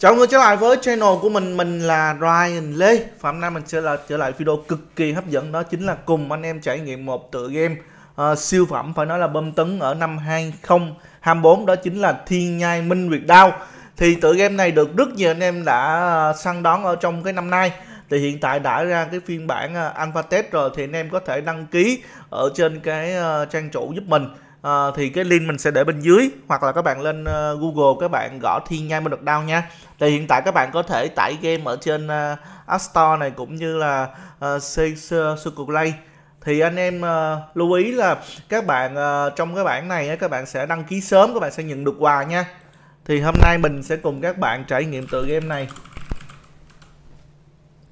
Chào mọi người trở lại với channel của mình, mình là Ryan Lê. Và hôm nay mình sẽ là trở lại video cực kỳ hấp dẫn. Đó chính là cùng anh em trải nghiệm một tựa game uh, siêu phẩm phải nói là bơm tấn ở năm 2024 đó chính là Thiên Nhai Minh Việt Đao. Thì tựa game này được rất nhiều anh em đã ờ, săn đón ở trong cái năm nay. Thì hiện tại đã ra cái phiên bản uh, alpha test rồi thì anh em có thể đăng ký ở trên cái uh, trang chủ giúp mình à, thì cái link mình sẽ để bên dưới hoặc là các bạn lên uh, Google các bạn gõ thiên nhai minh được đau nha. Thì hiện tại các bạn có thể tải game ở trên uh, App Store này cũng như là uh, Circle Play. Thì anh em uh, lưu ý là các bạn uh, trong cái bản này các bạn sẽ đăng ký sớm các bạn sẽ nhận được quà nha. Thì hôm nay mình sẽ cùng các bạn trải nghiệm tựa game này.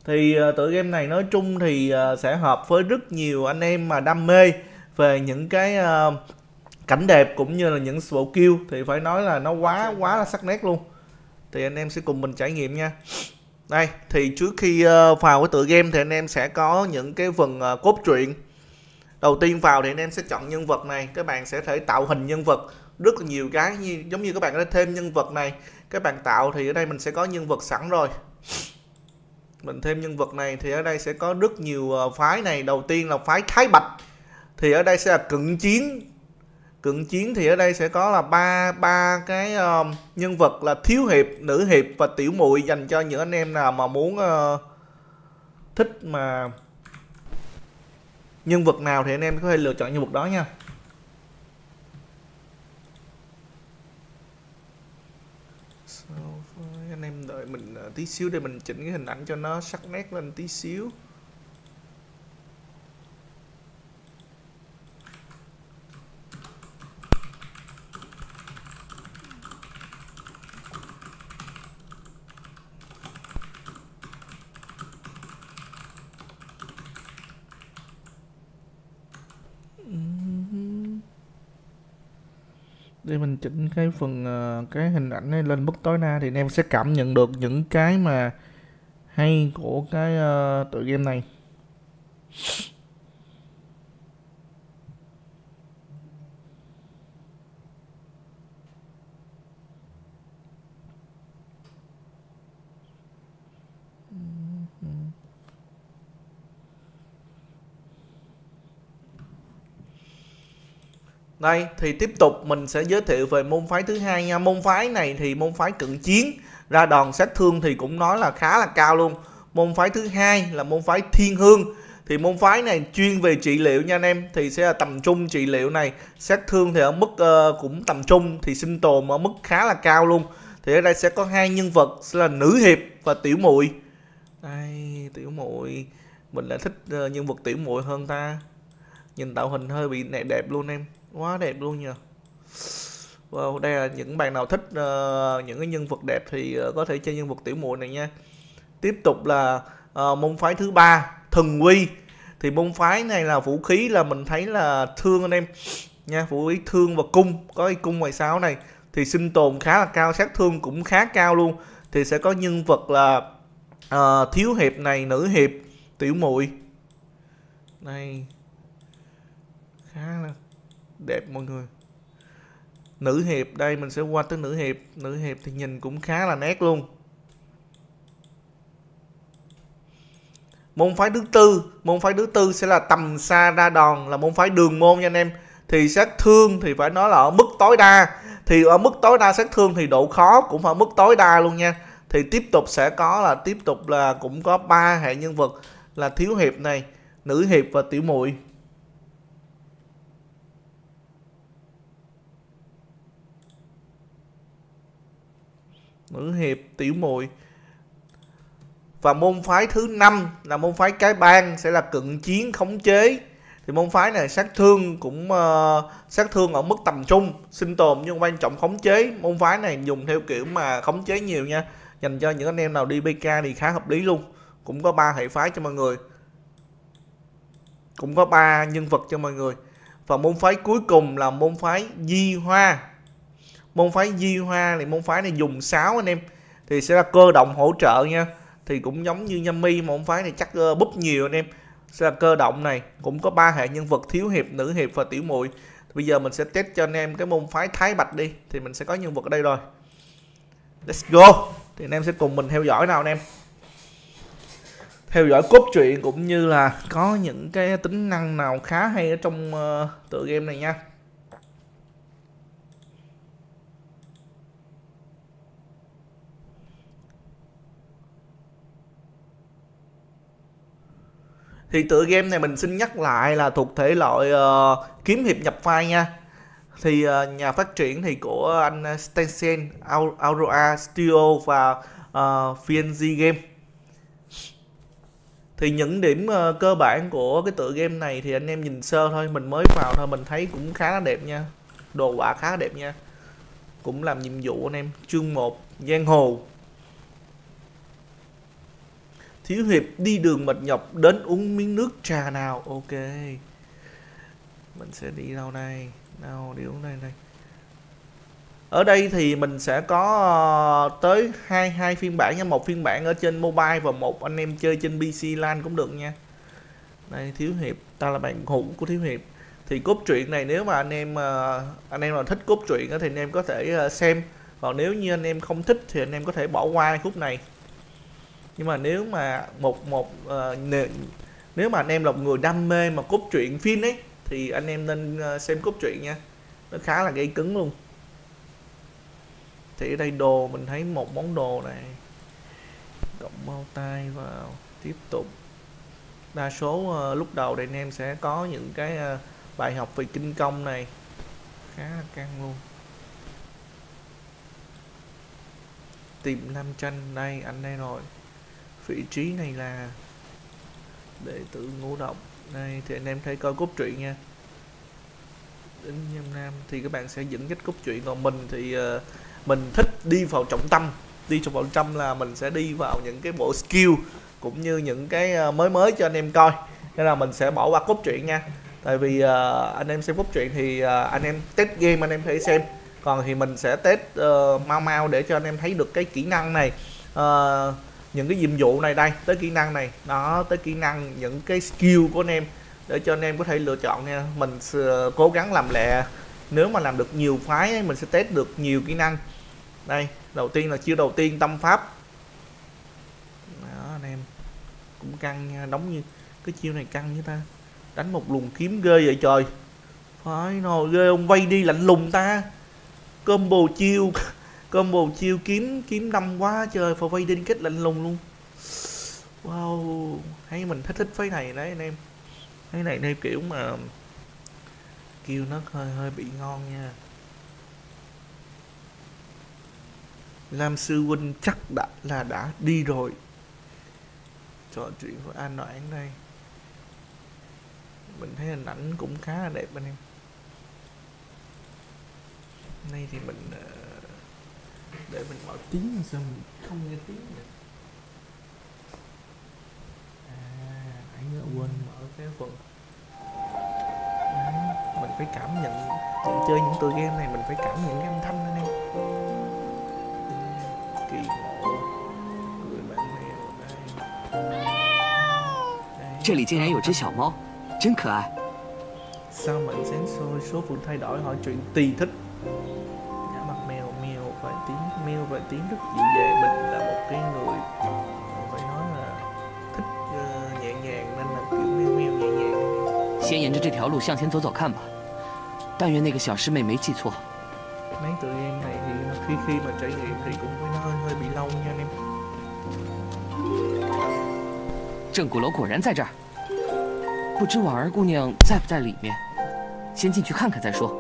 Thì uh, tựa game này nói chung thì uh, sẽ hợp với rất nhiều anh em mà đam mê về những cái uh, cảnh đẹp cũng như là những bộ kêu thì phải nói là nó quá quá là sắc nét luôn. Thì anh em sẽ cùng mình trải nghiệm nha. Đây, thì trước khi ờ, vào cái tựa game thì anh em sẽ có những cái phần ờ, cốt truyện. Đầu tiên vào thì anh em sẽ chọn nhân vật này, các bạn sẽ thể tạo hình nhân vật rất là nhiều cái. Như, giống như các bạn có thể thêm nhân vật này, các bạn tạo thì ở đây mình sẽ có nhân vật sẵn rồi. Mình thêm nhân vật này thì ở đây sẽ có rất nhiều ờ, phái này. Đầu tiên là phái thái bạch, thì ở đây sẽ là cận chiến cận chiến thì ở đây sẽ có là ba ba cái uh, nhân vật là thiếu hiệp nữ hiệp và tiểu muội dành cho những anh em nào mà muốn uh, thích mà nhân vật nào thì anh em có thể lựa chọn nhân vật đó nha. Anh em đợi mình uh, tí xíu để mình chỉnh cái hình ảnh cho nó sắc nét lên tí xíu. Để mình chỉnh cái phần ờ, cái hình ảnh này lên mức tối đa thì anh em sẽ cảm nhận được những cái mà hay của cái uh, tựa game này. Đây thì tiếp tục mình sẽ giới thiệu về môn phái thứ hai nha. Môn phái này thì môn phái cận chiến. Ra đòn sát thương thì cũng nói là khá là cao luôn. Môn phái thứ hai là môn phái thiên hương. Thì môn phái này chuyên về trị liệu nha anh em. Thì sẽ là tầm trung trị liệu này. Sát thương thì ở mức uh, cũng tầm trung Thì sinh tồn ở mức khá là cao luôn. Thì ở đây sẽ có hai nhân vật sẽ là nữ hiệp và tiểu muội. Đây tiểu muội. Mình lại thích uh, nhân vật tiểu muội hơn ta. Nhìn tạo hình hơi bị nẹ đẹp luôn em quá đẹp luôn nha Wow, đây là những bạn nào thích uh, những cái nhân vật đẹp thì uh, có thể chơi nhân vật tiểu muội này nha. Tiếp tục là uh, môn phái thứ ba, thần quy. Thì môn phái này là vũ khí là mình thấy là thương anh em nha, vũ khí thương và cung, có cái cung ngoài sáo này thì sinh tồn khá là cao, sát thương cũng khá cao luôn. Thì sẽ có nhân vật là uh, thiếu hiệp này, nữ hiệp, tiểu muội. này Khá là đẹp mọi người. Nữ hiệp, đây mình sẽ qua tới nữ hiệp. Nữ hiệp thì nhìn cũng khá là nét luôn. Môn phái thứ tư, môn phái thứ tư sẽ là tầm xa ra đòn, là môn phái đường môn nha anh em. Thì sát thương thì phải nói là ở mức tối đa. Thì ở mức tối đa sát thương thì độ khó cũng phải mức tối đa luôn nha. Thì tiếp tục sẽ có là, tiếp tục là cũng có ba hệ nhân vật là thiếu hiệp này, nữ hiệp và tiểu muội. Nữ hiệp tiểu muội và môn phái thứ năm là môn phái cái bang sẽ là cận chiến khống chế. Thì môn phái này sát thương cũng uh, sát thương ở mức tầm trung sinh tồn nhưng quan trọng khống chế. Môn phái này dùng theo kiểu mà khống chế nhiều nha dành cho những anh em nào đi bk thì khá hợp lý luôn. Cũng có ba hệ phái cho mọi người. Cũng có ba nhân vật cho mọi người. Và môn phái cuối cùng là môn phái di hoa môn phái di hoa thì môn phái này dùng sáo anh em. Thì sẽ là cơ động hỗ trợ nha. Thì cũng giống như nhâm mi môn phái này chắc uh, búp nhiều anh em. Sẽ là cơ động này cũng có ba hệ nhân vật thiếu hiệp nữ hiệp và tiểu muội. Bây giờ mình sẽ test cho anh em cái môn phái thái bạch đi thì mình sẽ có nhân vật ở đây rồi. Let's go. Thì anh em sẽ cùng mình theo dõi nào anh em. Theo dõi cốt truyện cũng như là có những cái tính năng nào khá hay ở trong uh, tựa game này nha. Thì tựa game này mình xin nhắc lại là thuộc thể loại uh, kiếm hiệp nhập vai nha. Thì uh, nhà phát triển thì của anh Stensen Aurora Studio và ờ, uh, PNG Game. Thì những điểm uh, cơ bản của cái tựa game này thì anh em nhìn sơ thôi mình mới vào thôi mình thấy cũng khá là đẹp nha. Đồ họa khá đẹp nha. Cũng làm nhiệm vụ anh em. Chương 1 giang hồ thiếu hiệp đi đường mệt nhọc đến uống miếng nước trà nào? Ok. Mình sẽ đi đâu đây? Đâu, đi uống đây đây. Ở đây thì mình sẽ có ờ, tới hai hai phiên bản nha. Một phiên bản ở trên mobile và một anh em chơi trên pc lan cũng được nha. Đây, thiếu hiệp. Ta là bạn hữu của thiếu hiệp. Thì cốt truyện này nếu mà anh em ờ, anh em là thích cốt truyện thì anh em có thể ờ, xem. Còn nếu như anh em không thích thì anh em có thể bỏ qua khúc này nhưng mà nếu mà một một uh, nếu mà anh em là một người đam mê mà cốt truyện phim ấy thì anh em nên ờ, xem cốt truyện nha. Nó khá là gây cứng luôn. Thì ở đây đồ mình thấy một món đồ này. Cộng bao tay vào tiếp tục. Đa số uh, lúc đầu thì anh em sẽ có những cái uh, bài học về kinh công này. Khá là căng luôn. Tìm nam tranh đây anh đây rồi vị trí này là đệ tử ngũ động. Đây thì anh em thấy coi cốt truyện nha. Đến nhâm nam thì các bạn sẽ dẫn dắt cốt truyện. Còn mình thì uh, mình thích đi vào trọng tâm. Đi vào trọng tâm là mình sẽ đi vào những cái bộ skill cũng như những cái ờ, mới mới cho anh em coi. Nên là mình sẽ bỏ qua cốt truyện nha. Tại vì uh, anh em xem cốt truyện thì uh, anh em test game anh em thể xem. Còn thì mình sẽ test uh, mau mau để cho anh em thấy được cái kỹ năng này. Uh, những cái nhiệm vụ này đây tới kỹ năng này. Đó tới kỹ năng những cái skill của anh em để cho anh em có thể lựa chọn nha. Mình ờ, cố gắng làm lẹ. Nếu mà làm được nhiều phái ấy, mình sẽ test được nhiều kỹ năng. Đây đầu tiên là chiêu đầu tiên tâm pháp. Đó anh em cũng căng nha đóng như cái chiêu này căng như ta. Đánh một luồng kiếm ghê vậy trời. Phải nồi ghê ông vay đi lạnh lùng ta. Combo chiêu. combo chiêu kiếm kiếm năm quá trời phải vay kết lạnh lùng luôn. Wow thấy mình thích thích phái này đấy anh em. Cái này theo kiểu mà kêu nó hơi hơi bị ngon nha. Lam Sư Huynh chắc đã là đã đi rồi. Trò chuyện với An Noãn đây. Mình thấy hình ảnh cũng khá là đẹp anh em. Nay thì mình uh, Để mình mở tiếng sao mình không nghe tiếng được À, anh quên mở cái phần mình phải cảm nhận những chơi những tựa game này mình phải cảm nhận cái âm thanh anh em kỳ ngộ người bạn mèo đây 这里竟然有只小猫，真可爱。 sao mệnh sáng soi số phận thay đổi hỏi chuyện tùy thích tiếng mèo và tiếng rất dịu dàng mình là một cái người phải nói là thích ờ, nhẹ nhàng nên là kiểu mèo mèo nhẹ nhàng 先沿着这条路向前走走看吧。但愿那个小师妹没记错。 mấy tựa game này thì khi khi mà trải nghiệm thì cũng phải nó hơi hơi bị lâu nha anh em 正骨楼果然在这儿，不知婉儿姑娘在不在里面？先进去看看再说。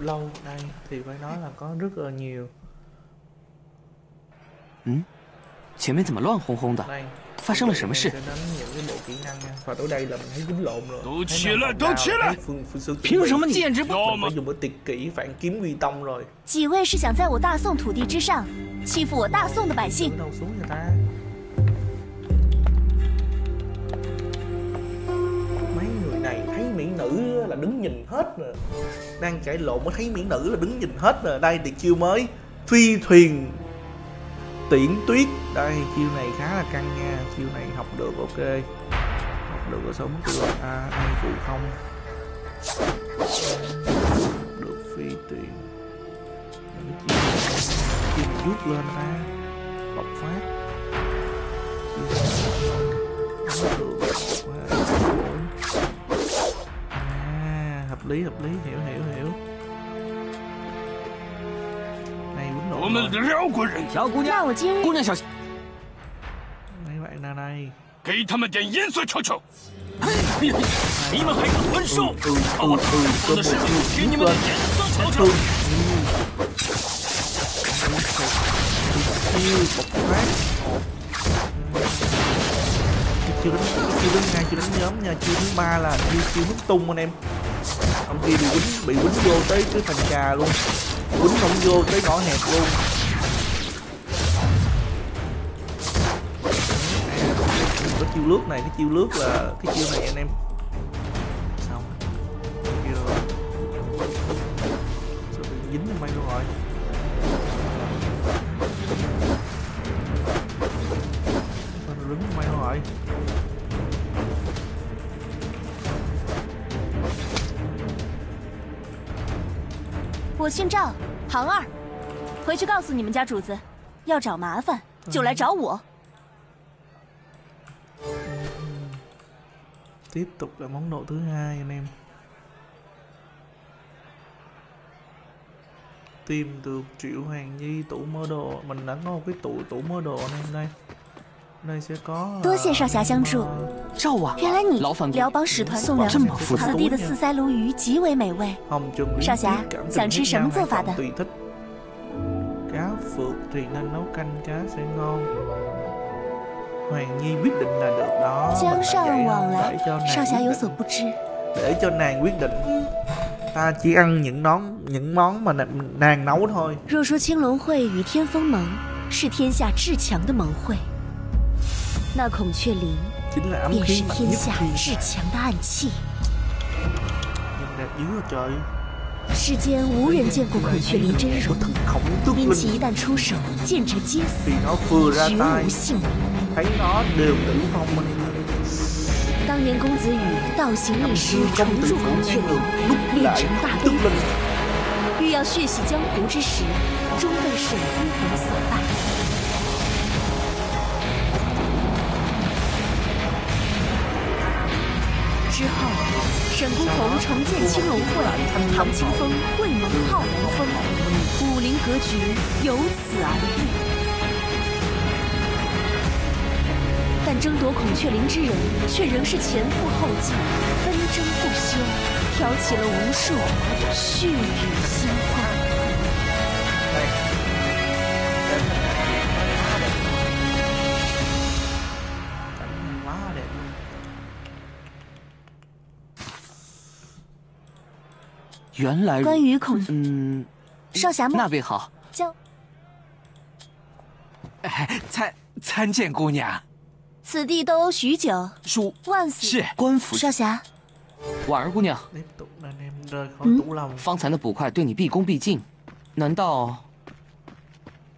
lâu đây thì phải nói là có rất là nhiều 前面怎么乱哄哄的？ đây 发生了什么事 sẽ？đánh những cái bộ kỹ năng nha và tới đây là mình thấy dính lộn rồi Đủ Thấy chia nào lại, phần đủ nào chia thấy lại. phương phương sư chuẩn 凭 bị. 什么你简直不？ 要 mình 么 phải dùng cái tuyệt kỹ phản kiếm quy tông rồi 几位是想在我大宋土地之上欺负我大宋的百姓 Là đứng nhìn hết rồi đang chạy lộn mới thấy mỹ nữ là đứng nhìn hết rồi đây thì chiêu mới. Phi thuyền. Tiễn tuyết. Đây chiêu này khá là căng nha. Chiêu này học được ok. Học được có sống được à ai phụ không? Được phi thuyền, chiêu này. Rút lên ta bộc phát. Chiêu này à hợp lý hợp lý hiểu hiểu hiểu này quýnh 我 lộn 们 rồi 辽国人，小姑那娘，我今日姑娘小心！ mấy bạn ra đây 给他们点颜色瞧瞧。你们还敢还手？把我我的士兵给你们的颜色瞧瞧 thương。chiêu bộc phát Cái chiêu đánh cái chiêu đánh hai chiêu đánh nhóm nha chiêu thứ ba là chiêu chiêu hút tung anh em ông kia bị quýnh bị quýnh vô tới cái thành trà luôn. Quýnh không vô tới ngõ hẹp luôn. Có chiêu lướt này, cái chiêu lướt là cái chiêu này anh em. Xong. Kia rồi sao bị dính lên mây luôn rồi? Sao nó đứng mây luôn rồi? 我姓赵，行二，回去告诉你们家主子，要找麻烦就来找我。 tiếp tục là món đồ thứ hai anh em tìm được triệu hoàng nhi tủ mơ đồ mình đã có một cái tủ tủ mơ đồ anh em đây đây sẽ có 多谢少侠相助。赵啊，原来你劳烦辽邦使团送粮这么复杂此地的四腮鲈鱼极为美味， hồng trần Sao xả? Sẵn吃sấm做法的 tùy thích cá phượt thì nên nấu canh cá sẽ ngon hoàng nhi quyết định là được đó 江 mình đã 上 dạy 往 để 来 cho，nàng 少侠 quyết 有 định. 所不知。 để cho nàng quyết định ta chỉ ăn những món những món mà nàng, nàng nấu thôi 若说青龙会与天风盟是天下至强的盟会， 那孔雀翎便是天下至强的暗器。世间无人见过孔雀翎真容因其一旦出手剑者皆死绝无幸名当年公子羽倒行逆施重入孔雀翎练成大功欲要血洗江湖之时终被沈听闻所败之后，沈孤鸿重建青龙会，唐青风会盟浩然风，武林格局由此而变。但争夺孔雀翎之人，却仍是前赴后继，纷争不休，挑起了无数血雨腥风。原来关于孔嗯，少侠梦那便好。将哎，参参见姑娘，此地斗殴许久，属万死。是。官府。少侠，婉儿姑娘。lòng 方才那捕快对你毕恭毕敬，难道？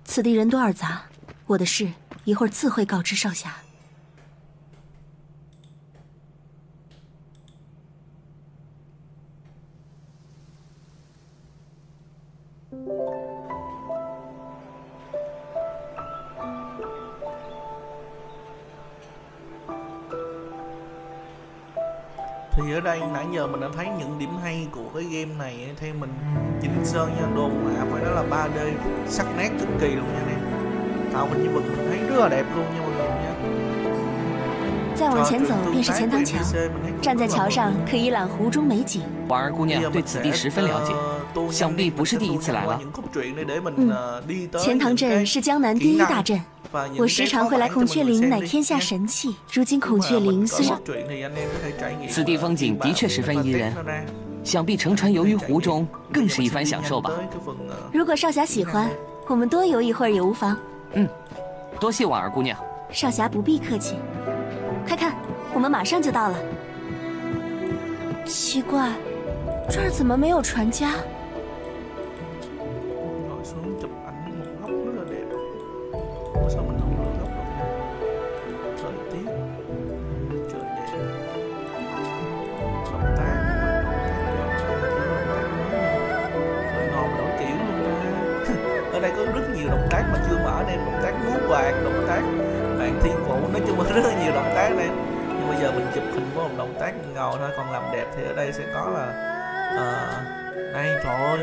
此地人多耳杂，我的事一会儿自会告知少侠。Thì ở đây nãy giờ mình đã thấy những điểm hay của cái game này ấy. theo mình nhìn sơn nha đồ họa phải nói là 3D sắc nét cực kỳ luôn nha anh em tạo hình nhân vật mình thấy rất là đẹp luôn nha mọi người nha 再往前走便是钱塘桥站在桥.上可以览湖中美景。婉儿姑娘对此地十分了解想必不是第一次来了。钱塘镇是江南第一大镇我时常会来孔雀翎乃天下神器如今孔雀翎虽然此地风景的确十分宜人想必乘船游于湖中更是一番享受吧如果少侠喜欢我们多游一会儿也无妨嗯多谢婉儿姑娘。少侠不必客气快看我们马上就到了。奇怪这儿怎么没有船家？Một động tác ngầu thôi còn làm đẹp thì ở đây sẽ có là à, đây trời ơi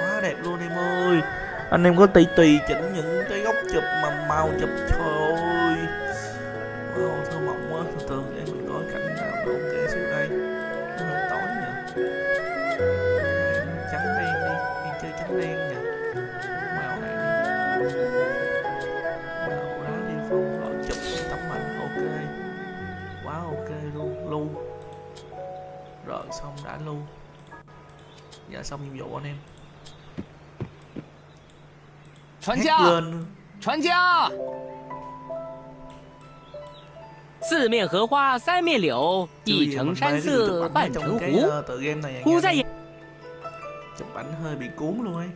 quá đẹp luôn em ơi. Anh em có tùy tùy chỉnh những cái góc chụp mà màu chụp trời ơi. Wow, thơ mộng quá từ từ em luôn Dạ xong nhiệm vụ anh em. Chuẩn gia Chuẩn gia Chụp ảnh hơi bị cuốn luôn ấy,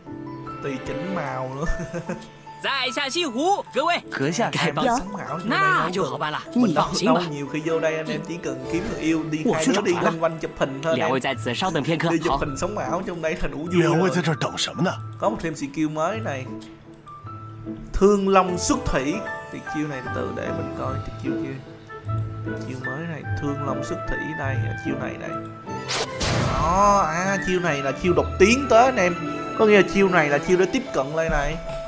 tùy chỉnh màu nữa. 在下西湖，各位 阁下 该 Em 帮 biết sống ảo chứ đây 那 đâu 就 cần- 好办了， mình 你 đâu, 放心 đâu 吧。 nhiều khi vô đây anh em chỉ cần kiếm người yêu đi Ủa, hai suýt đứa đỏ đi hả? lanh quanh chụp hình thôi 两 em 位在此稍等片刻 đi。chụp 好， hình sống ảo trong đây thành đủ vui 两位 rồi 在这儿等什么呢？ có một thêm skill mới này thương long xuất thủy thì chiêu này từ từ để mình coi thì chiêu kia chiêu mới này thương long xuất thủy đây à, chiêu này đây đó à chiêu này là chiêu độc tiến tới anh em có nghĩa là chiêu này là chiêu để tiếp cận đây này nha mình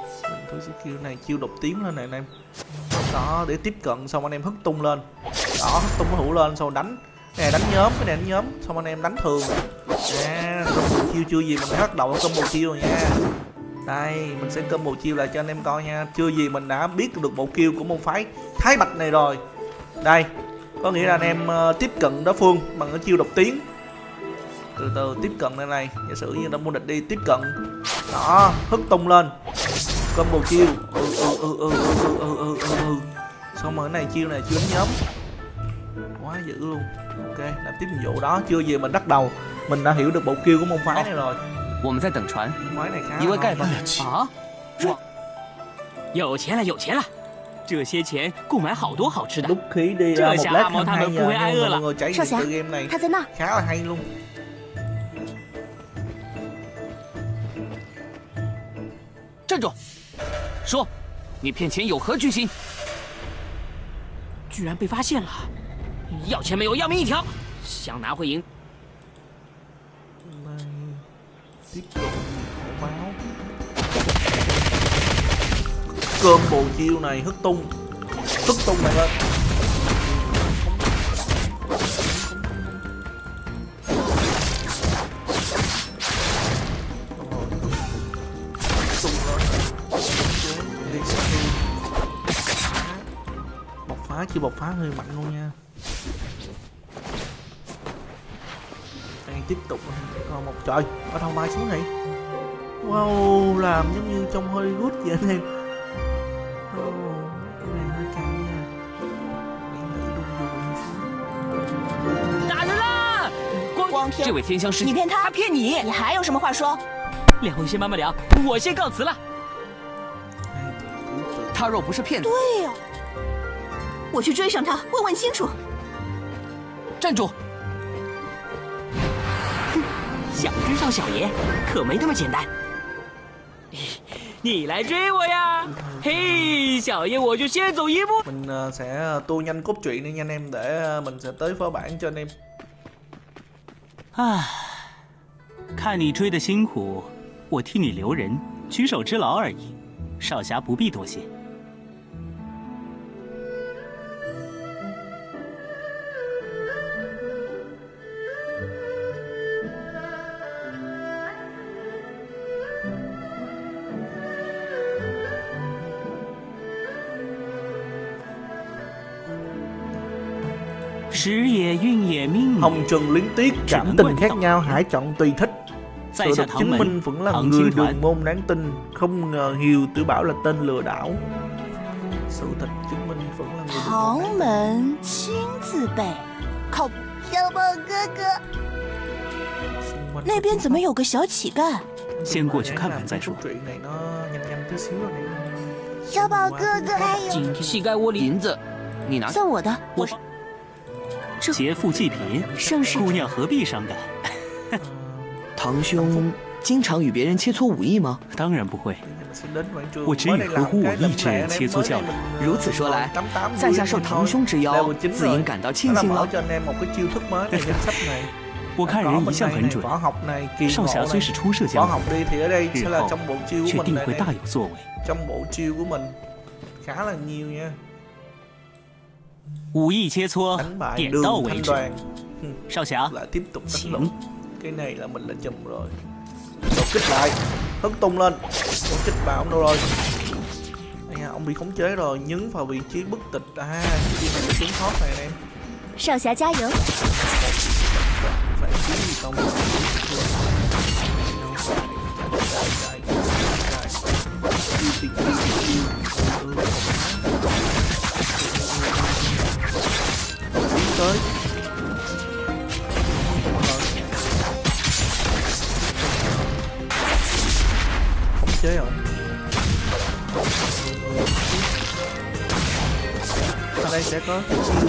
tôi sẽ kêu này chiêu độc tiến lên này anh em. Đó để tiếp cận xong anh em hất tung lên. Đó hất tung cái hũ lên xong đánh. Cái này đánh nhóm cái này đánh nhóm xong anh em đánh thường. À, chiêu chưa gì mình bắt đầu combo chiêu rồi nha. Đây mình sẽ combo chiêu lại cho anh em coi nha. Chưa gì mình đã biết được bộ kill của môn phái thái bạch này rồi. Đây có nghĩa là anh em uh, tiếp cận đối phương bằng cái chiêu độc tiến. Từ từ tiếp cận đây này. Giả sử như đã mua địch đi tiếp cận. Đó hất tung lên combo chiêu ừ ừ ừ ừ ừ ừ ừ ừ ừ xong rồi cái này chiêu này chưa đánh nhóm quá dữ luôn ok làm tiếp nhiệm vụ đó chưa gì mình bắt đầu mình đã hiểu được bộ kill của môn phái này rồi 我们在等船， môn phái này khá 一位 là 丐 ngon. 帮啊！有钱了，有钱了，这些钱购买好多好吃的。 đúc khí đi Chưa ra một chả lát mà thằng 22 mà giờ cô ấy ai nhưng ưa mà là- mọi người trải Sao nghiệm xả? tựa game này 他在那儿。 khá là hay luôn 站住！ 说，你骗钱有何居心？居然被发现了，要钱没有，要命一条。想拿回银， Đây, tiếp tục khổ máu combo chiêu này hất tung hất tung này lên phá chưa bộc phá hơi mạnh luôn nha đây tiếp tục còn một trời có thằng bay xuống này wow làm giống như trong hollywood vậy anh em oh, cái này hơi căng nha mỹ nữ đung đưa lên xuống 打人啦！光光天，这位天香师姐，你骗他他，骗你，你还有什么话说？两位先慢慢聊，我先告辞了。 Đây, từ từ từ 他若不是骗子，对呀、 我去追上他，问问清楚。站住！想追上小爷，可没那么简单。你来追我呀！嘿，小爷我就先走一步。mình ờ, sẽ tua nhanh cốt truyện đi nha anh em để ờ, mình sẽ tới phó bản cho anh em 唉，看你追的辛苦，我替你留人，举手之劳而已，少侠不必多谢。hồng trần luyến tiếc cảm tình khác nhau hãy chọn tùy thích 在 sự 下 thật 唐 chứng 门 minh vẫn là 唐 người 青团 đường môn đáng tin không ngờ hiều tử bảo là tên lừa đảo sự thật chứng minh vẫn là người được旁bầu门亲自备，靠！小宝哥哥， Xung quanh 那 có 边 chiến 怎么 pháp. 有个小乞丐？ 先过去 Để 看 làm 看再 cái 说 câu。chuyện này nó nhanh nhanh tí xíu rồi này 小宝哥哥，还有今天乞丐窝里银子，你拿。算我的，我是这 劫富济贫，盛世姑娘何必伤感？堂兄经常与别人切磋武艺吗？当然不会，我只与合乎我意志切磋较量。如此说来，在下受堂兄之邀，自应感到庆幸了。我看人一向很准，少侠虽是初涉江湖，日后却定会大有作为。đánh bại đường thanh đoàn sao xả lại tiếp tục đánh lộn cái này là mình là chùm rồi đột kích lại hất tung lên đột kích vào ông đâu rồi à, ông bị khống chế rồi nhấn vào vị trí bức tịch à cái gì mà trốn thoát này em sao xả trái nữa phải chiến gì công Thank you. tới. Không chế rồi. Ở đây sẽ có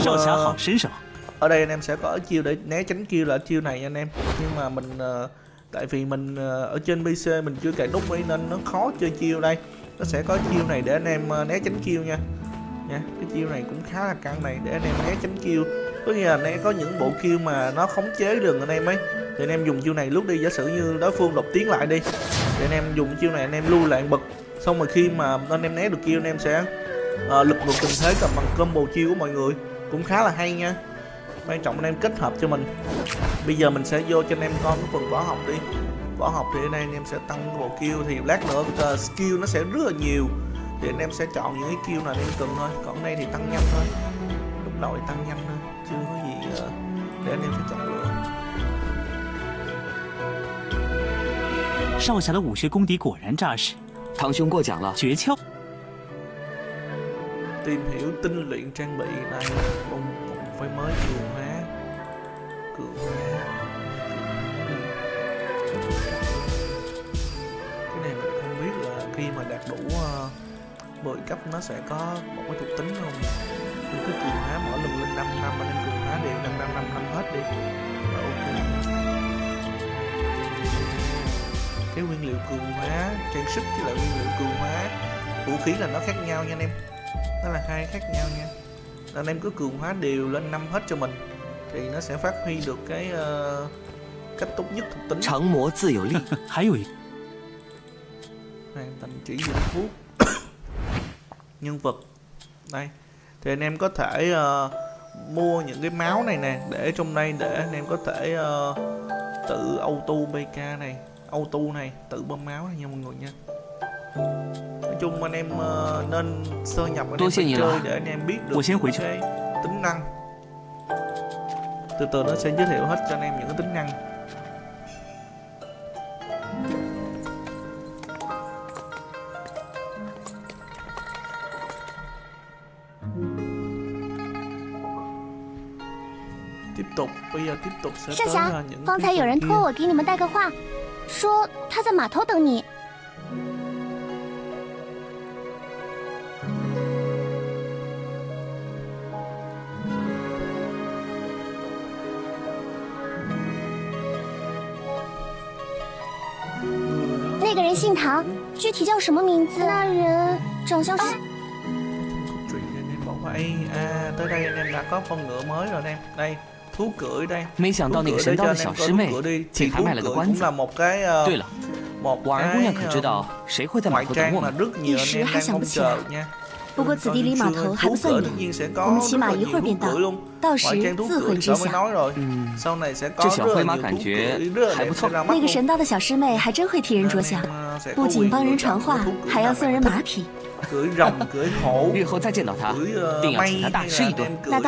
chiêu, uh, ở đây anh em sẽ có chiêu để né tránh chiêu là chiêu này anh em. Nhưng mà mình uh, tại vì mình uh, ở trên pc mình chưa cài nút ấy nên nó khó chơi chiêu đây. Nó sẽ có chiêu này để anh em né tránh chiêu nha. Nha cái chiêu này cũng khá là căng này để anh em né tránh chiêu có nghĩa là né có những bộ kêu mà nó khống chế đường anh em ấy thì anh em dùng chiêu này lúc đi giả sử như đối phương đột tiến lại đi thì anh em dùng chiêu này anh em lưu lại bật xong rồi khi mà anh em né được kêu anh em sẽ ờ, lực ngược tình thế cầm bằng combo chiêu của mọi người cũng khá là hay nha quan trọng anh em kết hợp cho mình bây giờ mình sẽ vô cho anh em coi cái phần võ học đi võ học thì đây anh em sẽ tăng bộ kêu thì lát nữa uh, skill nó sẽ rất là nhiều thì anh em sẽ chọn những cái kêu nào anh em cần thôi còn đây thì tăng nhanh thôi lúc đầu thì tăng nhanh thôi để anh em phải chọn lựa 少侠的武学功底果然扎实，堂兄过奖了。诀窍 tìm hiểu tinh luyện trang bị này một, một phải mới cường hóa cường hóa cái này mình không biết là khi mà đạt đủ uh, 10 cấp nó sẽ có một cái thuộc tính không những cái cường hóa mỗi lần lên 5 năm anh em phá đều năm năm năm năm hết đi là ok cái nguyên liệu cường hóa trang sức chứ là nguyên liệu cường hóa vũ khí là nó khác nhau nha anh em nó là hai khác nhau nha Anh em cứ cường hóa đều lên năm hết cho mình thì nó sẽ phát huy được cái uh, cách tốt nhất thuộc tính. Tráng múa tự hữu lực, hay có Hoàn thành chỉ dùng thuốc. Nhân vật. Đây. Thì anh em có thể uh, mua những cái máu này nè để trong đây để anh em có thể uh, tự auto bk này auto này tự bơm máu này nha mọi người nha. Nói chung anh em uh, nên sơ nhập anh em chơi để anh em biết được cái tính năng. Từ từ nó sẽ giới thiệu hết cho anh em những cái tính năng. 少侠，方才有人托我给你们带个话，说他在码头等你。那个人姓唐，具体叫什么名字？那人长相是、啊。哎哎，tới đây anh em đã có 没想到那个神刀的小师妹竟还卖了个关子对了婉儿姑娘可知道谁会在码头等我们一时还想不起来不过此地离码头还不算远我们骑马一会儿便到到时自会知晓嗯这小灰马感觉还不错那个神刀的小师妹还真会替人着想不仅帮人传话还要送人马匹 cưới rồng cưới hổ cưới ờ, may là đạo sĩ phải gọi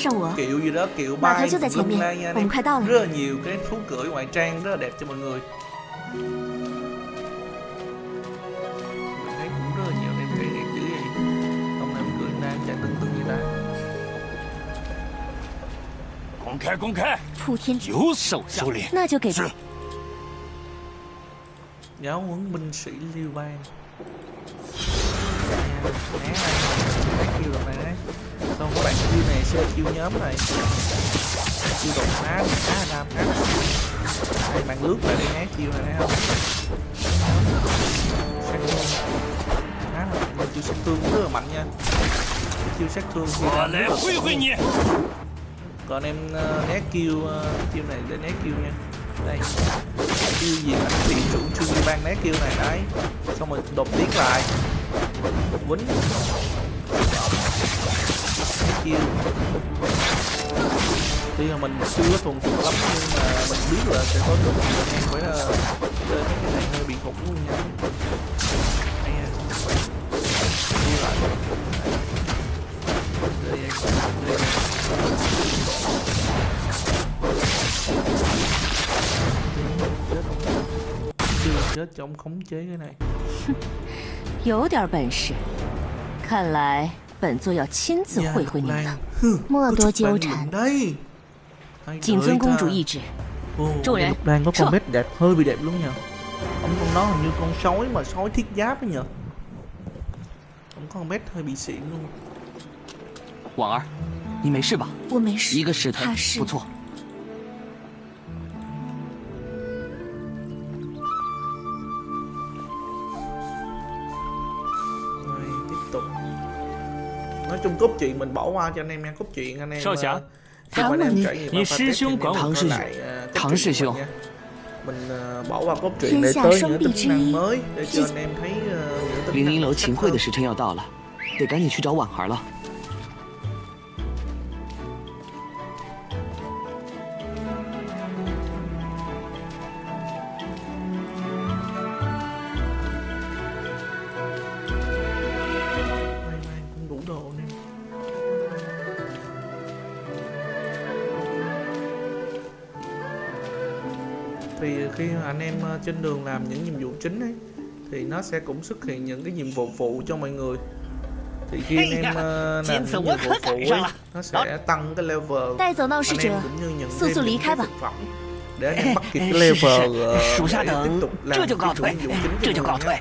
上我 kiểu gì đó kiểu Mà bay thôi chứ tại lung lay nha anh em. 我们快到了。rất là nhiều cái thú cưỡi ngoại trang rất là đẹp cho mọi người. Mình thấy cũng rất là nhiều anh em cưỡi đẹp dữ vậy. Ông này ông cưỡi nam chạy tưng tưng như ta. 公开，公开，普天之有手收敛。那就给吧。giáo huấn binh sĩ Liêu Bang né này né kêu này đấy xong các bạn kêu này sẽ kêu nhóm này chiêu đột phá đột phá làm khác đây bạn lướt lại để né kêu này thấy không? Sát thương. Khá là mình chiêu sát thương rất là mạnh nha. Chiêu sát thương thì là rất là còn em ờ, uh, né kêu uh, kêu này để né kêu nha. Đây. Chiêu gì mà nó tiện chủ trương ban né kêu này đấy. Xong rồi đột tiến lại quýnh kêu tuy là mình chưa thuần thục lắm nhưng mà mình biết là sẽ có được thời gian phải là chơi mấy cái này hơi bị khủng luôn nha đây à Đi lại đây, à đây, à chết không chưa chết trong khống chế cái này 有点本事，看来本座要亲自 Gia 会 Độc 会你 Lan. 了。 Hừ, 莫 có 多 chút 纠 bạn 缠 luyện，đây Hay 谨 đợi 遵公 ta. 主意志。 Ồ, Trụ Gia này. Độc Lan có con Trụ. bét đẹp hơi bị đẹp luôn nha ông con đó hình như con sói mà sói thiết giáp ấy nhờ ông con bét hơi bị xịn luôn 婉儿，你没事吧？我没事，一个石头怕是不错。 说说，少侠，他们，你师兄管我叫唐师兄，唐师兄。天下双璧之一，零零楼秦桧的时辰要到了，得赶紧去找婉儿了。khi anh em ờ, trên đường làm những nhiệm vụ chính ấy thì nó sẽ cũng xuất hiện những cái nhiệm vụ phụ cho mọi người. Thì khi anh em ờ, làm những nhiệm vụ phụ ấy nó sẽ tăng cái level. Anh em cũng như những thêm những cái thực phẩm để anh em bắt kịp cái level ờ, để tiếp tục làm cái chủ nhiệm vụ chính cho mọi người.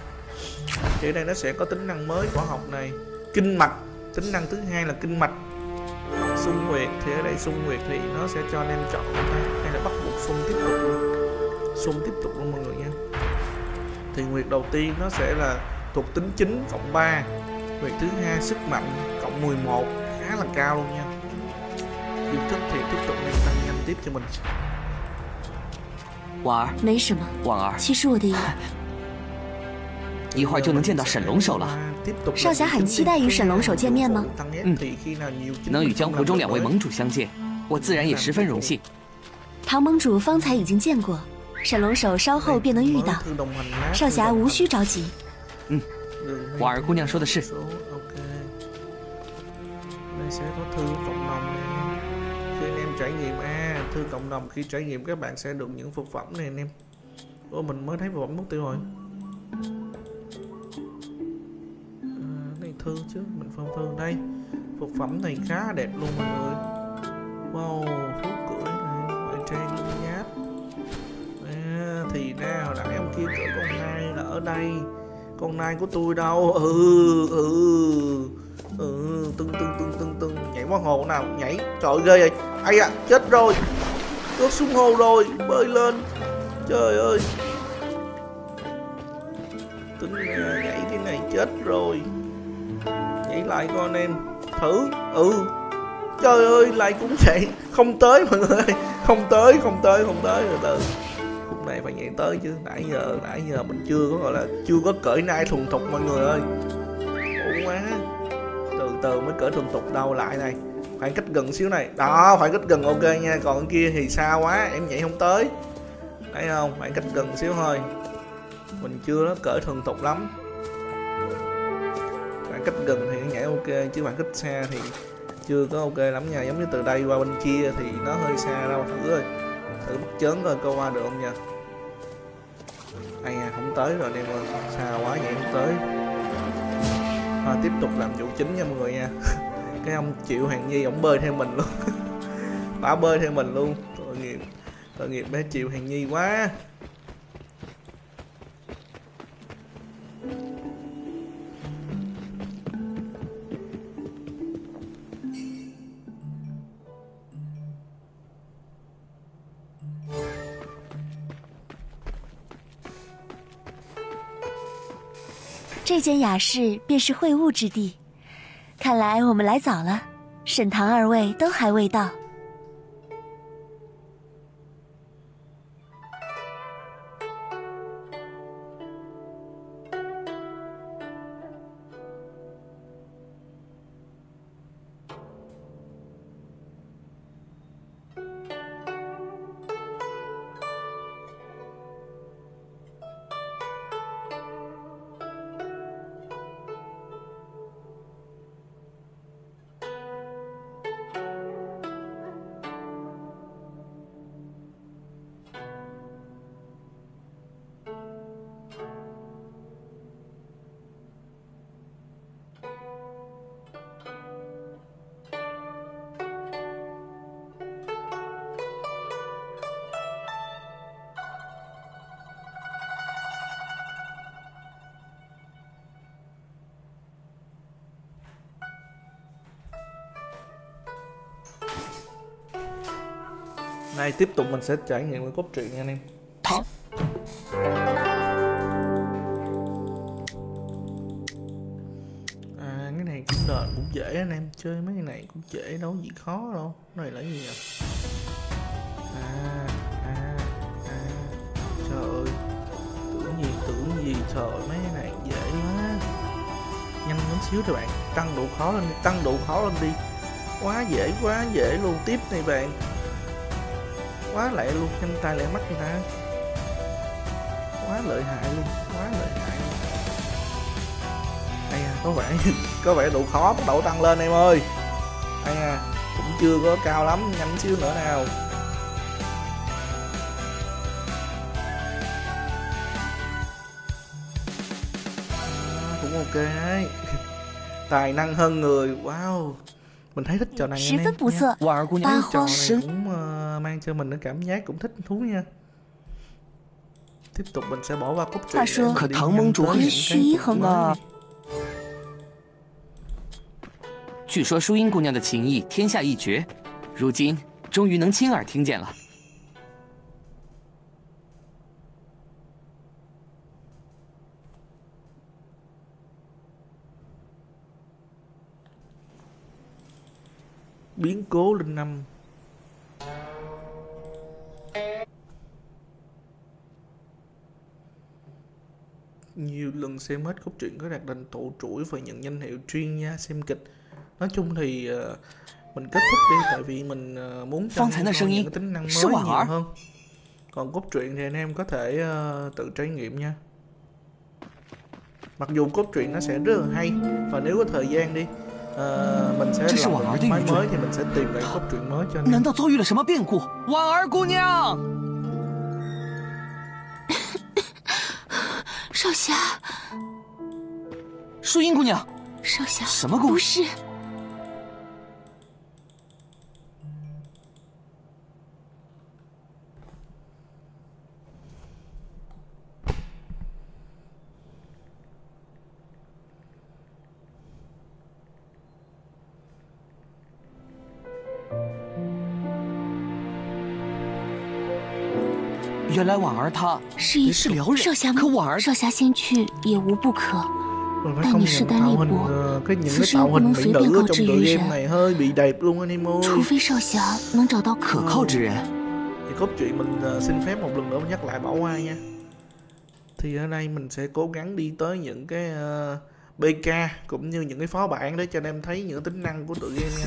thì đây nó sẽ có tính năng mới của học này. Kinh mạch. Tính năng thứ hai là kinh mạch. Xung nguyệt thì ở đây xung nguyệt thì nó sẽ cho anh em chọn hay là bắt buộc xung tiếp tục luôn xung tiếp tục luôn mọi người nha thì nguyệt đầu tiên nó sẽ là thuộc tính chính cộng 3 nguyệt thứ hai sức mạnh cộng 11 khá là cao luôn nha yêu thích thì tiếp tục nên tăng nhanh tiếp cho mình 婉儿，没什么。婉儿，其实我的一会儿就能见到沈龙首了。 tiếp tục 少侠很期待与沈龙首见面吗？ Ừ. 嗯能与江湖中两位盟主相见，我自然也十分荣幸。唐盟主方才已经见过， 沈龙首稍后便能遇到。少侠无需着急。婉儿姑娘说的是， số ok đây sẽ có thư cộng đồng này khi anh em trải nghiệm à thư cộng đồng khi trải nghiệm các bạn sẽ được những phục phẩm này anh em ô mình mới thấy phục phẩm mất tiêu rồi à, này thư chứ mình phong thư đây phục phẩm này khá đẹp luôn mọi người wow thú cưỡi này ngoại trang linh giáp à, thì nè hồi nãy ông kia cỡ con nai là ở đây. Con nai của tôi đâu? Ừ ừ ừ tưng tưng tưng tưng tưng. Nhảy qua hồ nào nhảy. Trời ghê vậy. Ai à chết rồi. Rớt xuống hồ rồi, bơi lên. Trời ơi. Tính à, nhảy cái này chết rồi. Nhảy lại coi em. Thử. Ừ. Trời ơi, lại cũng vậy. Không tới, mọi người ơi. Không tới không tới không tới. Từ từ khúc này phải nhảy tới chứ. Nãy giờ nãy giờ mình chưa có, gọi là, chưa có cởi nai thuần thục mọi người ơi. Khổ quá. Từ từ mới cởi thuần thục đâu lại này. Khoảng cách gần xíu này. Đó, khoảng cách gần ok nha. Còn cái kia thì xa quá, em nhảy không tới. Thấy không? Khoảng cách gần xíu thôi. Mình chưa có cởi thuần thục lắm. Khoảng cách gần thì nhảy ok, chứ khoảng cách xa thì chưa có ok lắm nha. Giống như từ đây qua bên kia thì nó hơi xa đâu. Thử ơi. Thử bắt chớn coi câu qua được không nha ai à không tới rồi đem ơi xa quá vậy không tới. À, tiếp tục làm vụ chính nha mọi người nha. Cái ông chịu hàng nhi ổng bơi theo mình luôn. Bả bơi theo mình luôn. Tội nghiệp tội nghiệp bé chịu hàng nhi quá “这间雅室便是会晤之地，看来我们来早了。沈唐二位都还未到。”Nay tiếp tục mình sẽ trải nghiệm cái cốt truyện nha anh em. À cái này cũng đợt cũng dễ anh em. Chơi mấy cái này cũng dễ đâu gì khó đâu. Cái này là gì nhỉ À à à. Trời ơi. Tưởng gì tưởng gì. Trời ơi, mấy cái này dễ quá. Nhanh chút xíu thôi bạn. Tăng độ khó lên đi Tăng độ khó lên đi. Quá dễ quá dễ luôn. Tiếp này bạn quá lẹ luôn nhanh tay lẹ mắt người ta quá lợi hại luôn quá lợi hại luôn đây à có vẻ có vẻ độ khó bắt đầu tăng lên em ơi đây à cũng chưa có cao lắm nhanh xíu nữa nào à, cũng ok đấy tài năng hơn người wow mình thấy thích trò này 十 anh 分 em 不 nha. 错， 婉儿姑 cho mình cái cảm giác cũng thích thú nha tiếp tục mình sẽ bỏ qua cốt truyện话说 để 可 đi 唐 nhanh 盟主 tới 很 những 虚 cái 衡 phần 啊 mới.！据说淑英姑娘的琴艺天下一绝，如今终于能亲耳听见了。 biến cố linh năm nhiều lần xem hết cốt truyện có đạt thành tổ chuỗi và nhận danh hiệu chuyên gia xem kịch nói chung thì ờ, mình kết thúc đi tại vì mình ờ, muốn cho Phong anh Thái em là coi声những音. cái tính năng Sư mới hỏa. nhiều hơn còn cốt truyện thì anh em có thể ờ, tự trải nghiệm nha mặc dù cốt truyện nó sẽ rất là hay và nếu có thời gian đi ờ, mình sẽ Thế sư làm hỏa một đi phái宇宙。 mới thì mình sẽ tìm lại cốt truyện mới cho anh em 难道遭遇了什么变故？婉儿姑娘， 少侠，淑英姑娘，少侠，什么故不是，原来婉儿她是一是辽人少侠，可婉儿少侠先去也无不可。 Mình phải Tại công vì sự nhận đa tạo nghi hình của ờ, cái những Sư cái sư tạo không hình muốn mỹ随便nữ告 trong 知 tựa 于 game 人 này hơi bị đẹp luôn anh em ơi 除非少侠能找到可 可靠之人， thì cốt truyện mình ờ, xin phép một lần nữa mình nhắc lại bỏ qua nha thì ở đây mình sẽ cố gắng đi tới những cái ờ, BK cũng như những cái phó bản để cho anh em thấy những tính năng của tựa game nha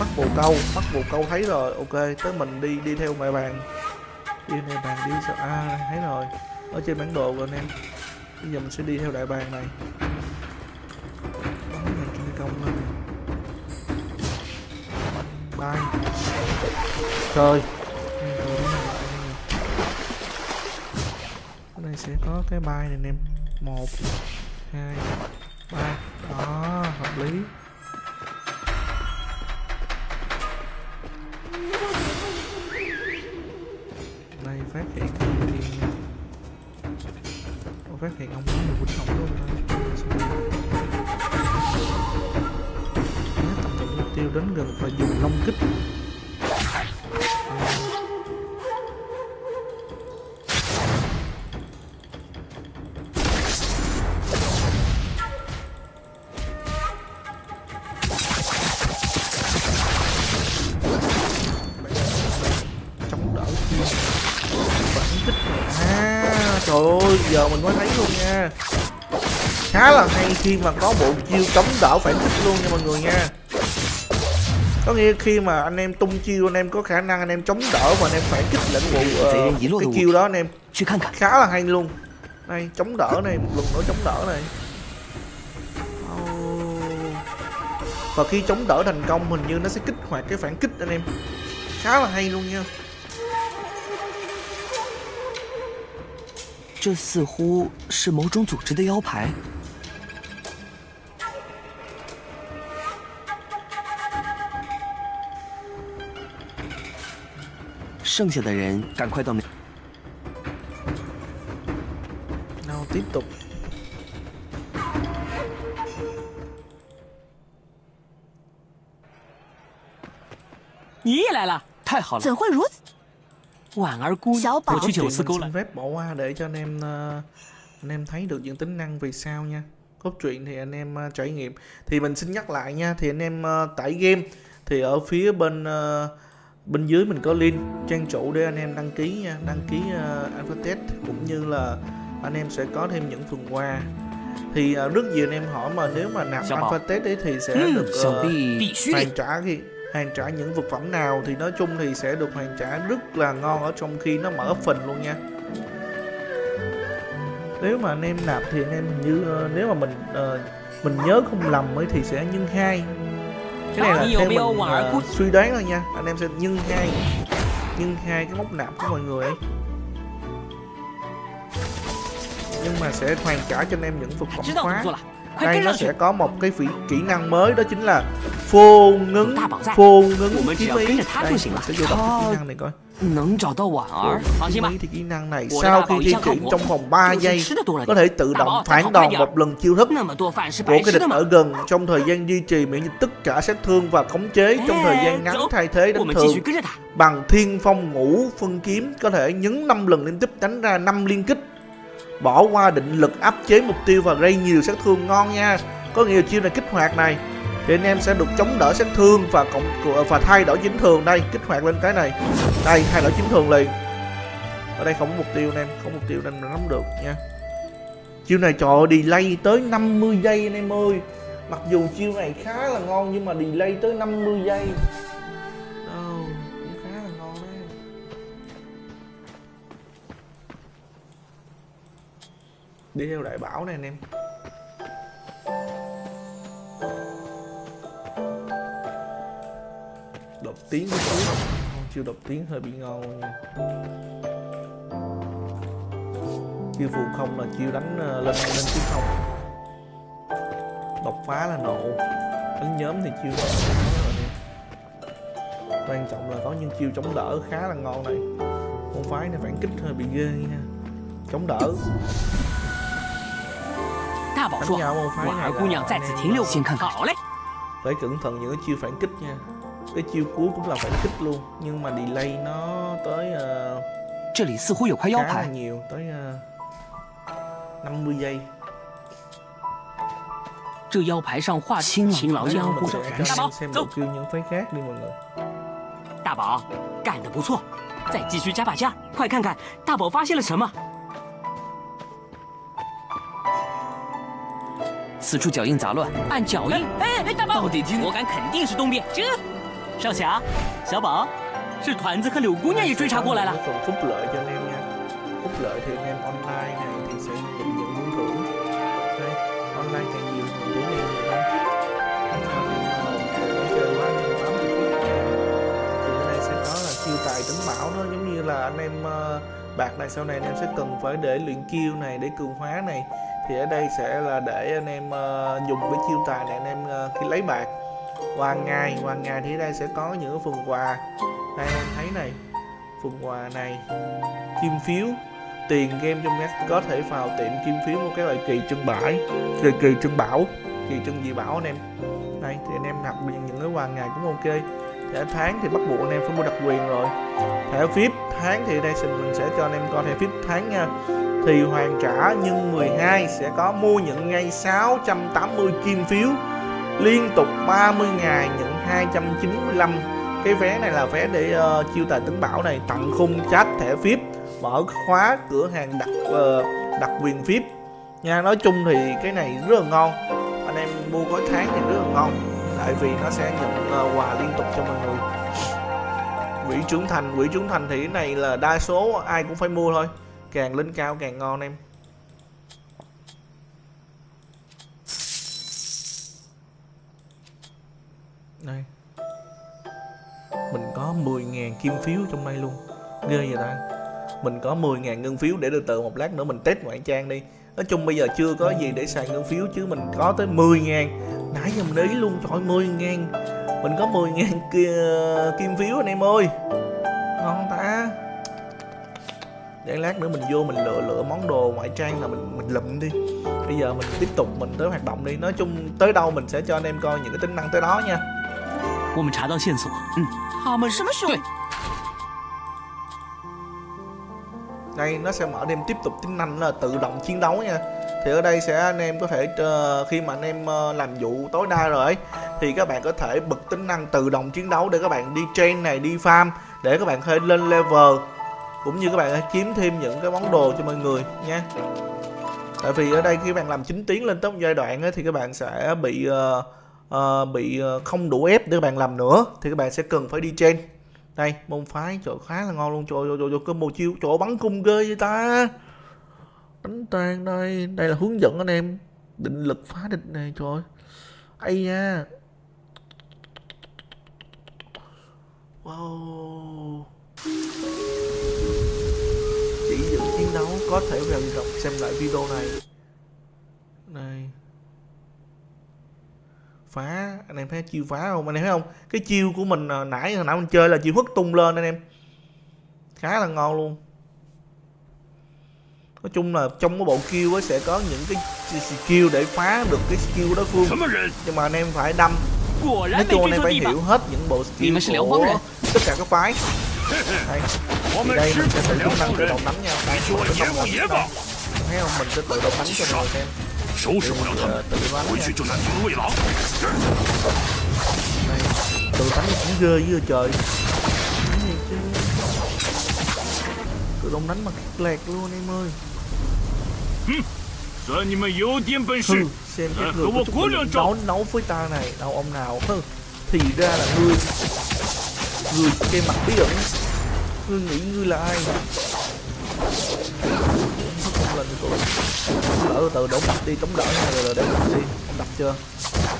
bắt bồ câu, bắt bồ câu thấy rồi, ok, tới mình đi đi theo mẹ bàn đi theo bàn đi sao? À thấy rồi, ở trên bản đồ rồi anh em. Bây giờ mình sẽ đi theo đại bàng này. Bắn này kinh công lên. Bay. Chơi cái này sẽ có cái bay này anh em. Một, hai, ba. Đó, hợp lý. khi mà có bộ chiêu chống đỡ phải thích luôn nha mọi người nha. Có nghĩa khi mà anh em tung chiêu anh em có khả năng anh em chống đỡ và anh em phản kích lẫn vụ uh, cái chiêu đó anh em. Khá là hay luôn. Này chống đỡ này một lần nữa chống đỡ này. Và khi chống đỡ thành công hình như nó sẽ kích hoạt cái phản kích anh em. Khá là hay luôn nha. 剩下的人赶快到那。 nào tiếp tục "你也来了，太好了，怎会如此？婉儿姑娘。小宝我，去 Cốt 九 truyện 思 mình 沟 xin 了。 phép bỏ qua để cho anh em ờ, anh em thấy được những tính năng vì sao nha cốt truyện thì anh em ờ, trải nghiệm thì mình xin nhắc lại nha thì anh em ờ, tải game thì ở phía bên ờ, bên dưới mình có link trang chủ để anh em đăng ký nha đăng ký ờ, uh, Alphatest cũng như là anh em sẽ có thêm những phần quà. Thì uh, rất nhiều anh em hỏi mà nếu mà nạp Alphatest ấy thì sẽ được uh, hoàn trả khi hoàn trả những vật phẩm nào thì nói chung thì sẽ được hoàn trả rất là ngon ở trong khi nó mở phần luôn nha. Nếu mà anh em nạp thì anh em như uh, nếu mà mình uh, mình nhớ không lầm ấy thì sẽ nhân hai cái này là Nhiều theo mình uh, suy đoán thôi nha. Anh em sẽ nhân hai nhân hai cái móc nạp của mọi người nhưng mà sẽ hoàn trả cho anh em những vật phẩm khóa đây nó sẽ có một cái phỉ, kỹ năng mới đó chính là phô ngấn phô ngấn kiếm ý đây sẽ vô đọc kỹ năng này coi. Thì kỹ năng này sau khi di chuyển trong vòng 3 giây có thể tự động phản đòn một lần chiêu thức của cái địch ở gần trong thời gian duy trì miễn dịch tất cả sát thương và khống chế trong thời gian ngắn thay thế đánh thường bằng thiên phong ngũ phân kiếm có thể nhấn 5 lần liên tiếp đánh ra 5 liên kích bỏ qua định lực áp chế mục tiêu và gây nhiều sát thương ngon nha. Có nhiều chiêu này kích hoạt này. Thì anh em sẽ được chống đỡ sát thương và cộng và thay đổi chính thường đây. Kích hoạt lên cái này. Đây thay đổi chính thường liền. Ở đây không có mục tiêu anh em. Không mục tiêu nên mình nắm được nha. Chiêu này trời ơi, delay tới 50 giây anh em ơi. Mặc dù chiêu này khá là ngon nhưng mà delay tới 50 giây. Đi theo đại bảo này anh em. Đột tiếng một chút Không, chiêu tiếng hơi bị ngon nha. Chiêu phù không là chiêu đánh ờ, lên lên tiếng không. Độc phá là nộ đánh nhóm thì chiêu đột quan trọng là có những chiêu chống đỡ khá là ngon này. Môn phái này phản kích hơi bị ghê nha. Chống đỡ. 大宝说 đánh nhau môn：“ phái 婉儿姑娘在此停留。先看看好嘞，phải cẩn thận những cái chiêu phản kích nha cái chiêu cuối cũng là phản kích luôn nhưng mà delay nó tới ờ, 这里似乎有块腰 khá là 牌，nhiều tới uh, 50 giây 这腰牌上画亲勤劳 Đấy, 江 mình 湖 sẽ。cho 大宝干得不错，再继续加把劲儿，快看看大宝发现了什么。此处脚印杂乱，按脚印，哎哎，大宝，到底听我敢肯定是东边。这 少侠，小宝，是团子和柳姑娘也追查过来了 Cái。phần phúc lợi cho anh em nha phúc lợi thì anh em online này thì sẽ được nhận huân thưởng đây online càng nhiều huân thưởng nhiều nhiều hơn Làm sao anh em ờ, đừng có chơi quá anh em 80 phút thì ở đây sẽ có là chiêu tài tấn bảo đó giống như là anh em ờ, bạc này sau này anh em sẽ cần phải để luyện kiêu này để cường hóa này thì ở đây sẽ là để anh em uh, dùng cái chiêu tài này anh em uh, khi lấy bạc. Qua ngày qua ngày thì ở đây sẽ có những phần quà. Đây anh em thấy này phần quà này kim phiếu tiền game trong ngắt có thể vào tiệm kim phiếu một cái loại kỳ trưng bãi kỳ kỳ trưng bảo kỳ trưng dị bảo anh em. Đây thì anh em đặt những những cái quà ngày cũng ok. Thẻ tháng thì bắt buộc anh em phải mua đặc quyền rồi. Thẻ VIP tháng thì đây mình sẽ cho anh em coi thẻ VIP tháng nha thì hoàn trả nhân 12 sẽ có mua nhận ngay 680 kim phiếu. Liên tục 30 ngày nhận 295 cái vé này là vé để uh, chiêu tài tấn bảo này tặng khung chat thẻ VIP mở khóa cửa hàng đặc uh, ờ, đặc quyền VIP nha nói chung thì cái này rất là ngon. Anh em mua gói tháng thì rất là ngon tại vì nó sẽ nhận uh, quà liên tục cho mọi người. Quỹ trưởng thành quỹ trưởng thành thì cái này là đa số ai cũng phải mua thôi càng lên cao càng ngon em. Đây. Mình có 10.000 kim phiếu trong đây luôn. Ghê vậy ta. Mình có 10.000 ngân phiếu để từ từ một lát nữa mình test ngoại trang đi. Nói chung bây giờ chưa có gì để xài ngân phiếu chứ mình có tới 10.000 nãy giờ mình để ý luôn, trời 10.000 mình có 10.000 kia, kim phiếu anh em ơi. Ngon ta để lát nữa mình vô mình lựa lựa món đồ ngoại trang là mình mình lụm đi bây giờ mình tiếp tục mình tới hoạt động đi nói chung tới đâu mình sẽ cho anh em coi những cái tính năng tới đó nha 我们查到线索，嗯，他们什么时候？ đây nó sẽ mở đem tiếp tục tính năng là tự động chiến đấu nha thì ở đây sẽ anh em có thể ờ, khi mà anh em ờ, làm vụ tối đa rồi ấy, thì các bạn có thể bật tính năng tự động chiến đấu để các bạn đi train này đi farm để các bạn có thể lên level cũng như các bạn kiếm thêm những cái món đồ cho mọi người nha. Tại vì ở đây khi các bạn làm 9 tiếng lên tới một giai đoạn ấy, thì các bạn sẽ bị uh, uh, bị ờ, không đủ ép để các bạn làm nữa. Thì các bạn sẽ cần phải đi trên. Đây môn phái chỗ khá là ngon luôn. Chỗ chỗ chỗ, chỗ cơm mồ chiêu chỗ bắn cung ghê vậy ta. Đánh tan đây đây là hướng dẫn anh em. Định lực phá địch này trời ơi. ây da wow. có thể vào di xem lại video này. Này. Phá. Anh em thấy chiêu phá không? Anh em thấy không? Cái chiêu của mình à, nãy hồi nãy mình chơi là chiêu hất tung lên anh em. Khá là ngon luôn. Nói chung là trong cái bộ kill ấy sẽ có những cái skill để phá được cái skill đối phương. Nhưng mà anh em phải đâm. Nói chung anh em phải hiểu hết những bộ skill của tất cả các phái. Đây. Thì đây mình sẽ tự chức năng tự động đánh nhau, Thấy không, mình sẽ tự động đánh cho mọi người xem. Để mình uh, tự bắn Đây, tự đánh cũng ghê với trời. Tự động đánh mà kích lạc luôn em ơi. Hừ, xem cái người của chúng mình đấu, đấu với ta này, đâu ông nào. Hừ, thì ra là ngươi Người cái mặt bí ẩn ngươi nghĩ ngươi là ai? Không lên được rồi đỡ từ đống đi chống đỡ nha, rồi rồi để đập đi. Ông đập chưa?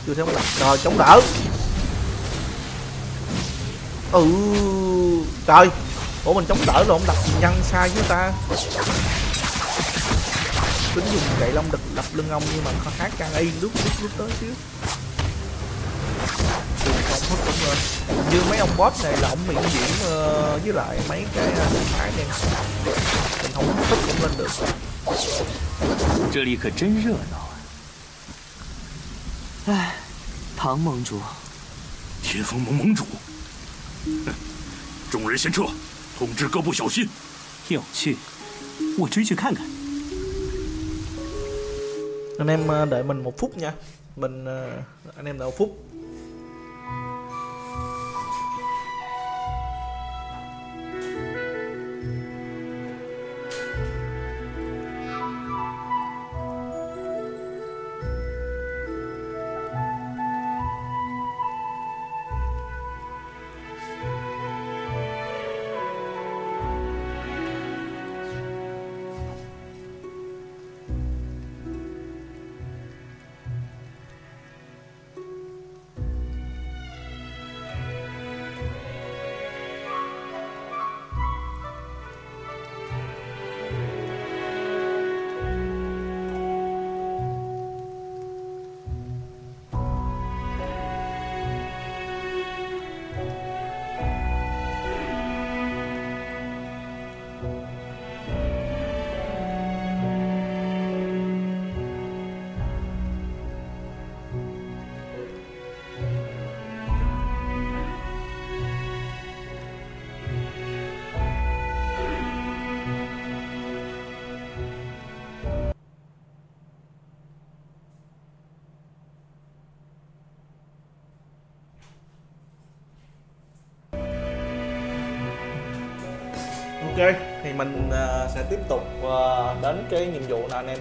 Chưa thấy ông đập. Rồi, chống đỡ. Ừ trời. Ủa, mình chống đỡ rồi, ông đập nhân sai chứ ta. Tính dùng gậy lông đập đập lưng ông nhưng mà khó khác càng y, lúc lúc lúc tới xíu Đường không hết cũng rồi như mấy ông boss này là ông miễn diễn ờ, với lại mấy cái uh, phái này mình không thích cũng lên được 这里可真热闹啊！唉，唐盟主，天风盟盟主，哼众人先撤，通知各部小心。有趣，我追去看看。 anh em ờ, đợi mình một phút nha mình ờ, anh em đợi một phút mình uh, sẽ tiếp tục uh, đến cái nhiệm vụ nào anh em.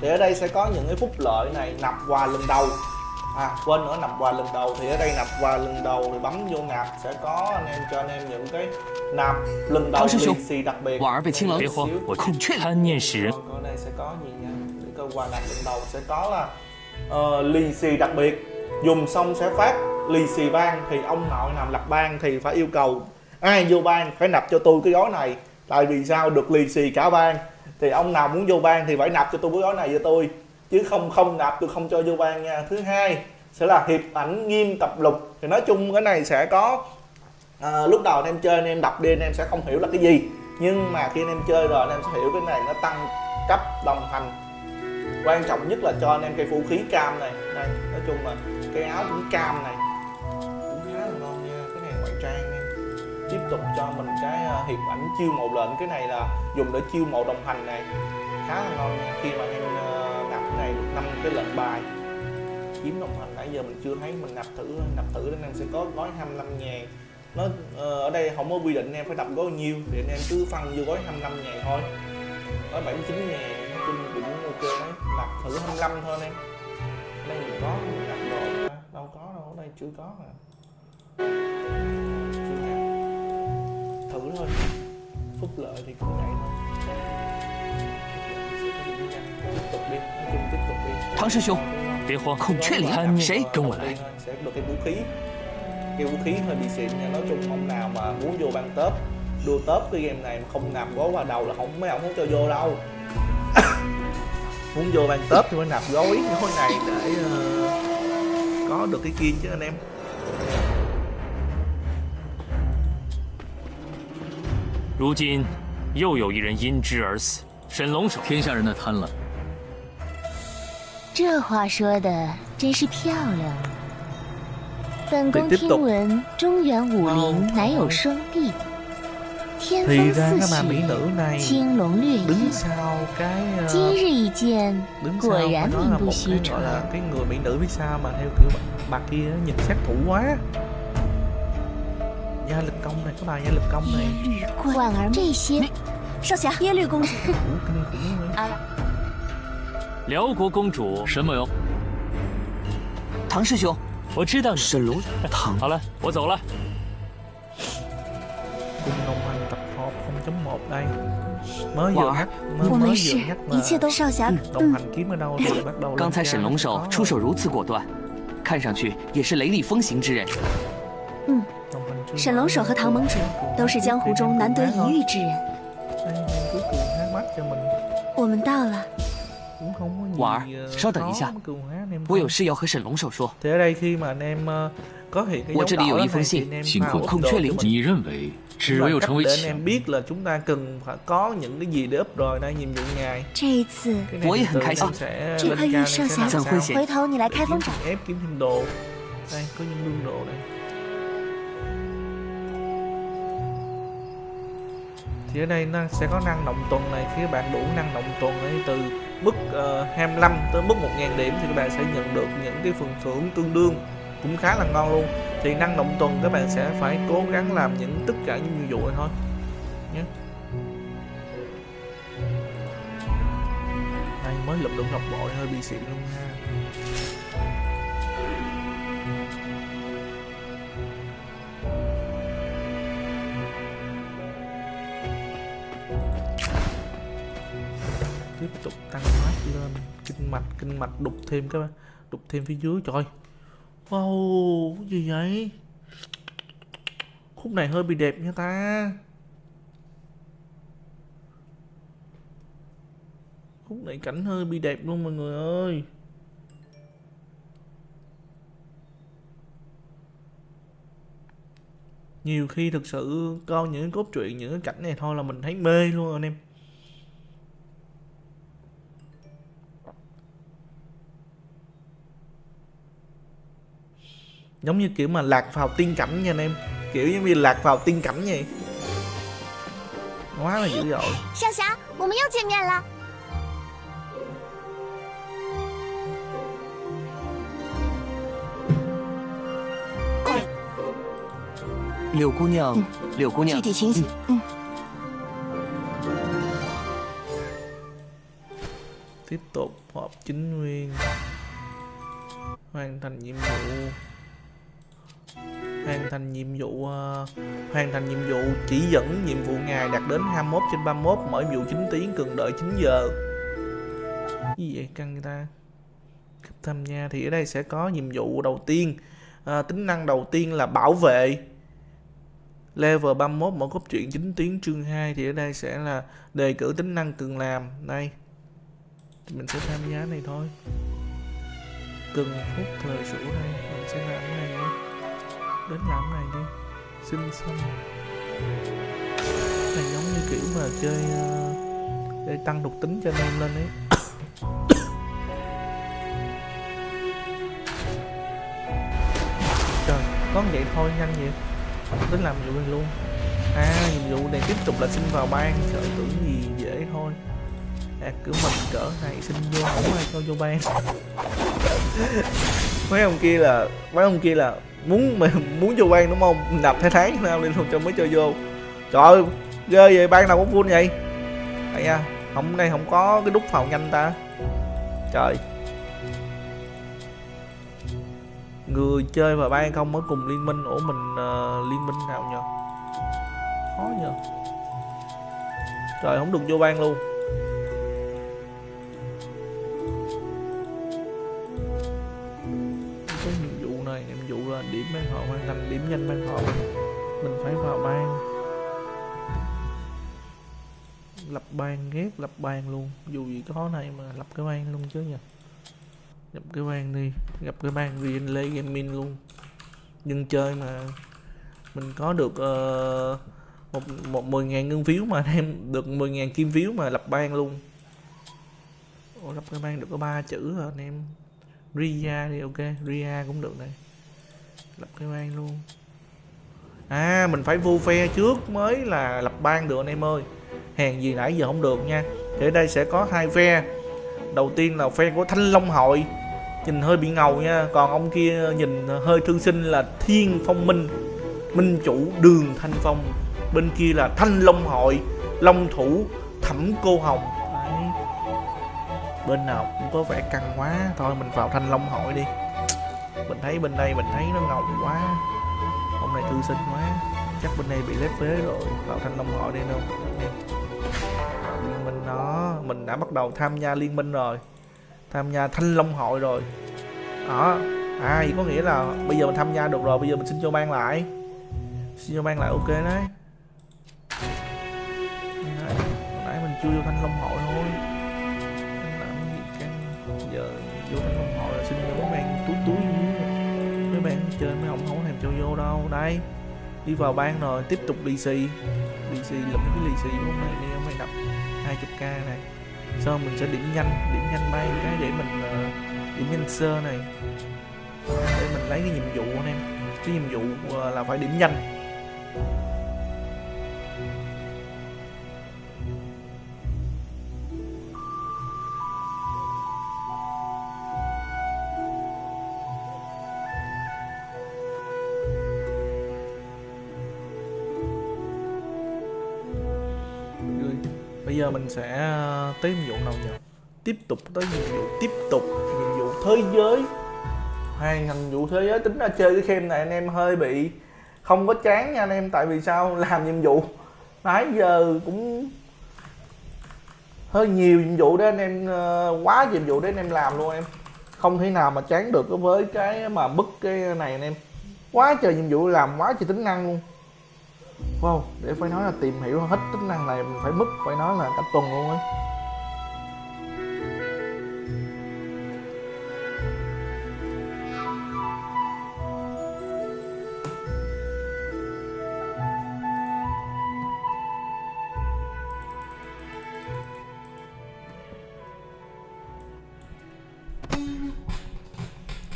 Thì ở đây sẽ có những cái phúc lợi này nạp quà lần đầu. À quên nữa nạp quà lần đầu. Thì ở đây nạp quà lần đầu thì bấm vô nạp sẽ có anh em cho anh em những cái nạp lần đầu lì xì đặc biệt. ở đây sẽ có gì nha? Những cái quà nạp lần đầu sẽ có là uh, lì xì đặc biệt. Dùng xong sẽ phát lì xì ban thì ông nội nằm lập ban thì phải yêu cầu ai vô ban phải nạp cho tôi cái gói này tại vì sao? Được lì xì cả ban thì ông nào muốn vô ban thì phải nạp cho tôi cái gói này cho tôi. Chứ không không nạp tôi không cho vô ban nha. Thứ hai sẽ là hiệp ảnh nghiêm tập lục. Thì nói chung cái này sẽ có à, lúc đầu anh em chơi anh em đọc đi anh em sẽ không hiểu là cái gì. Nhưng mà khi anh em chơi rồi anh em sẽ hiểu cái này nó tăng cấp đồng hành. Quan trọng nhất là cho anh em cây vũ khí cam này. Đây nói chung là cái áo cũng cam này. Tục cho mình cái ờ, hiệp ảnh chiêu mộ lệnh. Cái này là dùng để chiêu mộ đồng hành này. Khá là ngon. Khi mà em ờ, nạp cái này được năm cái lệnh bài, kiếm đồng hành. Nãy giờ mình chưa thấy, mình nạp thử nạp thử nên em sẽ có gói 25 ngàn. Nó ờ, ở đây không có quy định em phải đập gói bao nhiêu, thì anh em cứ phân vô gói 25 ngàn thôi. Gói 79 ngàn, nói chung cũng ok đấy. Nạp thử 25 thôi anh em. Ở đây mình có mình nạp rồi đâu có đâu, ở đây chưa có mà chưa nạp thử thôi phúc lợi thì cũng vậy thôi tiếp tục đi nói chung tiếp tục đi 唐师兄，别慌，孔雀翎贪念谁跟我来。 sẽ được cái vũ khí cái vũ khí hơi bị xịn nha nói chung ông nào mà muốn vô ban tớp đua tớp cái game này mà không nạp gói qua đầu là không mấy ông không cho vô đâu muốn vô ban tớp thì phải nạp gói gói này để ờ, có được cái kia chứ anh em 如今又有一人因之而死，沈龙首。天下人的贪婪，这话说的真是漂亮。本宫听闻中原武林哦乃有双璧，天风 mỹ 雪，青龙掠影。今日一见，果然名不虚传耶律怪婉儿这些少侠。耶律公主。啊辽国公主什么哟？唐师兄。我知道你。沈龙好了我走了。婉儿我没事一切都少侠。刚才沈龙首出手如此果断看上去也是雷厉风行之人。嗯。沈龙首和唐盟主都是江湖中难得一遇之人。我们到了。婉儿，稍等一下，我有事要和沈龙首说。我这里有一封信，辛苦孔雀领你认为只有成为棋？这一次我也很开心，这颗玉上下，怎会回头你来开封找。Thì ở đây nó sẽ có năng động tuần này khi các bạn đủ năng động tuần ấy từ mức ờ, uh, 25 tới mức 1.000 điểm thì các bạn sẽ nhận được những cái phần thưởng tương đương cũng khá là ngon luôn. Thì năng động tuần các bạn sẽ phải cố gắng làm những tất cả những nhiệm vụ này thôi. Nhé. Đây mới lục được ngọc bội hơi bị xịn luôn. ha tiếp tục tăng mát lên. Kinh mạch kinh mạch đục thêm các bạn. Đục thêm phía dưới. Trời wow, cái gì vậy? Khúc này hơi bị đẹp nha ta. Khúc này cảnh hơi bị đẹp luôn mọi người ơi. Nhiều khi thực sự coi những cốt truyện, những cái cảnh này thôi là mình thấy mê luôn anh em. giống như kiểu mà lạc vào tiên cảnh nha anh em kiểu giống như lạc vào tiên cảnh vậy quá là dữ dội 少侠，我们又见面了。柳姑娘，柳姑娘具，体情形，嗯， tiếp tục họp chính nguyên hoàn thành nhiệm vụ hoàn thành nhiệm vụ uh, hoàn thành nhiệm vụ chỉ dẫn nhiệm vụ ngày đạt đến 21 trên 31 mỗi nhiệm vụ 9 tiếng cần đợi 9 giờ. Gì vậy căng người ta? Cấp tham gia thì ở đây sẽ có nhiệm vụ đầu tiên. À, tính năng đầu tiên là bảo vệ. Level 31 mỗi cốt truyện 9 tiếng chương 2 thì ở đây sẽ là đề cử tính năng cần làm. Đây thì mình sẽ tham gia này thôi. Cần phút thời sự đây mình sẽ làm cái này đến làm cái này đi. Xin xong này giống như kiểu mà chơi ờ, để tăng độc tính cho anh em lên ấy. Trời có vậy thôi nhanh vậy. Đến làm nhiệm vụ luôn. À nhiệm vụ này tiếp tục là xin vào ban trời tưởng gì dễ thôi. À, cứ mình cỡ này xin vô không ai cho vô ban mấy ông kia là mấy ông kia là muốn mà muốn vô ban đúng không? Đập thái tháng nào lên luôn cho mới cho vô. Trời ơi ghê vậy ban nào cũng full vậy. Đây nha hôm nay không có cái đúc phòng nhanh ta. Trời. Người chơi và ban không mới cùng liên minh. Ủa mình uh, liên minh nào nhờ? Khó nhờ. Trời không được vô ban luôn. Điểm ban họ hoàn thành điểm danh ban họ. Mình phải vào ban. Lập ban ghét lập ban luôn. Dù gì có này mà lập cái ban luôn chứ nhỉ. Gặp cái ban đi gặp cái ban riêng lấy gaming luôn. Nhưng chơi mà mình có được uh, một một mười ngàn ngân phiếu mà em được 10 ngàn kim phiếu mà lập ban luôn. Ủa, lập cái ban được có ba chữ rồi anh em? Ria đi ok Ria cũng được này lập cái ban luôn. À mình phải vu phe trước mới là lập ban được anh em ơi. Hèn gì nãy giờ không được nha. Thì ở đây sẽ có hai phe. Đầu tiên là phe của thanh long hội. Nhìn hơi bị ngầu nha. Còn ông kia nhìn hơi thương sinh là thiên phong minh. Minh chủ đường thanh phong. Bên kia là thanh long hội, long thủ, thẩm cô hồng. Đấy. bên nào cũng có vẻ căng quá. Thôi mình vào thanh long hội đi mình thấy bên đây mình thấy nó ngầu quá. Hôm nay thư sinh quá. Chắc bên đây bị lép phế rồi. Vào thanh long hội đi đâu em liên minh đó. Mình đã bắt đầu tham gia liên minh rồi. Tham gia thanh long hội rồi. Đó. À vậy có nghĩa là bây giờ mình tham gia được rồi. Bây giờ mình xin cho ban lại. Xin cho ban lại, ok đấy. Hồi nãy mình chưa vô thanh long hội thôi. Đây đi vào ban rồi tiếp tục lì xì. Lì xì lụm cái lì xì của mày đi mày đập 20k này. Sau mình sẽ điểm nhanh điểm nhanh bay cái để mình uh, điểm nhanh sơ này. Để mình lấy cái nhiệm vụ anh em. Cái nhiệm vụ uh, là phải điểm nhanh. Bây giờ mình sẽ ờ, tới nhiệm vụ nào nhỉ? Tiếp tục tới nhiệm vụ, tiếp tục nhiệm vụ thế giới. Hoàn thành nhiệm vụ thế giới, tính ra chơi cái game này anh em hơi bị không có chán nha anh em, tại vì sao? Làm nhiệm vụ. Nãy giờ cũng hơi nhiều nhiệm vụ để anh em ờ, quá nhiệm vụ để anh em làm luôn em. Không thể nào mà chán được với cái mà bức cái này anh em. Quá trời nhiệm vụ làm, quá trời tính năng luôn wow để phải nói là tìm hiểu hết tính năng này mình phải mất phải nói là cả tuần luôn ấy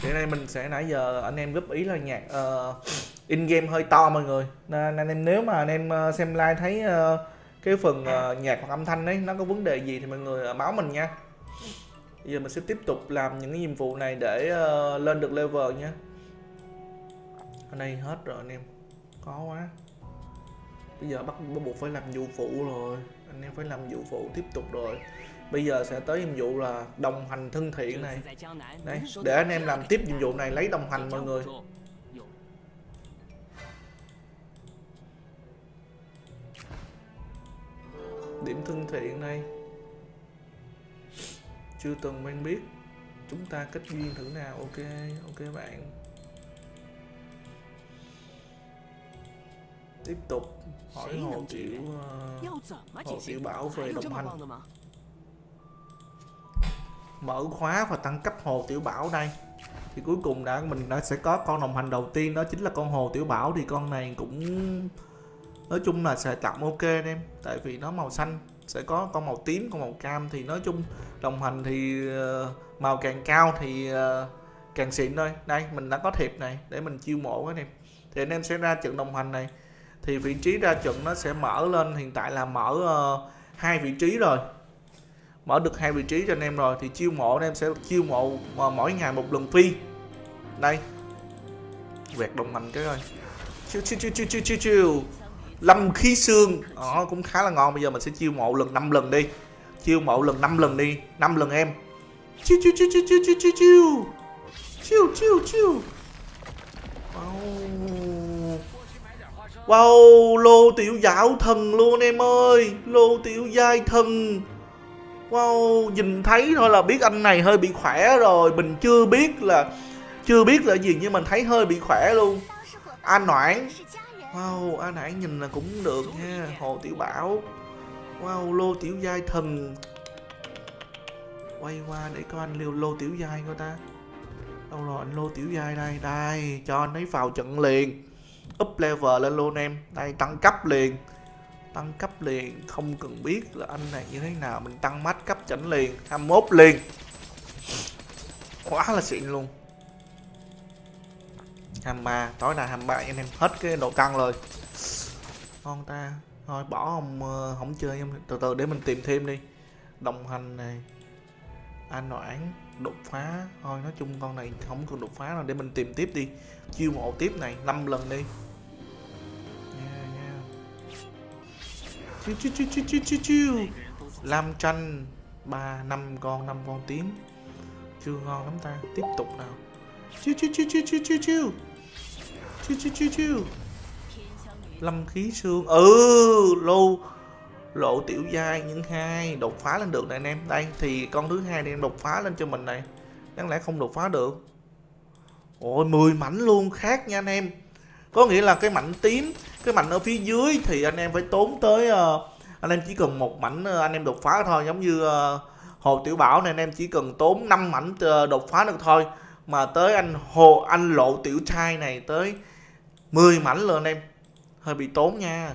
hiện nay mình sẽ nãy giờ anh em góp ý là nhạc uh, in game hơi to mọi người. Nên anh em nếu mà anh em ờ, xem live thấy ờ, cái phần ờ, nhạc hoặc âm thanh đấy nó có vấn đề gì thì mọi người báo mình nha. Bây giờ mình sẽ tiếp tục làm những cái nhiệm vụ này để uh, lên được level nhé ở đây hết rồi anh em. Có quá. Bây giờ bắt bắt buộc phải làm vụ phụ rồi. Anh em phải làm vụ phụ tiếp tục rồi. Bây giờ sẽ tới nhiệm vụ là đồng hành thân thiện này. Đây để anh em làm tiếp nhiệm vụ này lấy đồng hành mọi người. Điểm thân thiện đây chưa từng quen biết. Chúng ta kết duyên thử nào. Ok ok bạn. Tiếp tục hỏi hồ tiểu uh, hồ tiểu bảo về đồng hành mở khóa và tăng cấp hồ tiểu bảo đây. Thì cuối cùng đã mình đã sẽ có con đồng hành đầu tiên đó chính là con hồ tiểu bảo. Thì con này cũng nói chung là sẽ tạm ok anh em. Tại vì nó màu xanh, sẽ có con màu tím, con màu cam. Thì nói chung đồng hành thì ờ, màu càng cao thì ờ, càng xịn thôi. Đây, mình đã có thiệp này để mình chiêu mộ anh em. Thì anh em sẽ ra trận đồng hành này. Thì vị trí ra trận nó sẽ mở lên. Hiện tại là mở ờ, hai vị trí rồi. Mở được hai vị trí cho anh em rồi thì chiêu mộ anh em sẽ chiêu mộ mỗi ngày một lần phi. Đây. Quẹt đồng hành cái rồi chiêu chiêu chiêu chiêu chiêu chiêu lâm khí xương đó ờ, cũng khá là ngon. Bây giờ mình sẽ chiêu mộ lần 5 lần đi. Chiêu mộ lần 5 lần đi. 5 lần em. Chiêu chiêu chiêu chiêu chiêu chiêu chiêu. Chiêu chiêu chiêu. Chiêu wow. Wow, lô tiểu dạo thần luôn em ơi. Lô tiểu giai thần. Wow, nhìn thấy thôi là biết anh này hơi bị khỏe rồi. Mình chưa biết là, chưa biết là gì, nhưng mình thấy hơi bị khỏe luôn. An noãn. Wow, A nãy nhìn là cũng được ha Hồ Tiểu Bảo. Wow, lô tiểu giai thần. Quay qua để coi anh liều lô tiểu giai coi ta. Đâu rồi anh lô tiểu giai đây? Đây, cho anh ấy vào trận liền. Up level lên luôn em. Đây, tăng cấp liền. Tăng cấp liền, không cần biết là anh này như thế nào. Mình tăng mắt cấp chỉnh liền 21 liền. Quá là xịn luôn. 23 tối nay 23 anh em hết cái độ căng rồi. Ngon ta. Thôi, bỏ không ờ, không chơi em. Từ từ, để mình tìm thêm đi. Đồng hành này. Anh noãn, đột phá. Thôi, nói chung con này không còn đột phá rồi để mình tìm tiếp đi. Chiêu mộ tiếp này 5 lần đi. Nha nha. Chiêu chiêu chiêu chiêu chiêu chiêu chiêu. Lam tranh, ba, năm con năm con tím. Chưa ngon lắm ta. Tiếp tục nào. Chiêu chiêu chiêu chiêu chiêu chiêu chiêu chiu chiu chiu chiu. Lâm khí xương ừ lô lộ tiểu giai những hai đột phá lên được này anh em. Đây thì con thứ hai này em đột phá lên cho mình này. Đáng lẽ không đột phá được. Ôi 10 mảnh luôn khác nha anh em. Có nghĩa là cái mảnh tím cái mảnh ở phía dưới thì anh em phải tốn tới uh, anh em chỉ cần một mảnh uh, anh em đột phá thôi. Giống như uh, hồ tiểu bảo này anh em chỉ cần tốn 5 mảnh uh, đột phá được thôi. Mà tới anh hồ anh lộ tiểu trai này tới 10 mảnh luôn anh em. Hơi bị tốn nha.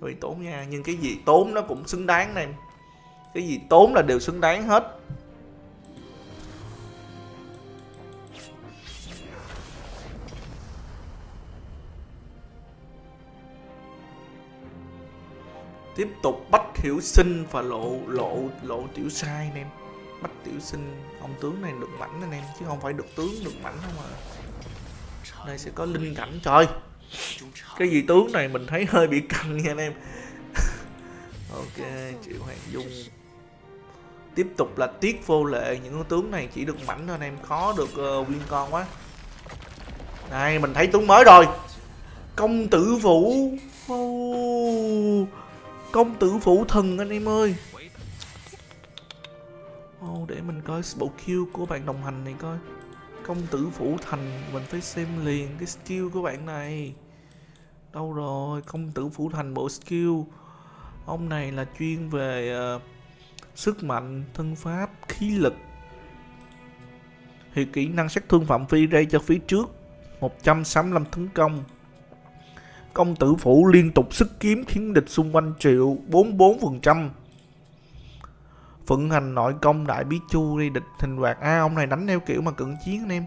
Hơi bị tốn nha. Nhưng cái gì tốn nó cũng xứng đáng anh em. Cái gì tốn là đều xứng đáng hết. Tiếp tục bách hiểu sinh và lộ lộ lộ tiểu sai anh em. Bách tiểu sinh, ông tướng này được mảnh anh em, chứ không phải được tướng, được mảnh không à đây sẽ có linh cảnh trời cái gì tướng này mình thấy hơi bị căng nha anh em. Ok triệu hoàng dung. Tiếp tục là tiết vô lệ những tướng này chỉ được mảnh thôi anh em khó được ờ, uh, nguyên con quá. Này mình thấy tướng mới rồi. Công tử vũ. Oh, công tử vũ thần anh em ơi. Oh, để mình coi bộ kill của bạn đồng hành này coi công tử phủ thành mình phải xem liền cái skill của bạn này. Đâu rồi công tử phủ thành bộ skill. Ông này là chuyên về uh, sức mạnh thân pháp khí lực. Thì kỹ năng sát thương phạm vi ray cho phía trước 165 tấn công. Công tử phủ liên tục sức kiếm khiến địch xung quanh triệu 44% phận hành nội công đại bí chu đi địch hình hoạt. A à, ông này đánh theo kiểu mà cận chiến anh em.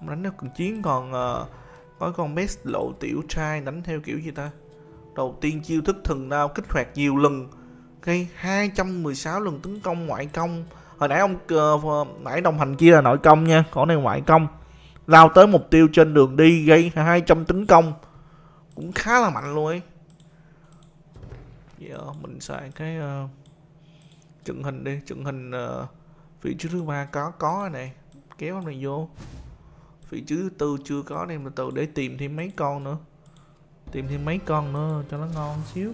Ông đánh theo cận chiến còn uh, có con best lộ tiểu trai đánh theo kiểu gì ta? Đầu tiên chiêu thức thần đao kích hoạt nhiều lần. Gây 216 lần tấn công ngoại công. Hồi nãy ông uh, nãy đồng hành kia là nội công nha còn này ngoại công. Lao tới mục tiêu trên đường đi gây 200 tấn công. Cũng khá là mạnh luôn ấy. Giờ mình xài cái uh, trận hình đi trận hình uh, vị trí thứ ba có có này. Kéo này vô. Vị trí thứ tư chưa có nên mà từ để tìm thêm mấy con nữa. Tìm thêm mấy con nữa cho nó ngon xíu.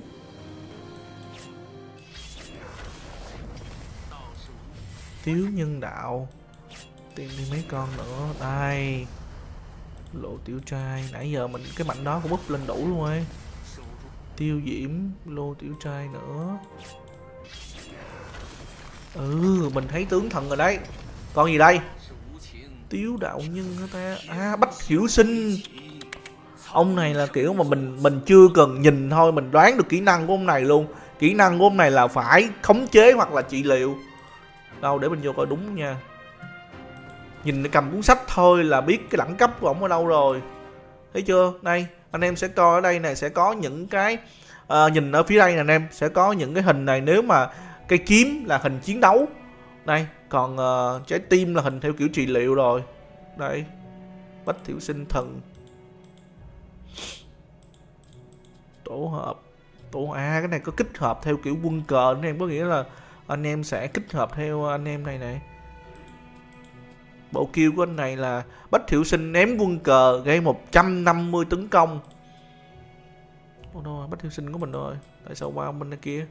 Thiếu nhân đạo. Tìm thêm mấy con nữa. Đây. Lộ tiểu trai. Nãy giờ mình cái mạnh đó cũng búp lên đủ luôn ấy. Tiêu diễm lô tiểu trai nữa ừ mình thấy tướng thần rồi đấy. Còn gì đây? Tiếu đạo nhân hả ta? À bách hiểu sinh. Ông này là kiểu mà mình mình chưa cần nhìn thôi mình đoán được kỹ năng của ông này luôn. Kỹ năng của ông này là phải khống chế hoặc là trị liệu. Đâu để mình vô coi đúng nha. Nhìn cầm cuốn sách thôi là biết cái đẳng cấp của ông ở đâu rồi. Thấy chưa? Đây anh em sẽ coi ở đây này sẽ có những cái uh, nhìn ở phía đây nè anh em. Sẽ có những cái hình này. Nếu mà cây kiếm là hình chiến đấu. Đây còn uh, trái tim là hình theo kiểu trị liệu rồi. Đây bách thiểu sinh thần. Tổ hợp tổ a à, cái này có kích hợp theo kiểu quân cờ anh em có nghĩa là anh em sẽ kích hợp theo anh em này này. Bộ kêu của anh này là bách thiểu sinh ném quân cờ gây 150 tấn công. Ủa đâu rồi, bách thiểu sinh của mình rồi. Tại sao qua bên kia?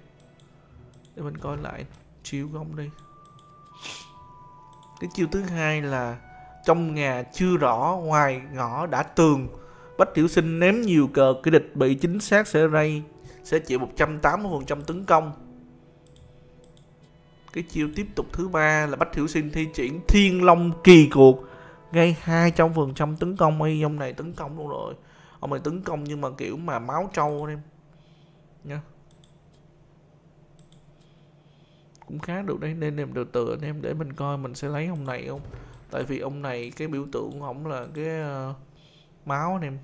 Để mình coi lại chiêu của ông đi. Cái chiêu thứ hai là trong nhà chưa rõ, ngoài ngõ đã tường. Bách tiểu sinh ném nhiều cờ cái địch bị chính xác sẽ ray sẽ chịu 180% tấn công. Cái chiêu tiếp tục thứ ba là bách tiểu sinh thi triển thiên long kỳ cuộc. Gây 200% tấn công. Y ông này tấn công luôn rồi. Ông này tấn công nhưng mà kiểu mà máu trâu anh em nha. Cũng khá được đấy nên em từ từ anh em để mình coi mình sẽ lấy ông này không? Tại vì ông này cái biểu tượng của ổng là cái uh, máu anh em.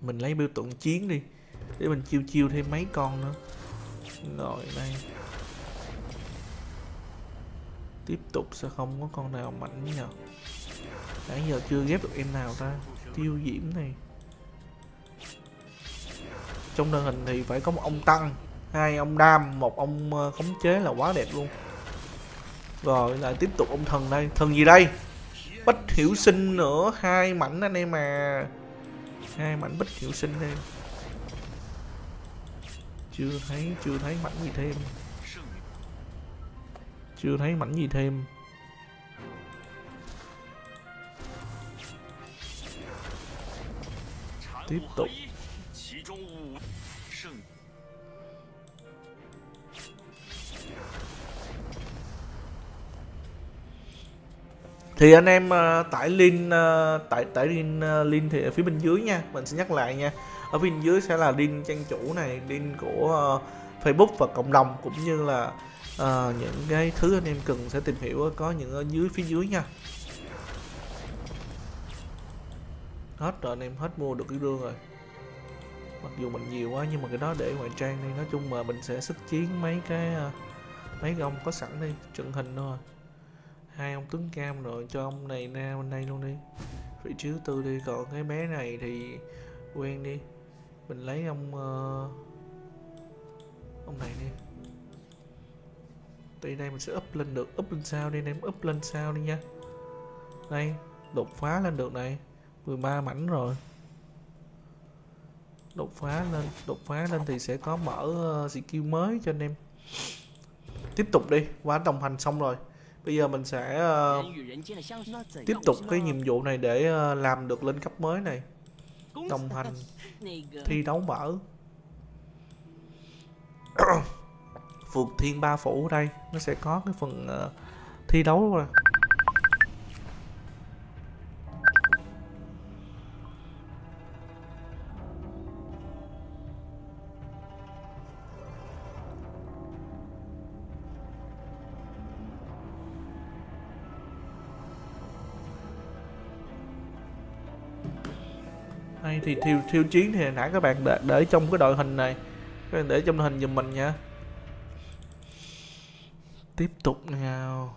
Mình lấy biểu tượng chiến đi để mình chiêu chiêu thêm mấy con nữa. Rồi đây. Tiếp tục sẽ không có con nào mạnh nhờ. Nãy giờ chưa ghép được em nào ta? Tiêu diễm này. Trong đơn hình thì phải có một ông tăng hai ông đam, một ông ờ, khống chế là quá đẹp luôn. Rồi lại tiếp tục ông thần đây. Thần gì đây? Bách hiểu sinh nữa. Hai mảnh anh em mà hai mảnh bích hiểu sinh em chưa thấy chưa thấy mảnh gì thêm. Chưa thấy mảnh gì thêm. Tiếp tục. Thì anh em ờ, tải link ờ, tải tải link ờ, link thì ở phía bên dưới nha. Mình sẽ nhắc lại nha. Ở phía bên dưới sẽ là link trang chủ này link của Facebook và cộng đồng cũng như là uh, những cái thứ anh em cần sẽ tìm hiểu có những ở dưới phía dưới nha. Hết rồi anh em hết mua được cái gương rồi. Mặc dù mình nhiều quá nhưng mà cái đó để ngoài trang đi. Nói chung mà mình sẽ sức chiến mấy cái mấy cái ông có sẵn đi trận hình thôi hai ông tướng cam rồi cho ông này na bên đây luôn đi. Vị trí tư đi còn cái bé này thì quen đi. Mình lấy ông uh, ông này đi. Từ đây mình sẽ up lên được up lên sao đi em up lên sao đi nha. Đây đột phá lên được này. 13 mảnh rồi. Đột phá lên đột phá lên thì sẽ có mở uh, skill mới cho anh em. Tiếp tục đi quá đồng hành xong rồi bây giờ mình sẽ uh, tiếp tục cái nhiệm vụ này để uh, làm được lên cấp mới này. Đồng hành thi đấu mở phượt thiên ba phủ ở đây nó sẽ có cái phần uh, thi đấu rồi. Hay thì thiêu thiêu chiến thì nãy các bạn để, để trong cái đội hình này. Các bạn để trong đội hình giùm mình nha. Tiếp tục nào.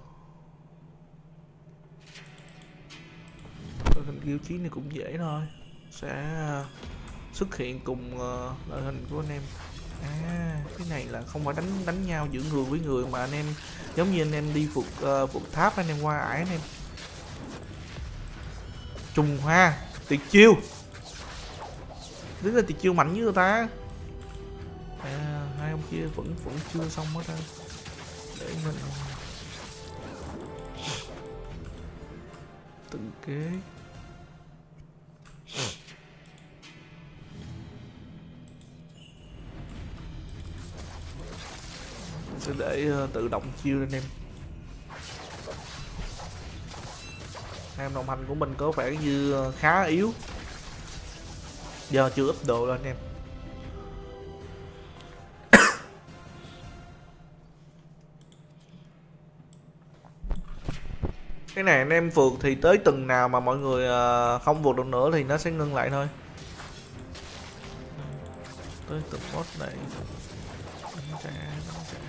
Đội hình thiêu chiến này cũng dễ thôi. Sẽ à, xuất hiện cùng à, đội hình của anh em. À cái này là không phải đánh đánh nhau giữa người với người mà anh em giống như anh em đi phục à, uh, vượt tháp anh em qua ải anh em. Trùng hoa tuyệt chiêu. Đứng lên thì chiêu mạnh như người ta. À, hai ông kia vẫn vẫn chưa xong hết á. Để mình tự kế. Mình sẽ để uh, tự động chiêu lên em. Em đồng hành của mình có vẻ như ờ, khá yếu do chưa up đồ lên em. Cái này anh em vượt thì tới từng nào mà mọi người ờ, không vượt được nữa thì nó sẽ ngưng lại thôi. Tới từng boss này. Đánh trả trả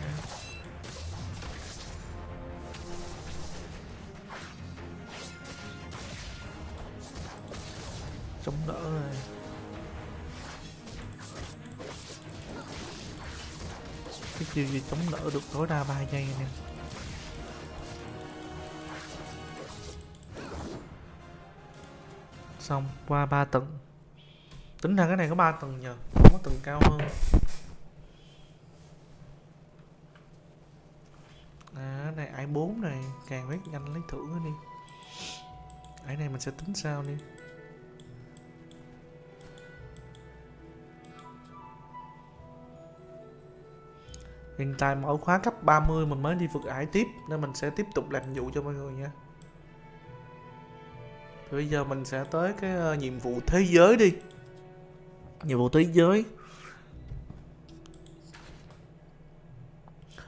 chống đỡ. Này cái chiêu gì chống đỡ được tối đa 3 giây anh em. Xong, qua 3 tầng. Tính ra cái này có 3 tầng nhờ, không có tầng cao hơn. À này ai 4 này, càng quét nhanh lấy thưởng đi. Ải này mình sẽ tính sao đi? Hiện tại mở khóa cấp 30 mình mới đi vượt ải tiếp, Nên mình sẽ tiếp tục làm vụ cho mọi người nha. Thì bây giờ mình sẽ tới cái ờ, nhiệm vụ thế giới đi. Nhiệm vụ thế giới.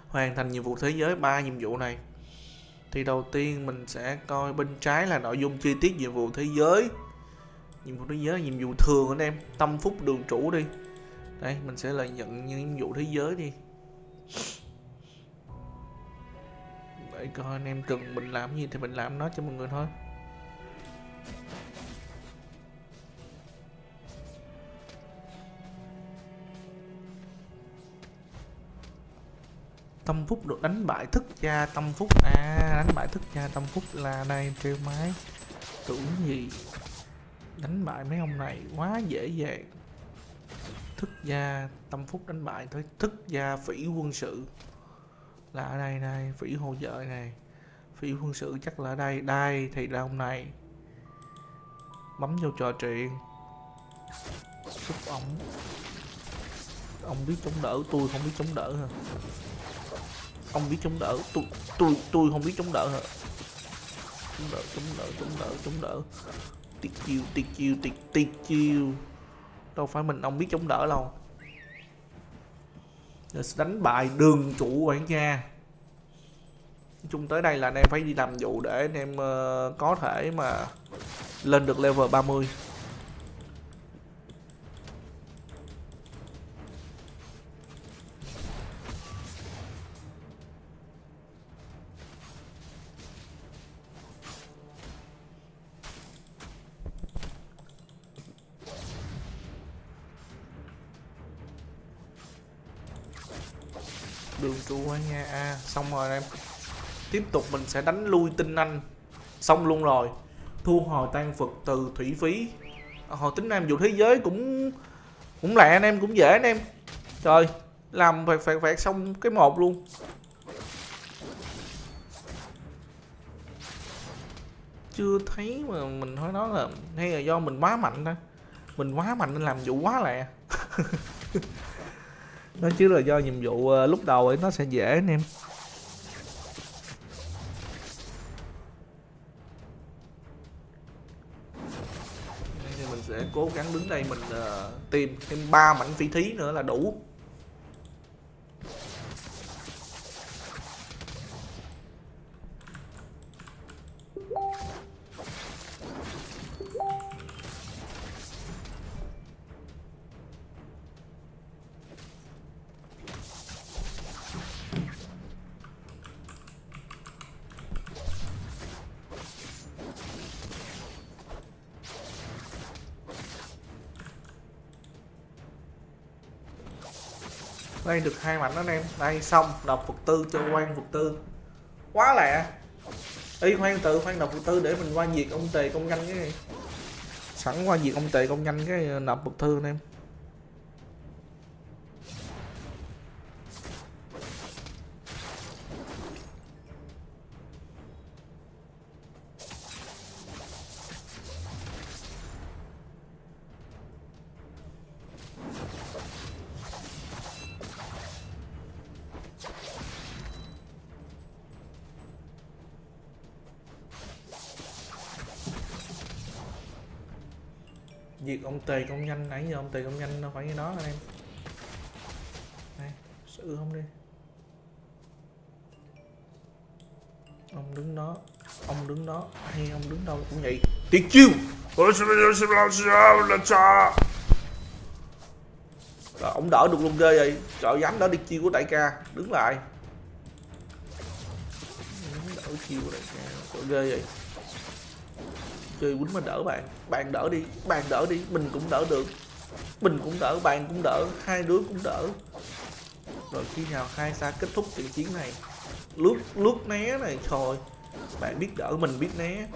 Hoàn thành nhiệm vụ thế giới ba nhiệm vụ này. Thì đầu tiên mình sẽ coi bên trái là nội dung chi tiết nhiệm vụ thế giới. Nhiệm vụ thế giới là nhiệm vụ thường anh em, Tâm phúc đường chủ đi. Đây, mình sẽ là nhận nhiệm vụ thế giới đi vậy coi anh em cần mình làm gì thì mình làm nó cho mọi người thôi. Tâm phúc được đánh bại thức cha tâm phúc. À đánh bại thức cha tâm phúc là đây treo máy tưởng gì? Đánh bại mấy ông này quá dễ dàng thức gia tâm phúc đánh bại tới thức gia phỉ quân sự. Là ở đây này, phỉ hỗ trợ này. Phỉ quân sự chắc là ở đây. Đây, thì là ông này. Bấm vô trò chuyện. Giúp ông ông biết chống đỡ, tôi không biết chống đỡ hả? Ông biết chống đỡ, tôi tôi tôi không biết chống đỡ hả? Chống đỡ chống đỡ chống đỡ chống đỡ. Tiệt chiêu tiệt chiêu, tiệt tiệt chiêu đâu phải mình ông biết chống đỡ đâu. Đánh bại đường chủ quản gia. Nói chung tới đây là anh em phải đi làm vụ để anh em ờ, có thể mà lên được level 30 đường quá nha. À, xong rồi em. Tiếp tục mình sẽ đánh lui tinh anh. Xong luôn rồi. Thu hồi tan phật từ thủy phí. À, hồi tính em dù thế giới cũng cũng lẹ anh em cũng dễ anh em. Trời làm phải phải phải xong cái một luôn. Chưa thấy mà mình nói đó là hay là do mình quá mạnh ta. Mình quá mạnh nên làm vụ quá lẹ. nó chứ là do nhiệm vụ ờ, lúc đầu ấy nó sẽ dễ anh em. Mình sẽ cố gắng đứng đây mình uh, tìm thêm ba mảnh phi thí nữa là đủ. Đây được hai mảnh đó anh em. Đây, xong. Đọc vật tư cho quan vật tư. Quá lẹ y khoan tự khoan đọc vật tư để mình qua diệt ông tề công nhanh cái này. Sẵn qua diệt ông tề công nhanh cái ờ, nộp vật tư anh em. Tề công nhanh nãy giờ ông tề công nhanh đâu phải như đó anh em. Này sự không đi. Ông đứng đó, ông đứng đó, hay ông đứng đâu cũng vậy. Tuyệt chiêu! Rồi ông đỡ được luôn ghê vậy. Trời dám đỡ đi chiêu của đại ca. Đứng lại. Đỡ chiêu của đại ca. Trời, ghê vậy chơi quýnh mà đỡ bạn. Bạn đỡ đi, bạn đỡ đi, mình cũng đỡ được. Mình cũng đỡ, bạn cũng đỡ, hai đứa cũng đỡ. Rồi khi nào hai xa kết thúc trận chiến này lướt lướt né này thôi bạn biết đỡ, mình biết né.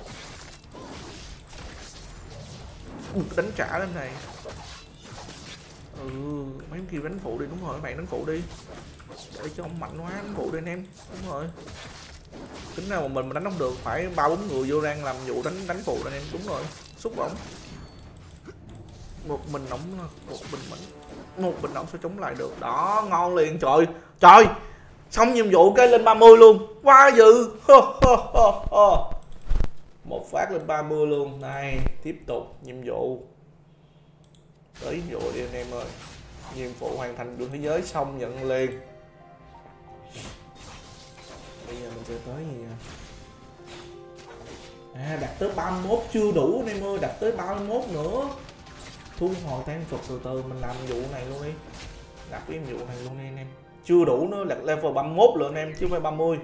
Bụt đánh trả lên này. Ừ mấy kia đánh phụ đi, đúng rồi bạn đánh phụ đi. Để cho ông mạnh quá đánh phụ đi anh em, đúng rồi tính nào mà mình mà đánh không được, phải ba bốn người vô đang làm vụ đánh đánh phụ anh em. Đúng rồi, xúc ổng một mình ổng, một mình mình, một mình ổng sẽ chống lại được. Đó, ngon liền, trời trời. Xong nhiệm vụ cái lên 30 luôn. Quá dữ. Một phát lên 30 luôn. Này, tiếp tục nhiệm vụ. Tới nhiệm vụ đi anh em ơi. Nhiệm vụ hoàn thành đường thế giới xong, nhận liền bây giờ mình sẽ tới gì à? à đặt tới 31 chưa đủ anh em ơi đặt tới 31 nữa. Thu hồi tan phục từ từ mình làm vụ này luôn đi. Đặt cái vụ này luôn đi anh em. Chưa đủ nữa đặt level 31 lượng anh em chứ không phải 30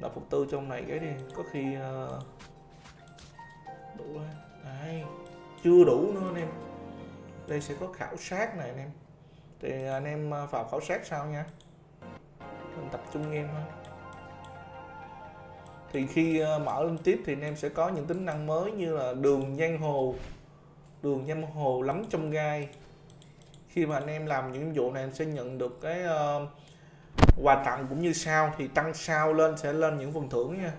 là phục tư trong này cái đi có khi uh, đủ rồi đấy chưa đủ nữa anh em. Đây sẽ có khảo sát này anh em. Thì anh em ờ, vào khảo sát sau nha. Mình tập trung game thôi thì khi ờ, mở lên tiếp thì anh em sẽ có những tính năng mới như là đường giang hồ đường giang hồ lắm trong gai. Khi mà anh em làm những vụ này anh sẽ nhận được cái uh, quà tặng cũng như sao thì tăng sao lên sẽ lên những phần thưởng nha.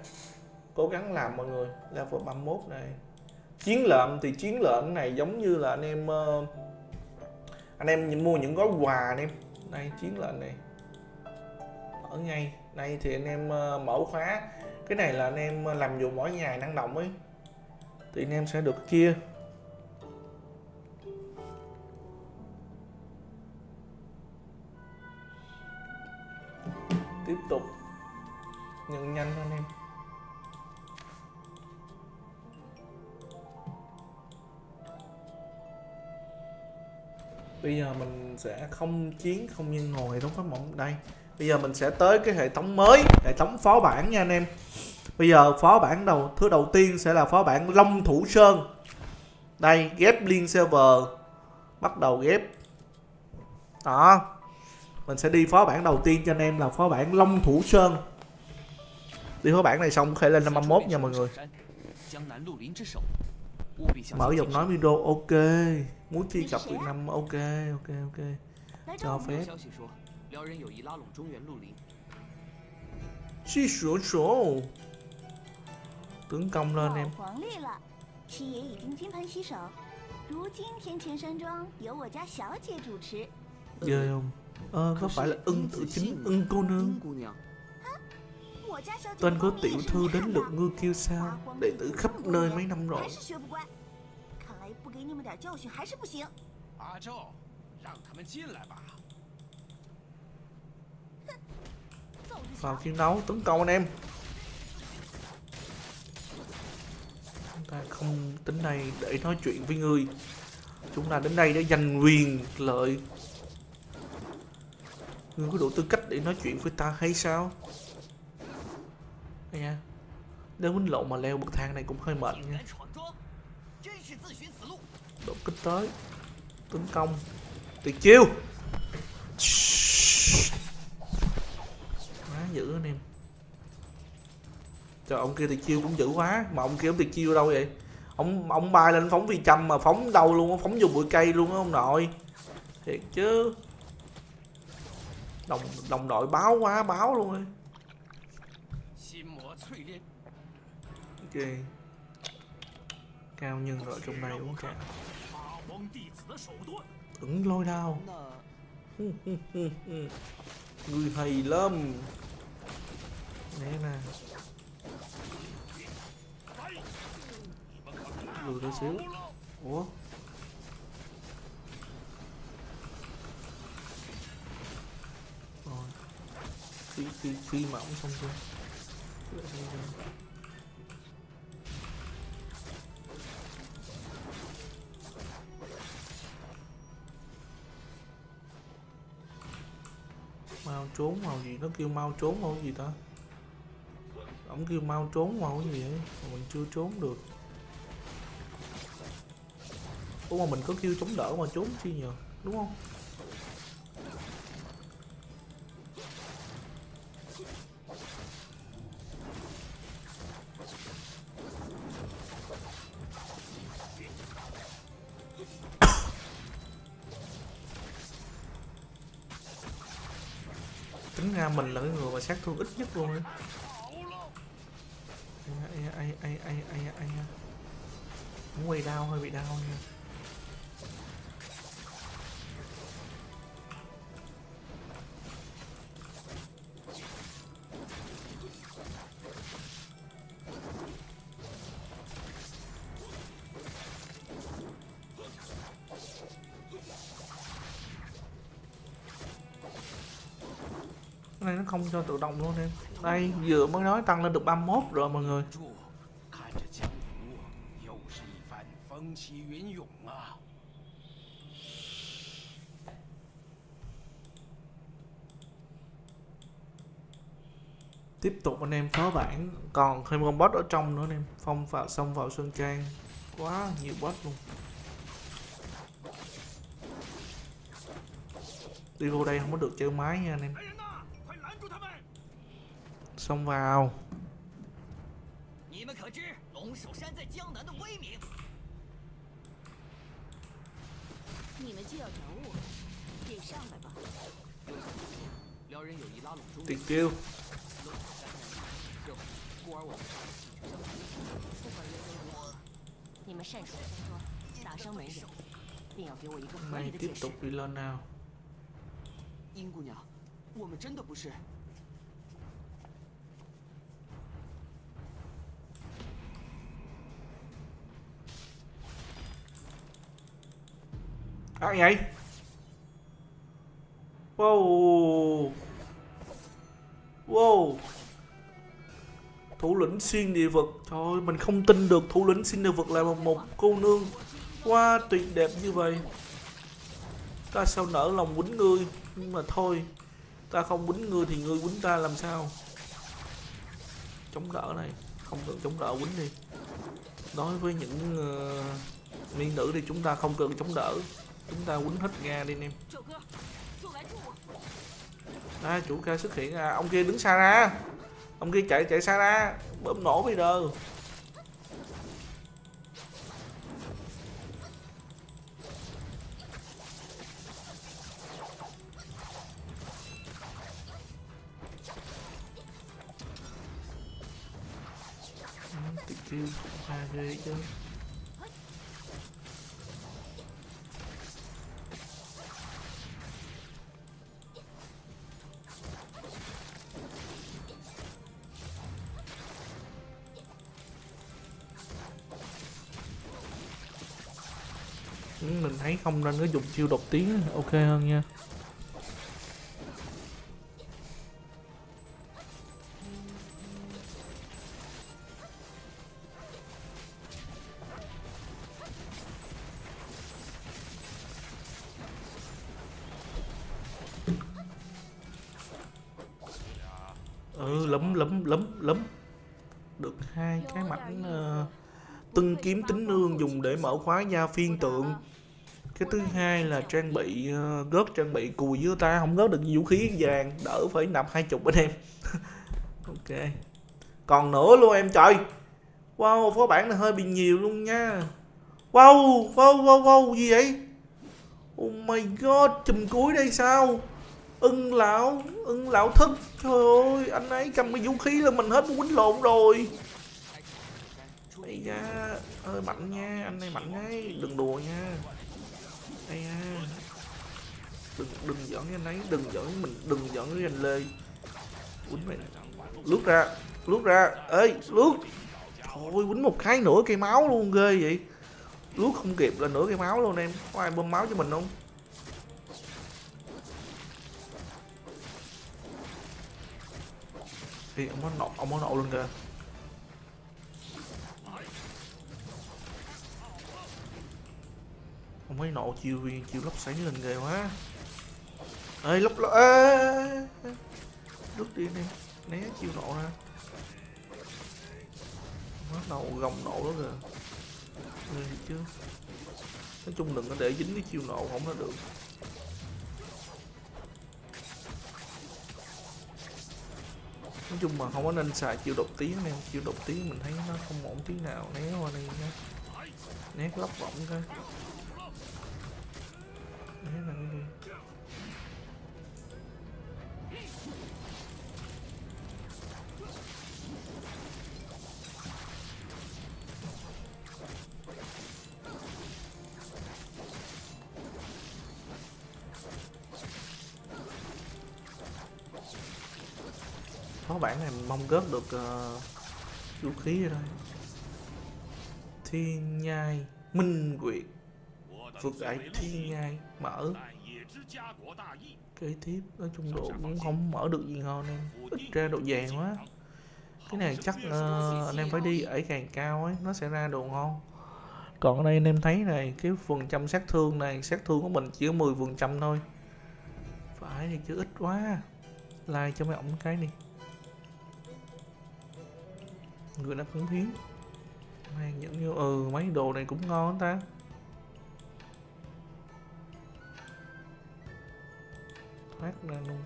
Cố gắng làm mọi người level 31 này. Chiến lệnh thì chiến lệnh này giống như là anh em uh, anh em mua những gói quà anh em. Đây chiến lệnh này. Ở ngay. Đây thì anh em uh, mở khóa cái này là anh em làm vụ mỗi ngày năng động ấy. Thì anh em sẽ được chia tiếp tục. Nhận nhanh anh em. Bây giờ mình sẽ không chiến, không nhân ngồi, đúng pháp mộng đây. Bây giờ mình sẽ tới cái hệ thống mới, hệ thống phó bản nha anh em bây giờ phó bản đầu, thứ đầu tiên sẽ là phó bản long thủ sơn. Đây, ghép liên server. Bắt đầu ghép. Đó. Mình sẽ đi phó bản đầu tiên cho anh em là phó bản long thủ sơn. Đi phó bản này xong có lên năm 51 nha mọi người. Mở giọng nói video, ok. Muốn thi cập việt nam ok ok ok. Cho phép. Xì xùa xùa tướng công lên em. Ghê không? Ờ có phải là ưng chính ưng cô nương? tên có tiểu thư đến lượt ngư kêu sao? Đệ tử khắp nơi mấy năm rồi. Vào chiến đấu tấn công anh em. ta không tính đây để nói chuyện với ngươi Chúng ta đến đây để giành quyền lợi Ngươi có đủ tư cách để nói chuyện với ta hay sao? Nha yeah. Đến quýnh lộn mà leo bậc thang này cũng hơi mệt nha Đột kích tới, Tấn công, Tuyệt chiêu Quá dữ anh em Trời, ông kia thì chiêu cũng dữ quá, Mà ông kia ông thì chiêu đâu vậy? Ông ông bay lên phóng vì chăm mà phóng đâu luôn Phóng vô bụi cây luôn á ông nội. Thiệt chứ. Đồng đồng đội báo quá, báo luôn ấy Ok. Cao nhân ở trong này uống cả Ứng lôi đao. Người hay lắm. Nè nè Ờ, Lùi ra xíu. Ủa? Rồi. Khi, khi, khi mà ông xong chưa? Lại xong chưa? mau trốn màu gì? Nó kêu mau trốn màu gì ta? Ổng kêu mau trốn màu gì ấy mà mình chưa trốn được ủa mà mình có kêu chống đỡ mà trốn chi nhờ, đúng không? Tính ra mình là cái người mà sát thương ít nhất luôn ấy. Ai ai ai ai ai ai ai quay đau hơi bị đau nha. nó không cho tự động luôn em. Đây, vừa mới nói tăng lên được 31 rồi mọi người. Tiếp tục anh em phó bản còn thêm con boss ở trong nữa anh em. Phong vào xông vào sơn trang. Quá nhiều boss luôn. Đi vô đây không có được chơi máy nha anh em xông vào 你们可知龙首山在江南的威名？你们就要找我，得上来吧。辽人有意拉拢中 tuyệt chiêu 故而我们不管原因如何，你们善始山庄，打伤门人，便要给我一个 hôm 合理 nay 的 tiếp 解释 tục。đi lên nào 殷姑娘，我们真的不是。 Ai vậy? Wow. Wow. Thủ lĩnh xuyên địa vực. Trời ơi mình không tin được thủ lĩnh xuyên địa vực là một, một cô nương quá tuyệt đẹp như vậy. Ta sao nỡ lòng quýnh ngươi? Nhưng mà thôi ta không quýnh ngươi thì ngươi quýnh ta làm sao? Chống đỡ này không cần chống đỡ quýnh đi. Đối với những uh, mỹ nữ thì chúng ta không cần chống đỡ chúng ta quýnh hết ga đi anh em. À, chủ ca xuất hiện. À ông kia đứng xa ra. Ông kia chạy chạy xa ra. Bơm nổ bây giờ Thank you. Mình thấy không nên có dùng chiêu độc tiếng ok hơn nha. Ừ lấm lấm lấm lấm. Được hai cái mảnh ờ, tân kiếm tính nương dùng để mở khóa gia phiên tượng cái thứ hai là trang bị ờ, uh, gớt trang bị cùi dưới ta không gớt được vũ khí vàng đỡ phải nạp hai chục anh em. Ok. Còn nữa luôn em trời. Wow phó bản này hơi bị nhiều luôn nha. Wow wow wow wow gì vậy? Oh my god chùm cuối đây sao? Ưng lão ưng lão thức trời ơi anh ấy cầm cái vũ khí là mình hết quýnh lộn rồi. Ây da, ơi mạnh nha, anh này mạnh ấy, đừng đùa nha. Ây à Đừng đừng giỡn với anh ấy, đừng giỡn với mình, đừng giỡn với anh Lê. Quýnh mày. Lút ra, lút ra, ê, lút. Thôi quýnh một cái nửa cây máu luôn ghê vậy. Lút không kịp là nửa cây máu luôn em. Có ai bơm máu cho mình không? Thì ông có nộ, ông có nộ luôn kìa. Không mấy nộ chiêu chiêu lốc xoáy lên ghê quá. Ê lốc lốc ê rút đi đi, né chiêu nộ ra. Bắt đầu gồng nộ đó kìa. Nghe được chưa nói chung đừng có để dính cái chiêu nộ không nó được. Nói chung mà không có nên xài chiêu độc tiếng em chiêu độc tiếng mình thấy nó không ổn tí nào. Né qua đây nha. Né lóc vọng coi phó bản này mong góp được uh, vũ khí rồi đây. Thiên nhai minh quyệt vượt giải thiên nhai mở. Kế tiếp nói chung độ cũng không mở được gì ngon em. Ít ra độ vàng quá. Cái này chắc uh, anh em phải đi ở càng cao ấy nó sẽ ra đồ ngon. Còn ở đây anh em thấy này cái phần trăm sát thương này sát thương của mình chỉ có 10 phần trăm thôi. Phải thì chứ ít quá. Like cho mấy ổng cái đi người đã cũng hiến, mang những như ừ mấy đồ này cũng ngon ta. Thoát ra luôn.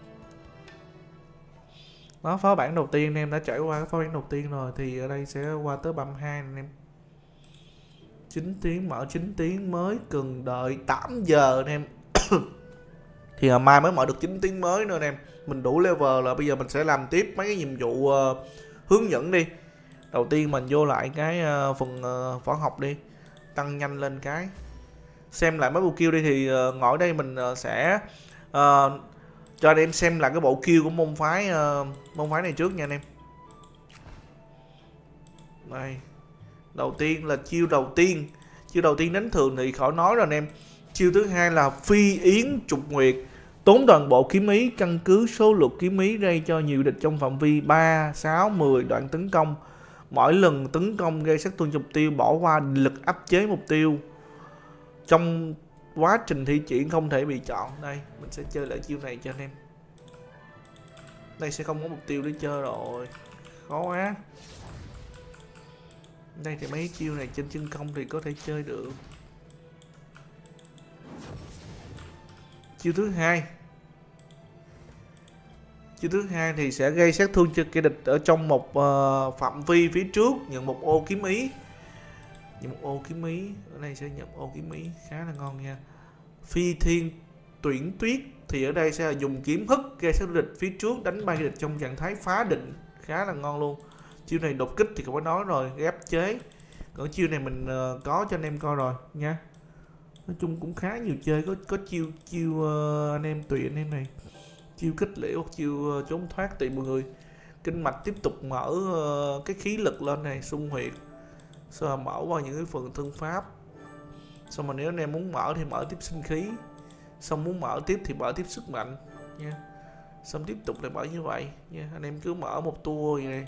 Đó phó bản đầu tiên anh em đã trải qua cái phó bản đầu tiên rồi thì ở đây sẽ qua tới 32 anh em. 9 tiếng mở 9 tiếng mới cần đợi 8 giờ anh em. Thì à, mai mới mở được 9 tiếng mới nữa anh em. Mình đủ level là bây giờ mình sẽ làm tiếp mấy cái nhiệm vụ uh, hướng dẫn đi đầu tiên mình vô lại cái ờ, phần ờ, võ học đi tăng nhanh lên cái. Xem lại mấy bộ kêu đi thì uh, ngồi đây mình sẽ uh, cho anh em xem lại cái bộ kêu của môn phái uh, môn phái này trước nha anh em. Đây. Đầu tiên là chiêu đầu tiên. Chiêu đầu tiên đánh thường thì khỏi nói rồi anh em. Chiêu thứ hai là phi yến trục nguyệt. Tốn toàn bộ kiếm ý căn cứ số lượt kiếm ý gây cho nhiều địch trong phạm vi 3, 6, 10 đoạn tấn công mỗi lần tấn công gây sát thương mục tiêu, bỏ qua lực áp chế mục tiêu. Trong quá trình thi triển không thể bị chọn. Đây, mình sẽ chơi lại chiêu này cho anh em. Đây sẽ không có mục tiêu để chơi rồi. Khó quá. Đây thì mấy chiêu này trên chân công thì có thể chơi được. Chiêu thứ hai chiêu thứ hai thì sẽ gây sát thương cho kẻ địch ở trong một uh, phạm vi phía trước nhận một ô kiếm ý. Nhận một ô kiếm ý ở đây sẽ nhận ô kiếm ý khá là ngon nha. Phi thiên tuyển tuyết thì ở đây sẽ là dùng kiếm hất gây sát địch phía trước đánh bay địch trong trạng thái phá định khá là ngon luôn. Chiêu này đột kích thì không có nói rồi ghép chế. Còn chiêu này mình uh, có cho anh em coi rồi nha. Nói chung cũng khá nhiều chơi có có chiêu chiêu uh, anh em tùy anh em này chiêu kích liễu, chiêu ờ, trốn thoát tùy mọi người. Kinh mạch tiếp tục mở ờ, cái khí lực lên này, xung huyệt. Sau mở qua những cái phần thân pháp? Xong mà nếu anh em muốn mở thì mở tiếp sinh khí. Xong muốn mở tiếp thì mở tiếp sức mạnh, nha. Xong tiếp tục lại mở như vậy, nha. Anh em cứ mở một tour vậy này.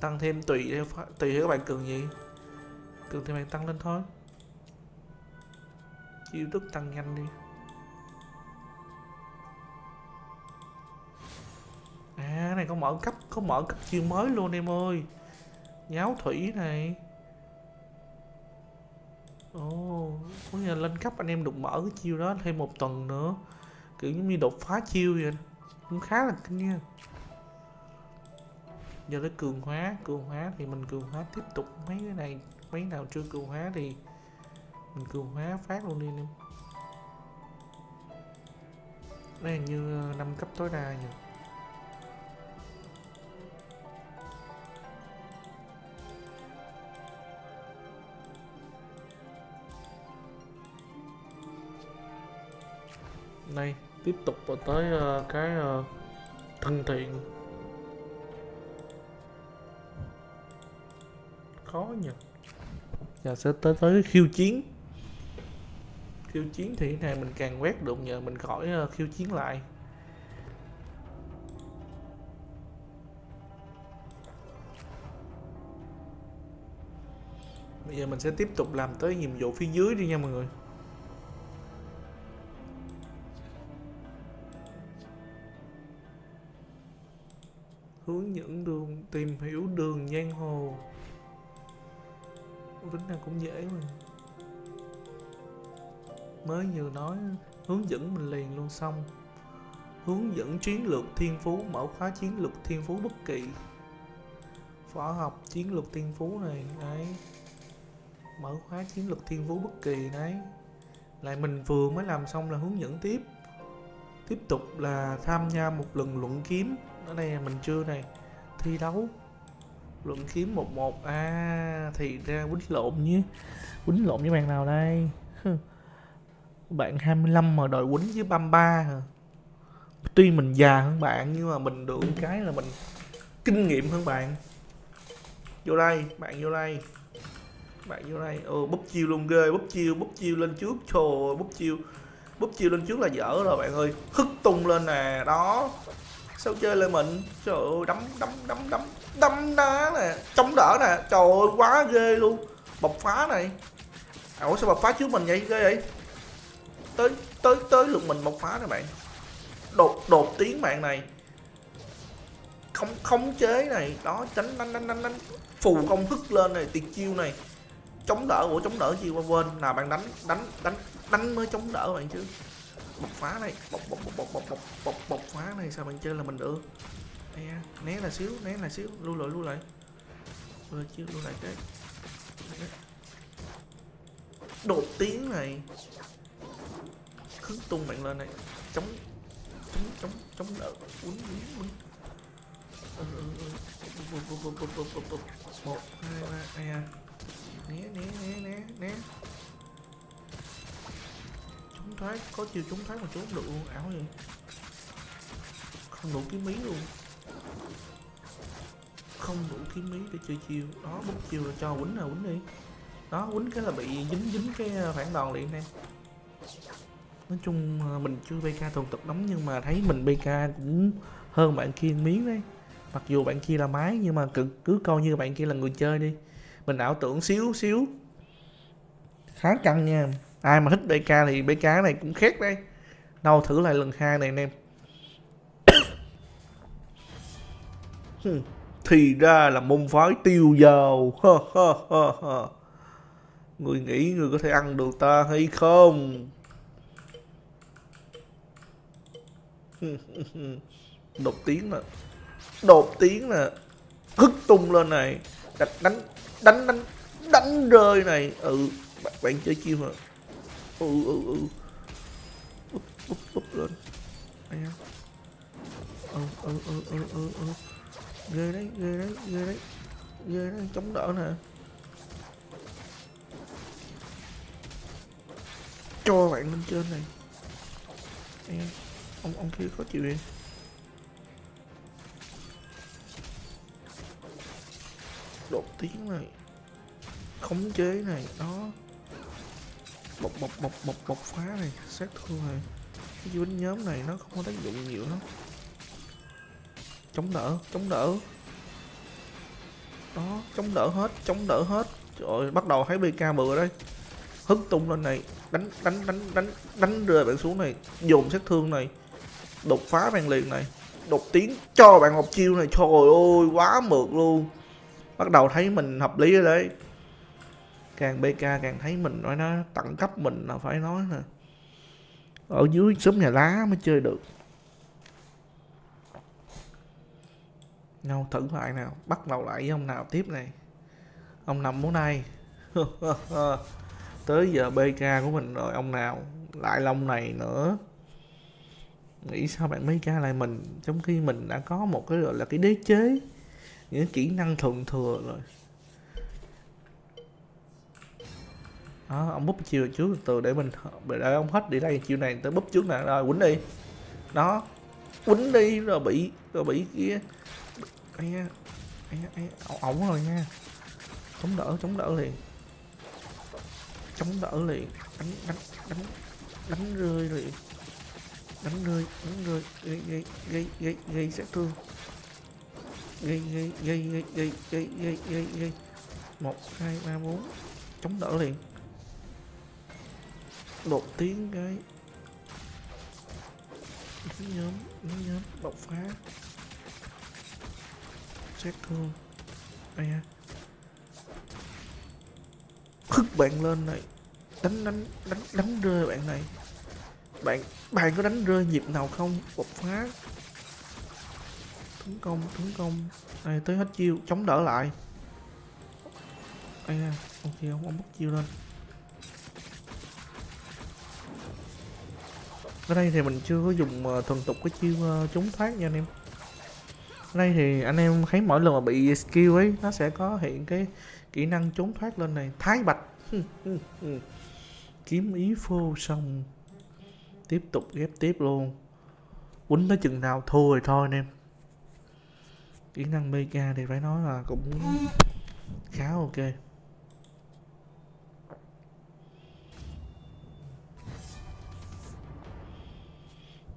Tăng thêm tùy theo tùy theo các bạn cần gì. Cần thì bạn tăng lên thôi. Chiêu thức tăng nhanh đi. À này có mở cấp, có mở cấp chiêu mới luôn em ơi. Nháo thủy này. Ồ, có nghĩa lên cấp anh em được mở cái chiêu đó thêm một tuần nữa. Kiểu giống như đột phá chiêu vậy cũng khá là kinh nha. Giờ tới cường hóa cường hóa thì mình cường hóa tiếp tục mấy cái này. Mấy nào chưa cường hóa thì mình cường hóa phát luôn đi anh em. Đây hình như ờ, năm cấp tối đa nhỉ nay. Tiếp tục vào tới uh, cái uh, thân thiện. Khó nhỉ giờ sẽ tới tới khiêu chiến. Khiêu chiến thì cái này mình càng quét được nhờ mình khỏi uh, khiêu chiến lại. Bây giờ mình sẽ tiếp tục làm tới nhiệm vụ phía dưới đi nha mọi người. Tìm hiểu đường giang hồ. Tính nào cũng dễ mà. Mới vừa nói, hướng dẫn mình liền luôn xong. Hướng dẫn chiến lược thiên phú, mở khóa chiến lược thiên phú bất kỳ. Võ học chiến lược thiên phú này, đấy. Mở khóa chiến lược thiên phú bất kỳ, đấy. Lại mình vừa mới làm xong là hướng dẫn tiếp. Tiếp tục là tham gia một lần luận kiếm. Ở đây là mình chưa này thi đấu. Luận kiếm một một. À thì ra quýnh lộn nhé. Quýnh lộn với bạn nào đây? Bạn 25 mà đòi quýnh với 33 hả? Tuy mình già hơn bạn nhưng mà mình được cái là mình kinh nghiệm hơn bạn. Vô đây, bạn vô đây. Bạn vô đây. Ừ búp chiêu luôn ghê. Búp chiêu búp chiêu lên trước. Trời búp chiêu búp chiêu lên trước là dở rồi bạn ơi. Hất tung lên nè. Đó sao chơi lại mình? Trời ơi đấm đấm đấm đấm. Đấm đá nè chống đỡ nè. Trời ơi quá ghê luôn. Bộc phá này. À, ủa sao bộc phá trước mình vậy? Ghê vậy. Tới tới tới lượt mình bộc phá nè bạn. Đột đột tiếng bạn này. Không khống chế này. Đó tránh đánh đánh đánh đánh. Phù công thức lên này tiền chiêu này. Chống đỡ của chống đỡ gì qua quên. Là bạn đánh đánh đánh đánh mới chống đỡ bạn chứ bộc phá này bộc bộc bộc bộc bộc bộc bộc, bộc phá này sao bạn chơi là mình được? Nè né là xíu né là xíu. Lưu lại lưu lại. Lưu lại chiêu lưu lại cái đột tiếng này. Khứng tung bạn lên này. Chống chống chống chống đỡ. Uốn uốn uốn. Một hai ba ai à né né né né né trúng thoát có chiều trúng thoát mà trốn được luôn, ảo vậy. Không đủ kiếm mí luôn. Không đủ kiếm mí để chơi chiêu. Đó, bút chiêu là cho quýnh nào quýnh đi. Đó, quýnh cái là bị dính dính cái phản đòn liền nè nói chung mình chưa bk thuần tục lắm, nhưng mà thấy mình bk cũng hơn bạn kia miếng đấy. Mặc dù bạn kia là máy nhưng mà cứ cứ coi như bạn kia là người chơi đi. Mình ảo tưởng xíu xíu. Khá căng nha ai mà thích bk thì bk này cũng khét đây đâu thử lại lần hai này anh em. Thì ra là môn phái tiêu dầu người nghĩ người có thể ăn được ta hay không? Đột tiếng nè đột tiếng nè hất tung lên này. Đánh đánh đánh đánh đánh rơi này. Ừ bạn, bạn chơi chiêu rồi ừ ừ ừ úp úp úp lên. Anh à. ừ ừ ừ ừ ừ ừ ghê đấy ghê đấy ghê đấy. Ghê đấy chống đỡ nè. Cho bạn lên trên này. Đây, ông ông kia khó chịu đi. Đột tiếng này. Khống chế này đó bọc bọc bọc bọc bọc phá này sát thương này. Cái gì bánh nhóm này nó không có tác dụng nhiều lắm. Chống đỡ chống đỡ. Đó chống đỡ hết chống đỡ hết. Trời ơi, bắt đầu thấy bk bự đây. Hất tung lên này đánh đánh đánh đánh đánh rơi bạn xuống này. Dồn sát thương này. Đột phá bạn liền này. Đột tiến cho bạn một chiêu này. Trời ơi quá mượt luôn. Bắt đầu thấy mình hợp lý rồi đấy càng bk càng thấy mình nói nó tận cấp mình là phải nói nè. Ở dưới xóm nhà lá mới chơi được. Nhau thử lại nào, bắt đầu lại với ông nào tiếp này. Ông nằm muốn đây tới giờ bk của mình rồi, ông nào lại lông này nữa. Nghĩ sao bạn mấy ca lại mình, trong khi mình đã có một cái gọi là cái đế chế, những kỹ năng thuận thừa rồi. Đó, ông búp chiều trước từ để mình để ông hết. Đi đây chiều này tới búp trước nè. Rồi, quýnh đi. Đó, quýnh đi, rồi bị rồi bị kia. Ai ai ai ổng rồi nha. Chống đỡ chống đỡ liền. Chống đỡ liền. Đánh đánh đánh đánh rơi liền. Đánh rơi đánh rơi. Gây gây gây gây gây sát thương. Gây gây gây gây gây gây gây gây. Một, hai, ba, bốn. Chống đỡ liền đột tiến cái đánh nhóm đánh nhóm đột phá. Sát thương. Ai à hức bạn lên này. Đánh đánh đánh đánh rơi bạn này. Bạn bạn có đánh rơi nhịp nào không? Bộc phá. Tấn công tấn công. Này tới hết chiêu, chống đỡ lại. Ai à ok, không ông mất chiêu lên. Ở đây thì mình chưa có dùng ờ, thuần tục cái chiêu ờ, chống thoát nha anh em. Ở đây thì anh em thấy mỗi lần mà bị skill ấy, nó sẽ có hiện cái kỹ năng trốn thoát lên này. Thái bạch. Kiếm ý phô xong. Tiếp tục ghép tiếp luôn. Quýnh tới chừng nào thua rồi thôi anh em. Kỹ năng mega thì phải nói là cũng khá ok.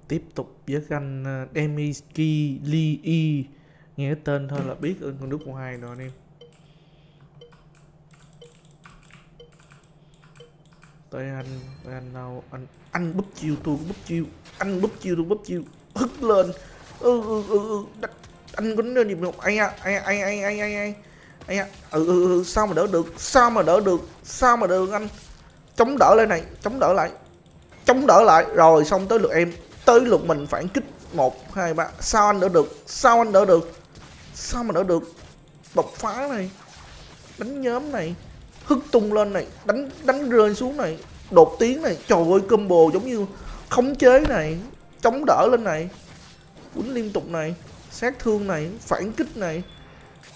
Tiếp tục với anh ờ, Demiski Lee nghe cái tên thôi là biết ở con nước ngoài rồi anh em. Tới anh tới anh nào anh anh búp chiêu tôi búp chiêu. Anh búp chiêu tôi búp chiêu. Hất lên. Ừ ừ ừ, ừ. anh có lên nhịp một anh à ạ anh anh anh anh anh anh à ừ, ừ ừ sao mà đỡ được? Sao mà đỡ được? Sao mà đỡ được anh? Chống đỡ lên này chống đỡ lại. Chống đỡ lại. Rồi xong tới lượt em tới lượt mình phản kích một, hai, ba. Sao anh đỡ được? Sao anh đỡ được? Sao mà đỡ được? Bộc phá này, đánh nhóm này, hất tung lên này, đánh đánh rơi xuống này, đột tiến này. Trời ơi, combo giống như khống chế này, chống đỡ lên này. Quýnh liên tục này, sát thương này, phản kích này,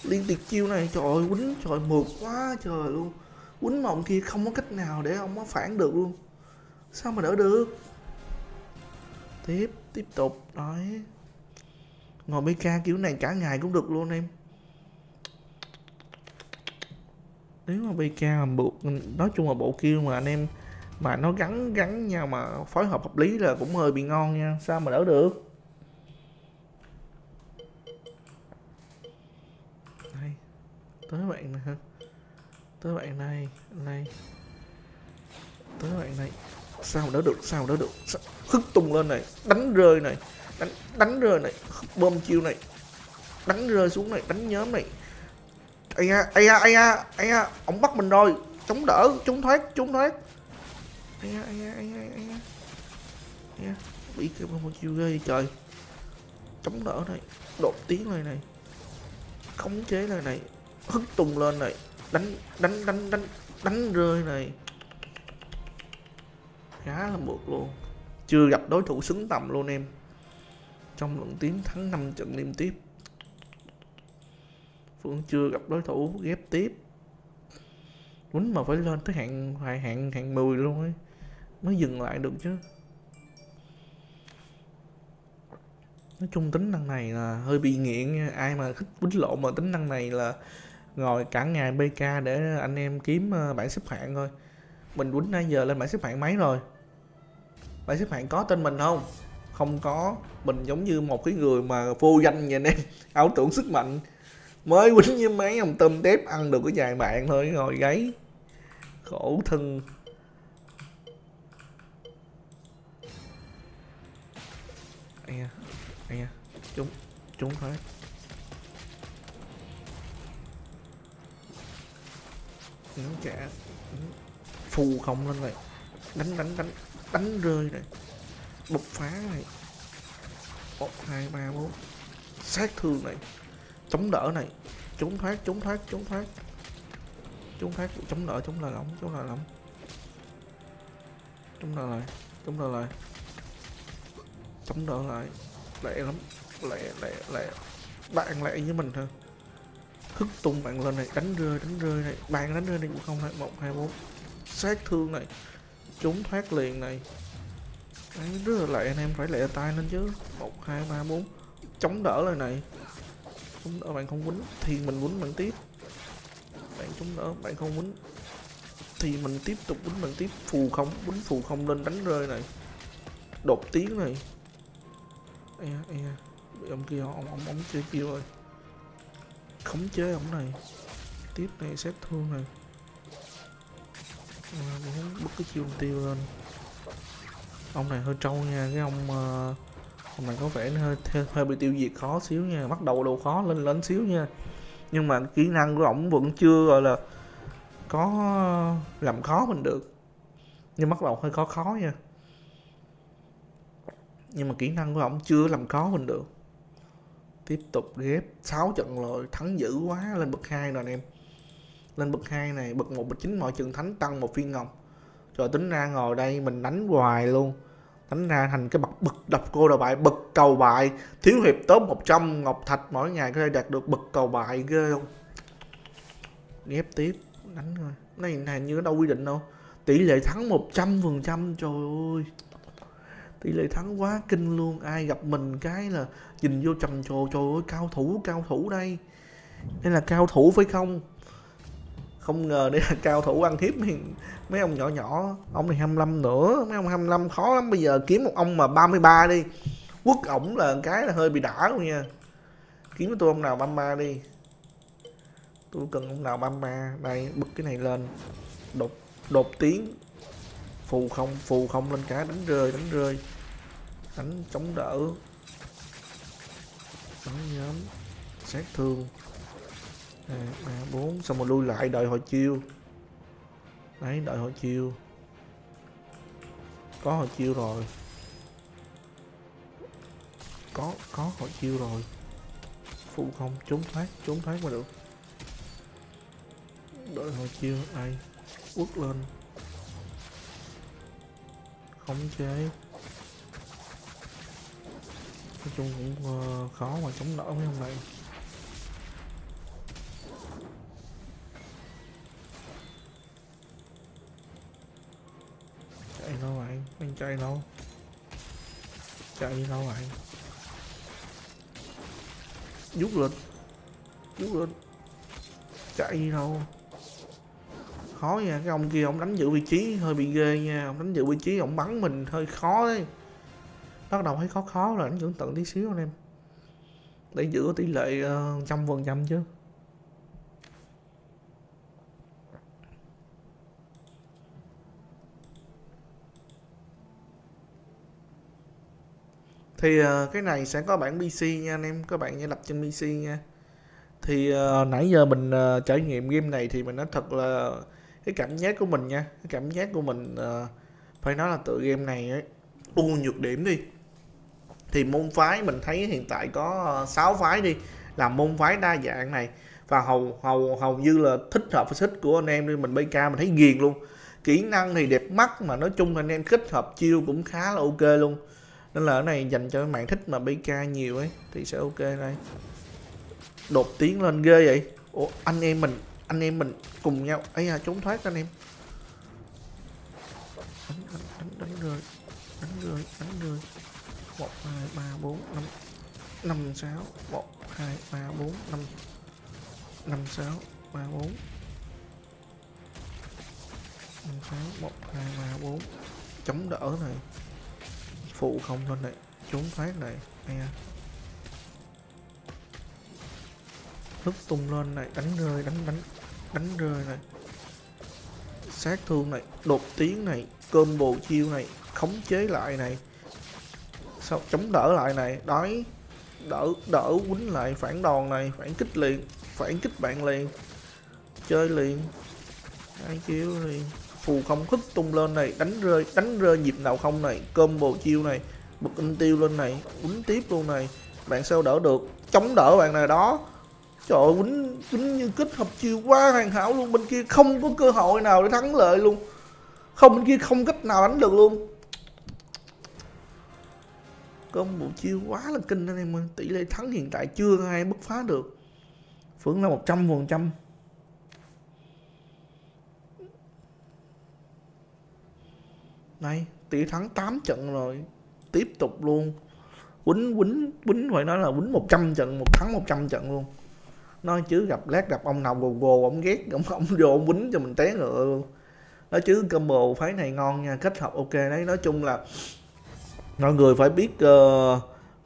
liên tiệt chiêu này. Trời ơi, quýnh, trời, mượt quá trời luôn. Quýnh mộng kia không có cách nào để ông có phản được luôn. Sao mà đỡ được? Tiếp tiếp tục nói ngồi bk kiểu này cả ngày cũng được luôn em. Nếu mà BK mà bộ, nói chung là bộ kêu mà anh em mà nó gắn gắn nhau mà phối hợp hợp lý là cũng hơi bị ngon nha. Sao mà đỡ được? Đây tới bạn này ha tới bạn này này. Tới bạn này sao nó đỡ được? Sao nó đỡ được? Sao? hất tung lên này, đánh rơi này, đánh đánh rơi này, bơm chiêu này, đánh rơi xuống này, đánh nhóm này. Ai a ai a ai a ai a ông bắt mình rồi. Chống đỡ, chống thoát chống thoát. Ai a ai a ai a ai a ai bị cái bơm chiêu ghê trời. Chống đỡ này, đột tiến này này. Khống chế này này hất tung lên này. Đánh đánh đánh đánh đánh rơi này khá là mượt luôn. Chưa gặp đối thủ xứng tầm luôn em. Trong luận tiến thắng 5 trận liên tiếp. Phương chưa gặp đối thủ ghép tiếp. Quýnh mà phải lên tới hạng hạng hạng hạng 10 luôn ấy. Mới dừng lại được chứ. Nói chung tính năng này là hơi bị nghiện. Ai mà thích quýnh lộn mà tính năng này là ngồi cả ngày bk để anh em kiếm ờ, bảng xếp hạng thôi. Mình quýnh nãy giờ lên bảng xếp hạng mấy rồi? Bảng xếp hạng có tên mình không? Không có. Mình giống như một cái người mà vô danh vậy em ảo tưởng sức mạnh. Mới quýnh với mấy ông tôm tép ăn được cái vài bạn thôi, ngồi gáy. Khổ thân. Ai à ai à chúng chúng thôi nó trả. Phù không lên rồi đánh đánh đánh đánh rơi này. Bộc phá này. Một, hai, ba, bốn. Sát thương này. Chống đỡ này. Trốn thoát trốn thoát trốn thoát. Trốn thoát, chống đỡ, chống lại lỏng, chống lại lỏng. Chống đỡ lại, chống đỡ lại. Chống đỡ lại. Lẹ lắm. Lẹ lẹ lẹ. Bạn lẹ với mình thôi. Hất tung bạn lên này. Đánh rơi đánh rơi này. Bạn đánh rơi này cũng không hai một, hai, bốn. Sát thương này trúng thoát liền này. Đấy, rất là lẹ anh em phải lẹ tay lên chứ. Một hai ba bốn. Chống đỡ lại này. Chống đỡ bạn không quýnh thì mình quýnh bạn tiếp. Bạn chống đỡ bạn không quýnh thì mình tiếp tục quýnh bạn tiếp. Phù không quýnh phù không lên đánh rơi này. Đột tiến này. E e bị ông kia ông ông ông chơi kêu rồi khống chế ông này. Tiếp này xét thương này muốn bất cái chiêu tiêu lên ông này hơi trâu nha cái ông uh, ông này có vẻ hơi hơi bị tiêu diệt khó xíu nha bắt đầu đầu khó lên lên xíu nha. Nhưng mà kỹ năng của ổng vẫn chưa gọi là có làm khó mình được. Nhưng bắt đầu hơi khó khó nha. Nhưng mà kỹ năng của ổng chưa làm khó mình được. Tiếp tục ghép 6 trận rồi thắng dữ quá lên bậc hai rồi anh em lên bậc 2 này, bậc 1 bậc 9 mọi trận thánh tăng một viên ngọc. Rồi tính ra ngồi đây mình đánh hoài luôn. Đánh ra thành cái bậc bậc đập cô đầu bại, bậc cầu bại. Thiếu hiệp top 100 ngọc thạch mỗi ngày có thể đạt được bậc cầu bại ghê không ghép tiếp, đánh rồi này này, như đâu quy định đâu. Tỷ lệ thắng 100 phần trăm, trời ơi. Tỷ lệ thắng quá kinh luôn. Ai gặp mình cái là nhìn vô trầm trồ, trời ơi, cao thủ cao thủ đây. Đây là cao thủ phải không? Không ngờ đây là cao thủ ăn hiếp mấy, mấy ông nhỏ nhỏ. Ông này 25 nữa mấy ông 25 khó lắm. Bây giờ kiếm một ông mà 33 đi. Quất ổng là cái là hơi bị đã luôn nha. Kiếm cho tôi ông nào 33 đi. Tôi cần ông nào 33 đây bật cái này lên. Đột đột tiếng phù không phù không lên cái đánh rơi đánh rơi. Đánh chống đỡ. Đánh nhóm. Sát thương à, ba bốn. Xong rồi lui lại đợi hồi chiêu. Đấy đợi hồi chiêu. Có hồi chiêu rồi. Có có hồi chiêu rồi. Phụ không trốn thoát trốn thoát mà được. Đợi hồi chiêu ai? Quất lên. Khống chế. Nói chung cũng ờ, khó mà chống đỡ mấy ông này chạy đâu chạy lâu chạy đi lâu lại bạn rút lên rút lên chạy đâu? Khó nha, cái ông kia ông đánh giữ vị trí hơi bị ghê nha. Ông đánh giữ vị trí, ông bắn mình hơi khó đấy. Bắt đầu thấy khó khó là ảnh hưởng tận tí xíu anh em. Để giữ tỷ lệ ờ, trăm phần trăm chứ. Thì uh, cái này sẽ có bản PC nha anh em các bạn nhớ lập trên PC nha. Thì uh, nãy giờ mình uh, trải nghiệm game này thì mình nói thật là cái cảm giác của mình nha cái cảm giác của mình uh, phải nói là tự game này ấy ưu nhược điểm đi. Thì môn phái mình thấy hiện tại có 6 phái đi là môn phái đa dạng này. Và hầu hầu hầu như là thích hợp với thích của anh em đi mình BK mình thấy ghiền luôn. Kỹ năng thì đẹp mắt mà nói chung anh em kết hợp chiêu cũng khá là ok luôn nên là ở này dành cho mạng thích mà BK nhiều ấy thì sẽ ok đây. Đột tiến lên ghê vậy. Ủa, anh em mình anh em mình cùng nhau. Ấy à trốn thoát anh em. Đánh đánh đánh, đánh rơi đánh rơi đánh rơi. Một hai ba bốn năm năm sáu. Một hai ba bốn năm năm sáu ba bốn. Năm sáu một hai ba bốn. Chống đỡ này phụ không lên này trốn thoát này nghe lúc tung lên này, đánh rơi, đánh đánh đánh rơi này. Sát thương này, đột tiến này, combo chiêu này, khống chế lại này. Sao chống đỡ lại này, đói, đỡ đỡ quýnh lại phản đòn này, phản kích liền, phản kích bạn liền. Chơi liền. Hai chiêu thì phù không hất tung lên này, đánh rơi đánh rơi nhịp nào không này, combo chiêu này, bật in tiêu lên này, quýnh tiếp luôn này. Bạn sao đỡ được? Chống đỡ bạn này đó. Trời ơi, quýnh quýnh như kết hợp chiêu quá hoàn hảo luôn. Bên kia không có cơ hội nào để thắng lợi luôn. Không, bên kia không cách nào đánh được luôn. Combo chiêu quá là kinh anh em ơi. Tỷ lệ thắng hiện tại chưa ai bứt phá được. Phượng là một trăm phần trăm. Đây tỷ thắng 8 trận rồi tiếp tục luôn. Quýnh quýnh quýnh phải nói là quýnh 100 trận một thắng 100 trận luôn. Nói chứ gặp lát gặp ông nào gồ gồ ông ghét ông ông vô ông quýnh cho mình té ngựa luôn. Nói chứ combo phái này ngon nha kết hợp ok đấy. Nói chung là mọi người phải biết uh,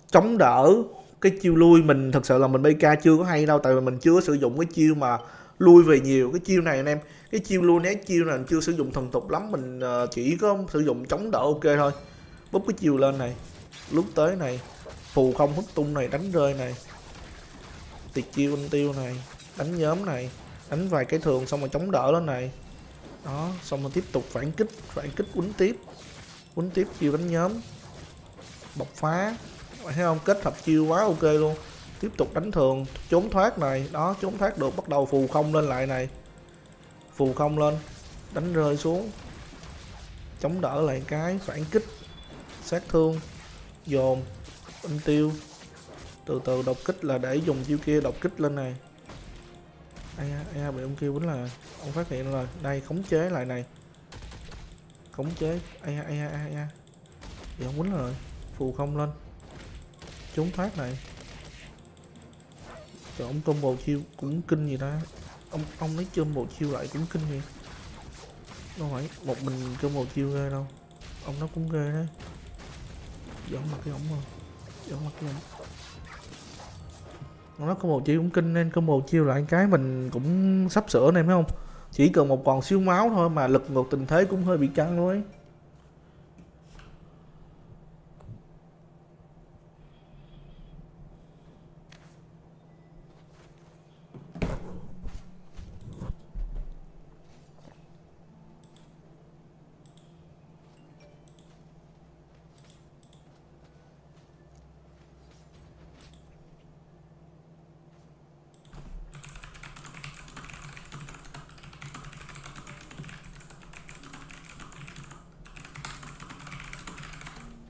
chống đỡ cái chiêu lui mình. Thật sự là mình BK chưa có hay đâu tại vì mình chưa sử dụng cái chiêu mà lui về nhiều. Cái chiêu này anh em cái chiêu luôn né chiêu này mình chưa sử dụng thần tục lắm, mình ờ, chỉ có sử dụng chống đỡ ok thôi. Búp cái chiêu lên này, lúc tới này, phù không hút tung này, đánh rơi này. Tiệt chiêu anh tiêu này, đánh nhóm này, đánh vài cái thường xong rồi chống đỡ lên này. Đó, xong rồi tiếp tục phản kích phản kích quýnh tiếp. Quýnh tiếp chiêu đánh nhóm. Bộc phá, thấy không? Kết hợp chiêu quá ok luôn. Tiếp tục đánh thường, trốn thoát này. Đó, trốn thoát được, bắt đầu phù không lên lại này phù không lên đánh rơi xuống. Chống đỡ lại cái phản kích sát thương dồn anh tiêu. Từ từ độc kích là để dùng chiêu kia độc kích lên này. Ai ai, ai bị ông kia quýnh là ông phát hiện rồi đây khống chế lại này. Khống chế ai ai ai ai ai. Thì ông quýnh rồi phù không lên. Trốn thoát này. Trời ông combo chiêu cũng kinh gì ta Ông ông lấy combo chiêu lại cũng kinh nghiệm Đâu phải, một mình combo chiêu ghê đâu. Ông nó cũng ghê đấy. Giỡn mặt cái ổng rồi Giỡn mặt cái ổng Nó combo chiêu cũng kinh nên combo chiêu lại cái mình cũng sắp sửa này, phải không? Chỉ cần một còn siêu máu thôi mà lực ngược tình thế cũng hơi bị căng luôn ấy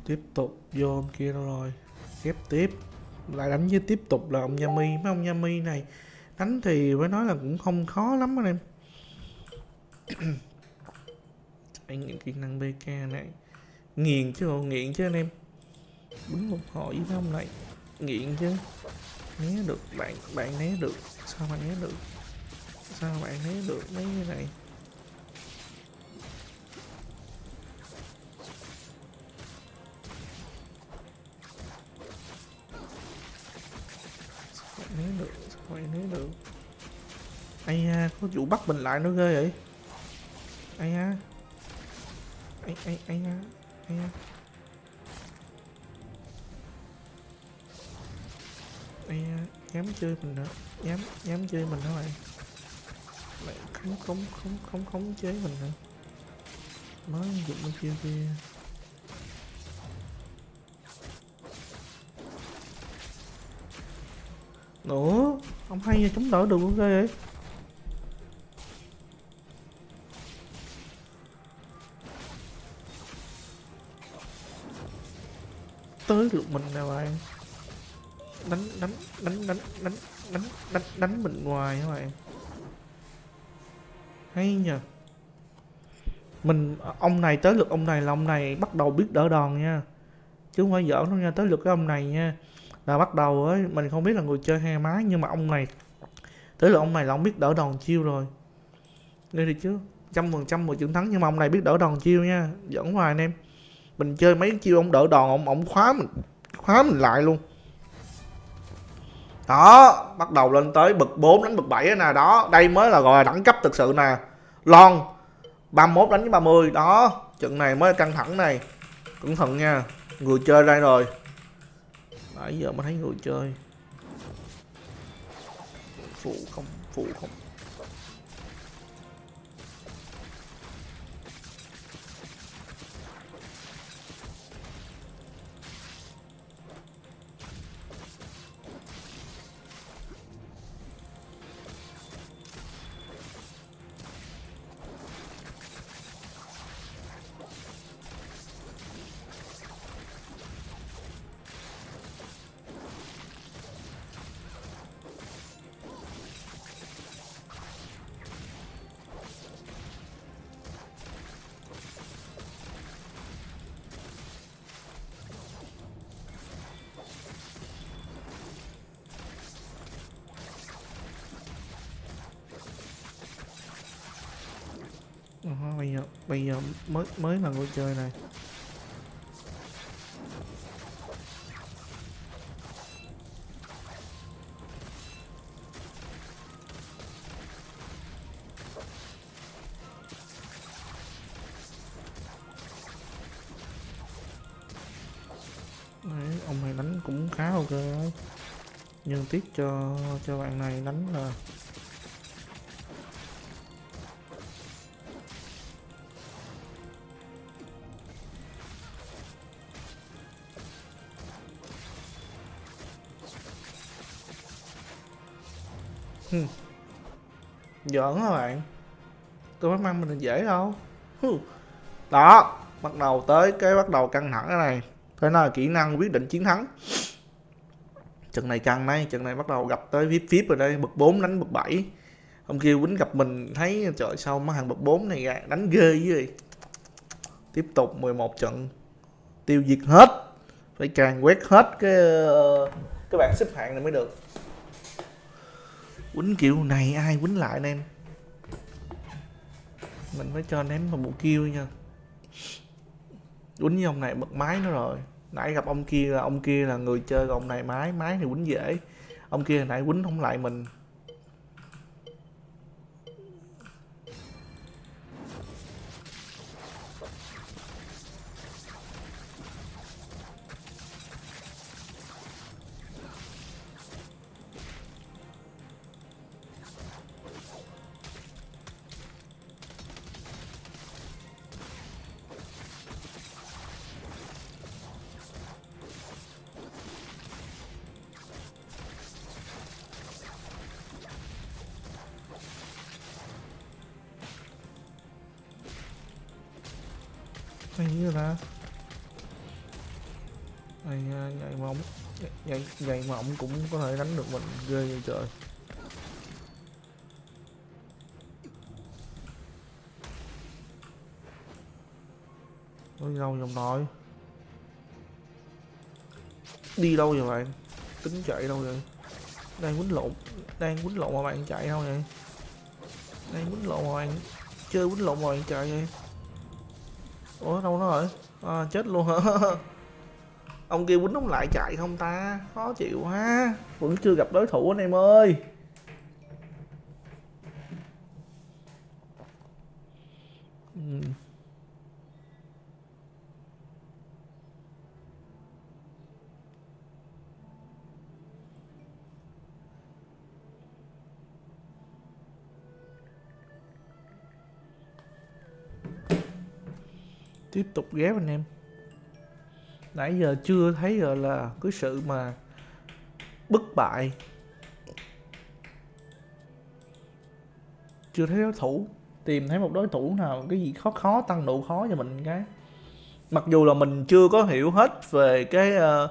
tiếp tục vô ông kia đâu rồi. Ghép tiếp. Lại đánh với tiếp tục là ông Yami mấy ông Yami này, đánh thì phải nói là cũng không khó lắm anh em. Anh nghiện kỹ năng BK này. Nghiền chứ không nghiện chứ anh em. Đúng một hỏi với ông này, nghiện chứ. Né được, bạn bạn né được. Sao mà né được? Sao bạn né được mấy cái này? Ai da có vụ bắt mình lại nó ghê vậy? Ai da. Ai ai ai da ai da. Ai da, dám chơi mình nữa dám dám chơi mình hả bạn lại không không không không không chế mình nữa mới dụng nó kia kia. Nữa không hay là chống đỡ được luôn, ghê vậy. Tới lượt mình nè bạn. Đánh đánh đánh đánh đánh đánh đánh đánh mình ngoài các bạn? Hay nhờ. Mình, ông này tới lượt ông này là ông này bắt đầu biết đỡ đòn nha. Chứ không phải giỡn đâu nha, tới lượt cái ông này nha. Là bắt đầu ấy mình không biết là người chơi hai máy nhưng mà ông này, tới lượt ông này là ông biết đỡ đòn chiêu rồi. Nghe được chứ, trăm phần trăm một trận thắng, nhưng mà ông này biết đỡ đòn chiêu nha. Dẫn hoài anh em mình chơi mấy chiêu ông đỡ đòn, ông ông khóa mình khóa mình lại luôn. Đó, bắt đầu lên tới bậc 4 đánh bậc 7 nè, đó, đây mới là gọi là đẳng cấp thực sự nè. Lon 31 đánh với 30 đó, trận này mới căng thẳng này. Cẩn thận nha, người chơi đây rồi. Nãy giờ mới thấy người chơi. Phụ không phụ không. Giờ bây giờ mới mới là người chơi này. Đấy, ông này đánh cũng khá ok đấy. Nhưng tiếc cho cho bạn này đánh là giỡn hả bạn? Tôi bắt mang mình dễ đâu. Đó, bắt đầu tới cái bắt đầu căng thẳng cái này. Phải nói là kỹ năng quyết định chiến thắng. Trận này căng đấy, trận này bắt đầu gặp tới vip vip rồi đây, bậc 4 đánh bậc 7 ông kia quýnh gặp mình thấy, trời, sao mấy hàng bậc 4 này đánh ghê chứ gì. tiếp tục 11 trận. Tiêu diệt hết. Phải càng quét hết cái ờ, cái bảng xếp hạng này mới được. Quýnh kiểu này ai quýnh lại anh em? Mình phải cho ném vào bộ kêu nha. Quýnh với ông này bật máy nó rồi. Nãy gặp ông kia là ông kia là người chơi còn ông này máy máy thì quýnh dễ. Ông kia nãy quýnh không lại mình. Ghê như trời. Đi đâu vòng nội đi đâu vậy bạn? Tính chạy đâu vậy? Đang quýnh lộn đang quýnh lộn mà bạn chạy đâu vậy? Đang quýnh lộn mà bạn chơi quýnh lộn mà bạn chạy vậy? Ủa đâu nó rồi? À, chết luôn hả? ông kia quýnh ông lại chạy không ta? Khó chịu ha. Vẫn chưa gặp đối thủ anh em ơi. Tiếp tục ghép anh em nãy giờ chưa thấy gọi là cái sự mà bất bại. Chưa thấy đối thủ. Tìm thấy một đối thủ nào cái gì khó khó tăng độ khó cho mình cái. Mặc dù là mình chưa có hiểu hết về cái uh,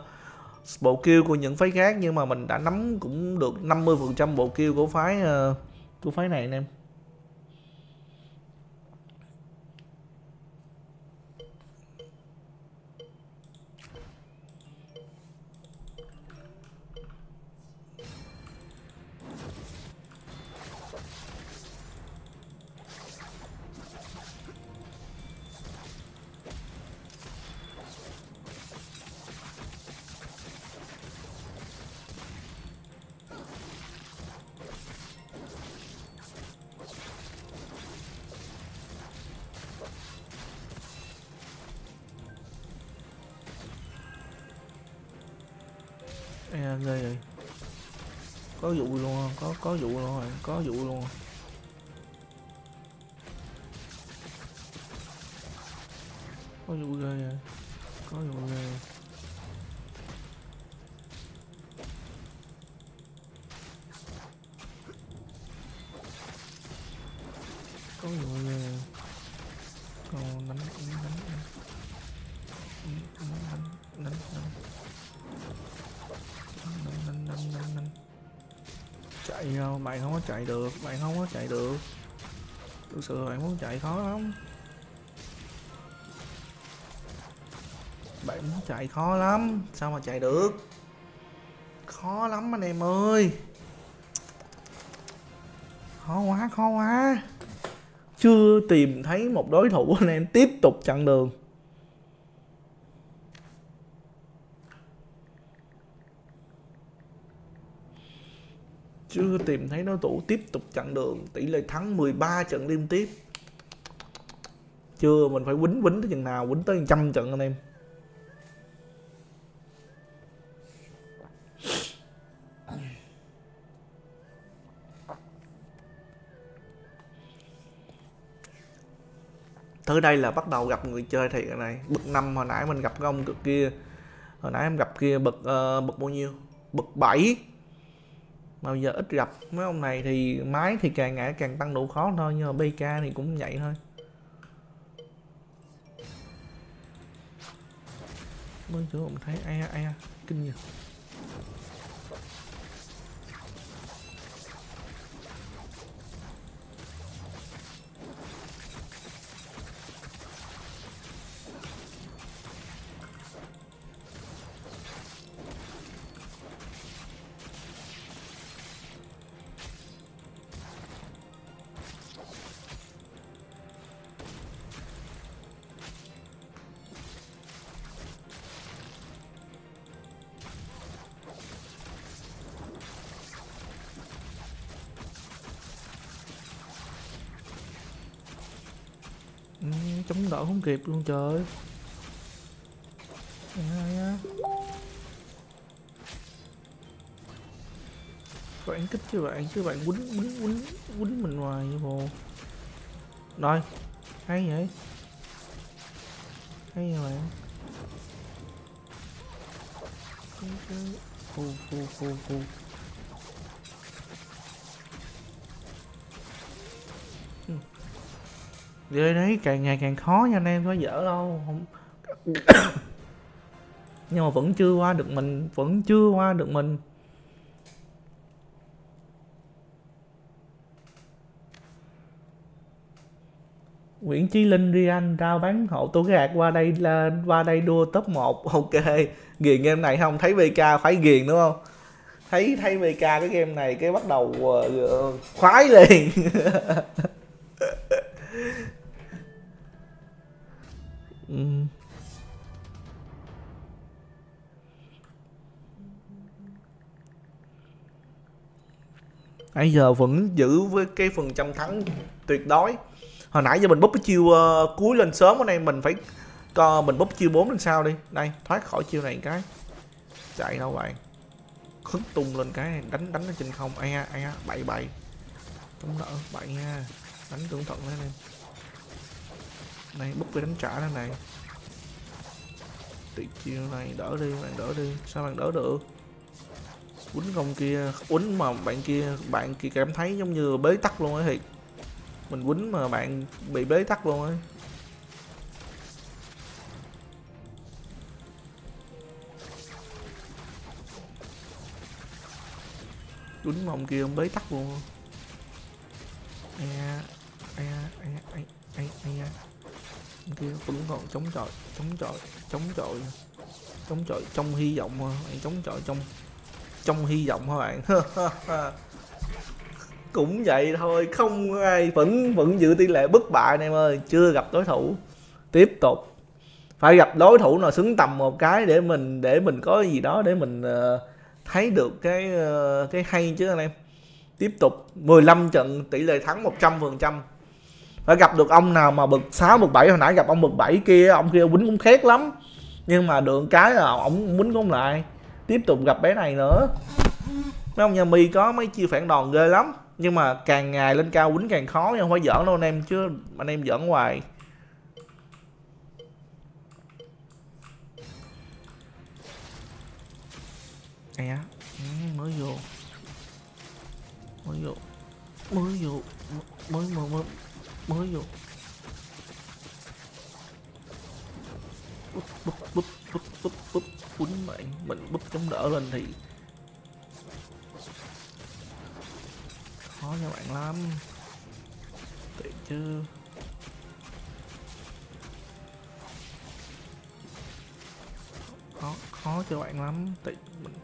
bộ kêu của những phái khác nhưng mà mình đã nắm cũng được 50% bộ kêu của phái uh, của phái này anh em. Ê, ghê vậy có vụ luôn không? có có vụ luôn rồi có vụ luôn chạy được, bạn không có chạy được. Thực sự bạn muốn chạy khó lắm. Bạn muốn chạy khó lắm, sao mà chạy được? Khó lắm anh em ơi. Khó quá khó quá. Chưa tìm thấy một đối thủ anh em tiếp tục chặn đường chưa tìm thấy đối thủ tiếp tục chặn đường tỷ lệ thắng 13 trận liên tiếp. Chưa mình phải quýnh quýnh tới chừng nào quýnh tới trăm trận anh em. Tới đây là bắt đầu gặp người chơi thì này. Bậc năm hồi nãy mình gặp cái ông cực kia. Hồi nãy em gặp kia bậc uh, ờ, bậc bao nhiêu? Bậc 7 mà giờ ít gặp mấy ông này thì máy thì càng ngày càng tăng độ khó thôi, nhưng mà BK thì cũng vậy thôi. Mới chỗ mình thấy, ai ai kinh nhỉ kịp luôn trời Ai bạn kích chứ bạn chứ bạn quýnh quýnh quýnh quýnh mình hoài như bồ rồi hay vậy hay vậy bạn phù phù phù phù Ghê đấy, càng ngày càng khó nha anh em, có dở đâu không Nhưng mà vẫn chưa qua được mình, vẫn chưa qua được mình. Nguyễn Chí Linh Rian rao bán hộ tố gạt qua đây là qua đây đua top 1 ok ghiền game này không? Thấy VK phải ghiền đúng không? Thấy thấy VK cái game này cái bắt đầu uh, khoái liền. Ừm. Nãy giờ vẫn giữ với cái phần trăm thắng tuyệt đối. Hồi nãy giờ mình búp cái chiêu uh, cuối lên sớm hôm nay mình phải co mình búp chiêu 4 lên sau đi. Đây thoát khỏi chiêu này cái. Chạy đâu bạn Hất tung lên cái đánh đánh ở trên không. Ai a ai a bậy bậy. Không đỡ bậy nha. Đánh cẩn thận lên em này, bút cái đánh trả lên này. Tuyệt chiêu này, đỡ đi, bạn đỡ đi. Sao bạn đỡ được? Quýnh công kia, quýnh mà bạn kia bạn kia cảm thấy giống như bế tắc luôn ấy, thiệt. Mình quýnh mà bạn bị bế tắc luôn ấy. Quýnh mà ông kia ông bế tắc luôn. Ai a ai ai ai ai ai kia vẫn còn chống chọi chống chọi chống chọi chống chọi trong hy vọng thôi bạn chống chọi trong trong hy vọng thôi bạn. Cũng vậy thôi không ai vẫn vẫn giữ tỷ lệ bất bại anh em ơi chưa gặp đối thủ. Tiếp tục. Phải gặp đối thủ nào xứng tầm một cái để mình để mình có gì đó để mình uh, thấy được cái uh, cái hay chứ anh em. Tiếp tục. 15 trận tỷ lệ thắng 100% phải gặp được ông nào mà bậc 6 bậc 7 hồi nãy gặp ông bậc 7 kia, ông kia quýnh cũng khét lắm. Nhưng mà được cái là ông quýnh cũng lại. Tiếp tục gặp bé này nữa. Mấy ông nhà mi có mấy chiêu phản đòn ghê lắm. Nhưng mà càng ngày lên cao quýnh càng khó, nhưng không phải giỡn đâu anh em, chứ anh em giỡn hoài. Ai á ừ, mới vô. Mới vô. Mới vô. Mới mới mới mới vô. Búp búp búp búp búp búp quýnh mạnh mình búp chống đỡ lên thì khó cho bạn lắm. Tiện chứ. Khó khó cho bạn lắm tại mình.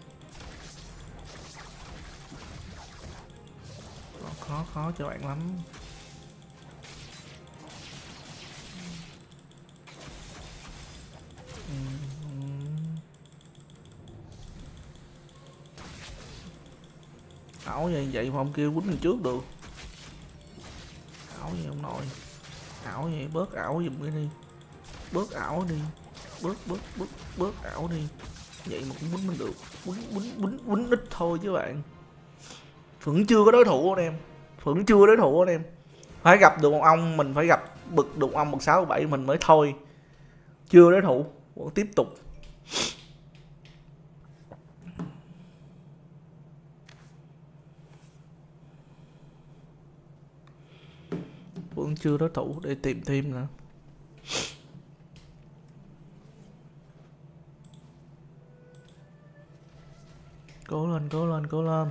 Khó khó cho bạn lắm. Ừ. ảo vậy vậy mà ông kia quýnh mình trước được. Ảo vậy ông nội. Ảo vậy, bớt ảo giùm cái đi. Bớt ảo đi. Bớt bớt bớt bớt ảo đi. Vậy mà cũng quýnh mình được. Quýnh quýnh quýnh quýnh ít thôi chứ bạn. Vẫn chưa có đối thủ anh em. Vẫn chưa đối thủ anh em. Phải gặp được một ông, mình phải gặp bực được ông bậc sáu bảy mình mới thôi. Chưa đối thủ vẫn tiếp tục. Vẫn chưa đối thủ để tìm thêm nữa. Cố lên cố lên cố lên.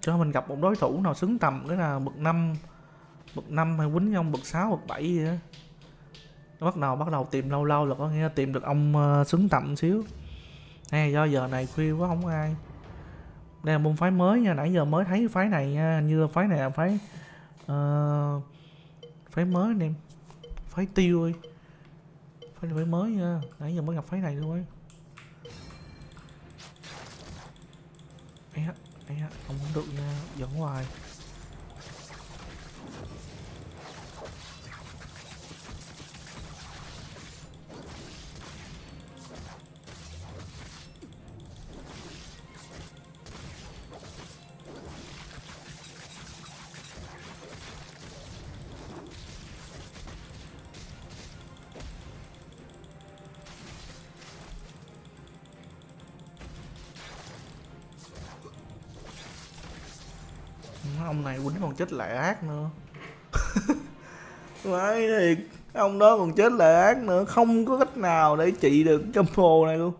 Cho mình gặp một đối thủ nào xứng tầm cái là bậc 5 bậc 5 hay quýnh nhau bậc 6, bậc 7 gì đó bắt đầu bắt đầu tìm lâu lâu là có nghe tìm được ông uh, xứng tầm xíu. Hay do giờ này khuya quá không có ai. Đây là môn phái mới nha nãy giờ mới thấy phái này nha như phái này là phái uh, phái mới anh em phái tiêu ơi phái này phái mới nha nãy giờ mới gặp phái này luôn ấy. Ấy á ấy á không không được nha dẫn hoài. Ông này quýnh còn chết lại ác nữa. Vậy thì ông đó còn chết lại ác nữa, không có cách nào để trị được combo này luôn.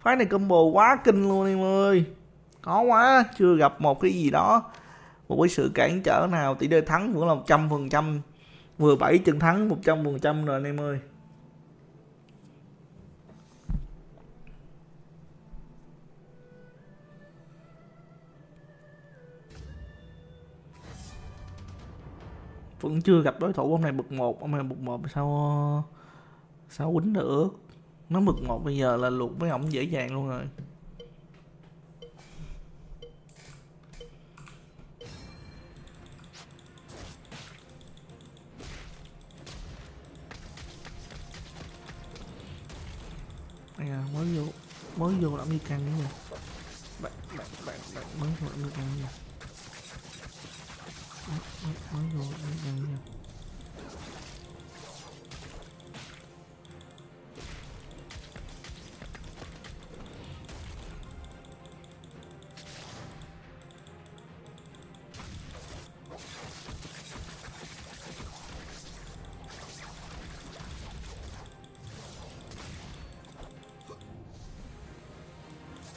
Phái này combo quá kinh luôn em ơi. Có quá, chưa gặp một cái gì đó. Một cái sự cản trở nào, tỷ lệ thắng vẫn là một trăm phần trăm, vừa bảy trận thắng, một trăm phần trăm rồi anh em ơi. Vẫn chưa gặp đối thủ ông này bậc một ông này bậc một sao sao quýnh được? Nó bậc một bây giờ là luộc với ổng dễ dàng luôn rồi. Đây à, mới vô mới vô làm đi căng nữa bạn bạn bạn bạn mới vô làm đi căng nữa mới, vô nha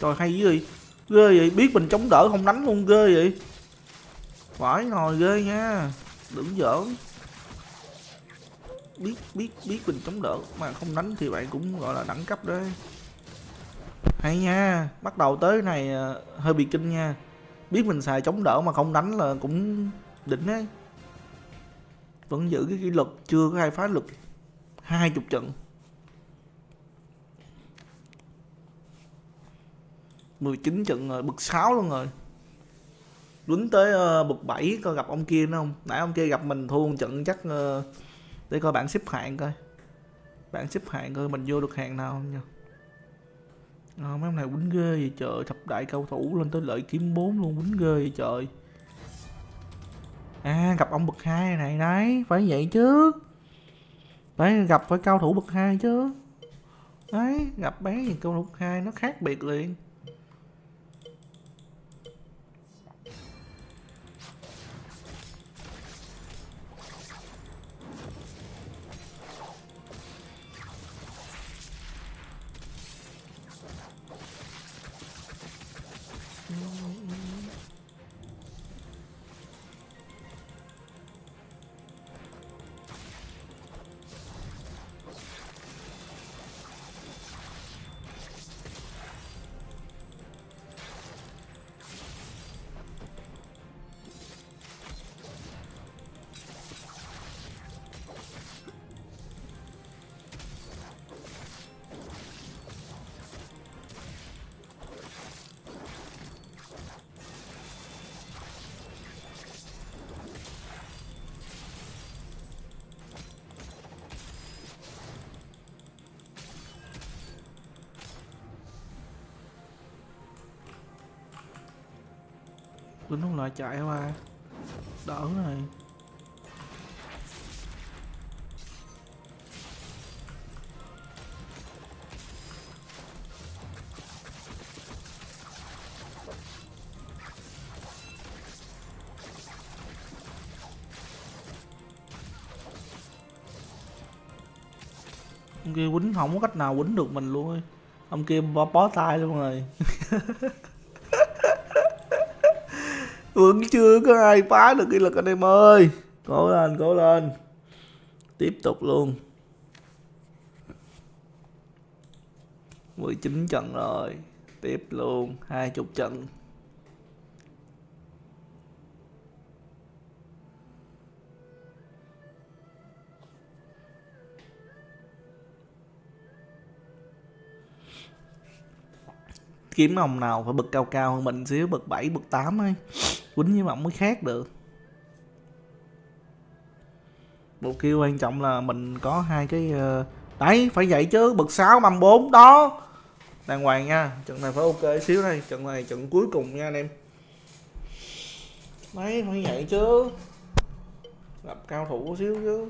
Trời hay dữ vậy. Ghê vậy biết mình chống đỡ không đánh luôn ghê vậy. Phải ngồi ghê nha. Đừng giỡn. Biết biết biết mình chống đỡ mà không đánh thì bạn cũng gọi là đẳng cấp đấy Hay nha Bắt đầu tới này ờ, hơi bị kinh nha. Biết mình xài chống đỡ mà không đánh là cũng đỉnh đấy Vẫn giữ cái kỷ luật chưa có ai phá lực hai chục trận. 19 trận rồi, bực 6 luôn rồi. Quýnh tới uh, bậc 7 coi gặp ông kia nữa không? Nãy ông kia gặp mình thua một trận chắc uh, Để coi bạn xếp hạng coi. Bạn xếp hạng coi mình vô được hàng nào không nha à, ờ, Mấy ông này quýnh ghê vậy trời Thập đại cao thủ lên tới lợi kiếm 4 luôn Quýnh ghê vậy trời. À gặp ông bậc 2 này đấy Phải vậy chứ. Phải gặp phải cao thủ bậc 2 chứ. Đấy gặp bé gì cao thủ bậc 2 nó khác biệt liền. Quýnh không lại chạy qua. Đỡ này ông kia quýnh không có cách nào quýnh được mình luôn ấy. ông kia bó, bó tay luôn rồi. vẫn chưa? Có ai phá được cái lực anh em ơi. Cố lên cố lên. Tiếp tục luôn. 19 trận rồi. Tiếp luôn 20 trận. Kiếm ông nào phải bực cao cao hơn mình xíu bực 7 bực 8 ấy quýnh với mộng mới khác được. Bộ kia quan trọng là mình có hai cái ờ, đấy, phải vậy chứ bực 6 mầm 4 đó. Đàng hoàng nha, trận này phải ok xíu đây, trận này trận cuối cùng nha anh em. Đấy, phải vậy chứ. Gặp cao thủ xíu chứ.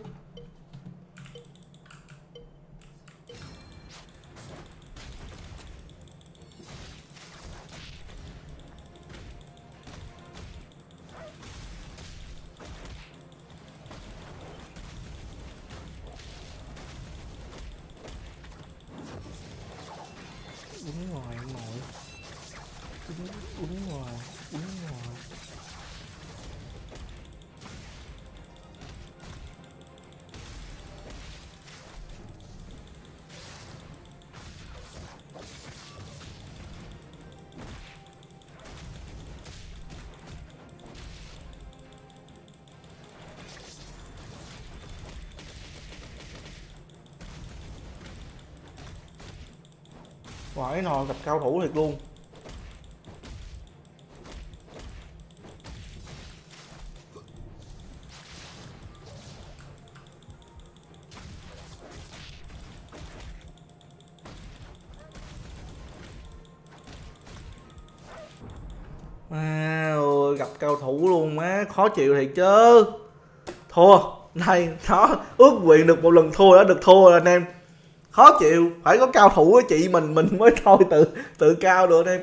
Quả nò gặp cao thủ thiệt luôn. Wow, gặp cao thủ luôn má khó chịu thiệt chứ. Thua này nó ước nguyện được một lần thua đã được thua rồi anh em khó chịu phải có cao thủ với chị mình mình mới thôi tự tự cao được em.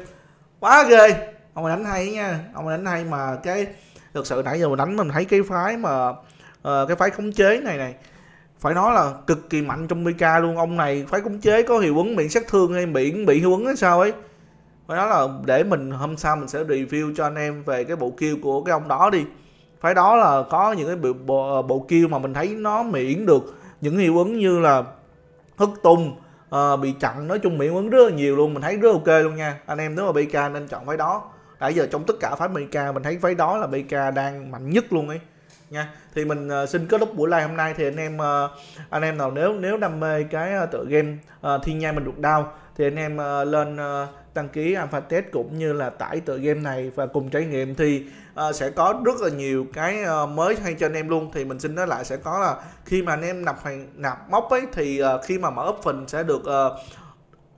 Quá ghê. Ông đánh hay nha. Ông đánh hay mà cái thực sự nãy giờ mình đánh mình thấy cái phái mà uh, cái phái khống chế này này phải nói là cực kỳ mạnh trong Mika luôn. Ông này phái khống chế có hiệu ứng miệng sát thương hay miễn bị hiệu ứng hay sao ấy. Phải nói là để mình hôm sau mình sẽ review cho anh em về cái bộ kêu của cái ông đó đi. Phải đó là có những cái bộ, bộ, bộ mà mình thấy nó miễn được những hiệu ứng như là hất tung ờ, bị chặn nói chung miệng vẫn rất là nhiều luôn mình thấy rất ok luôn nha. Anh em nếu mà BK nên chọn phái đó. Nãy giờ trong tất cả phái BK mình thấy phái đó là BK đang mạnh nhất luôn ấy nha. Thì mình uh, xin kết thúc buổi live hôm nay thì anh em uh, anh em nào nếu nếu đam mê cái uh, tựa game uh, thiên nhai mình được đau thì anh em uh, lên uh, đăng ký alpha test cũng như là tải tựa game này và cùng trải nghiệm. Thì Ờ, sẽ có rất là nhiều cái ờ, mới hay cho anh em luôn. Thì mình xin nói lại sẽ có là khi mà anh em nạp hàng nạp móc ấy, thì ờ, khi mà mở phần sẽ được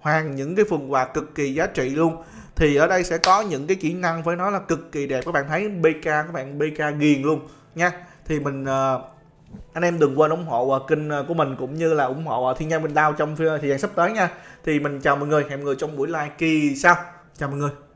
hoàn những cái phần quà cực kỳ giá trị luôn. Thì ở đây sẽ có những cái kỹ năng với nó là cực kỳ đẹp. Các bạn thấy BK các bạn BK ghiền luôn, nha. Thì mình anh em đừng quên ủng hộ kênh của mình cũng như là ủng hộ thiên nhai minh đao trong thời gian sắp tới nha. Thì mình chào mọi người. Hẹn mọi người trong buổi live kỳ sau. Chào mọi người.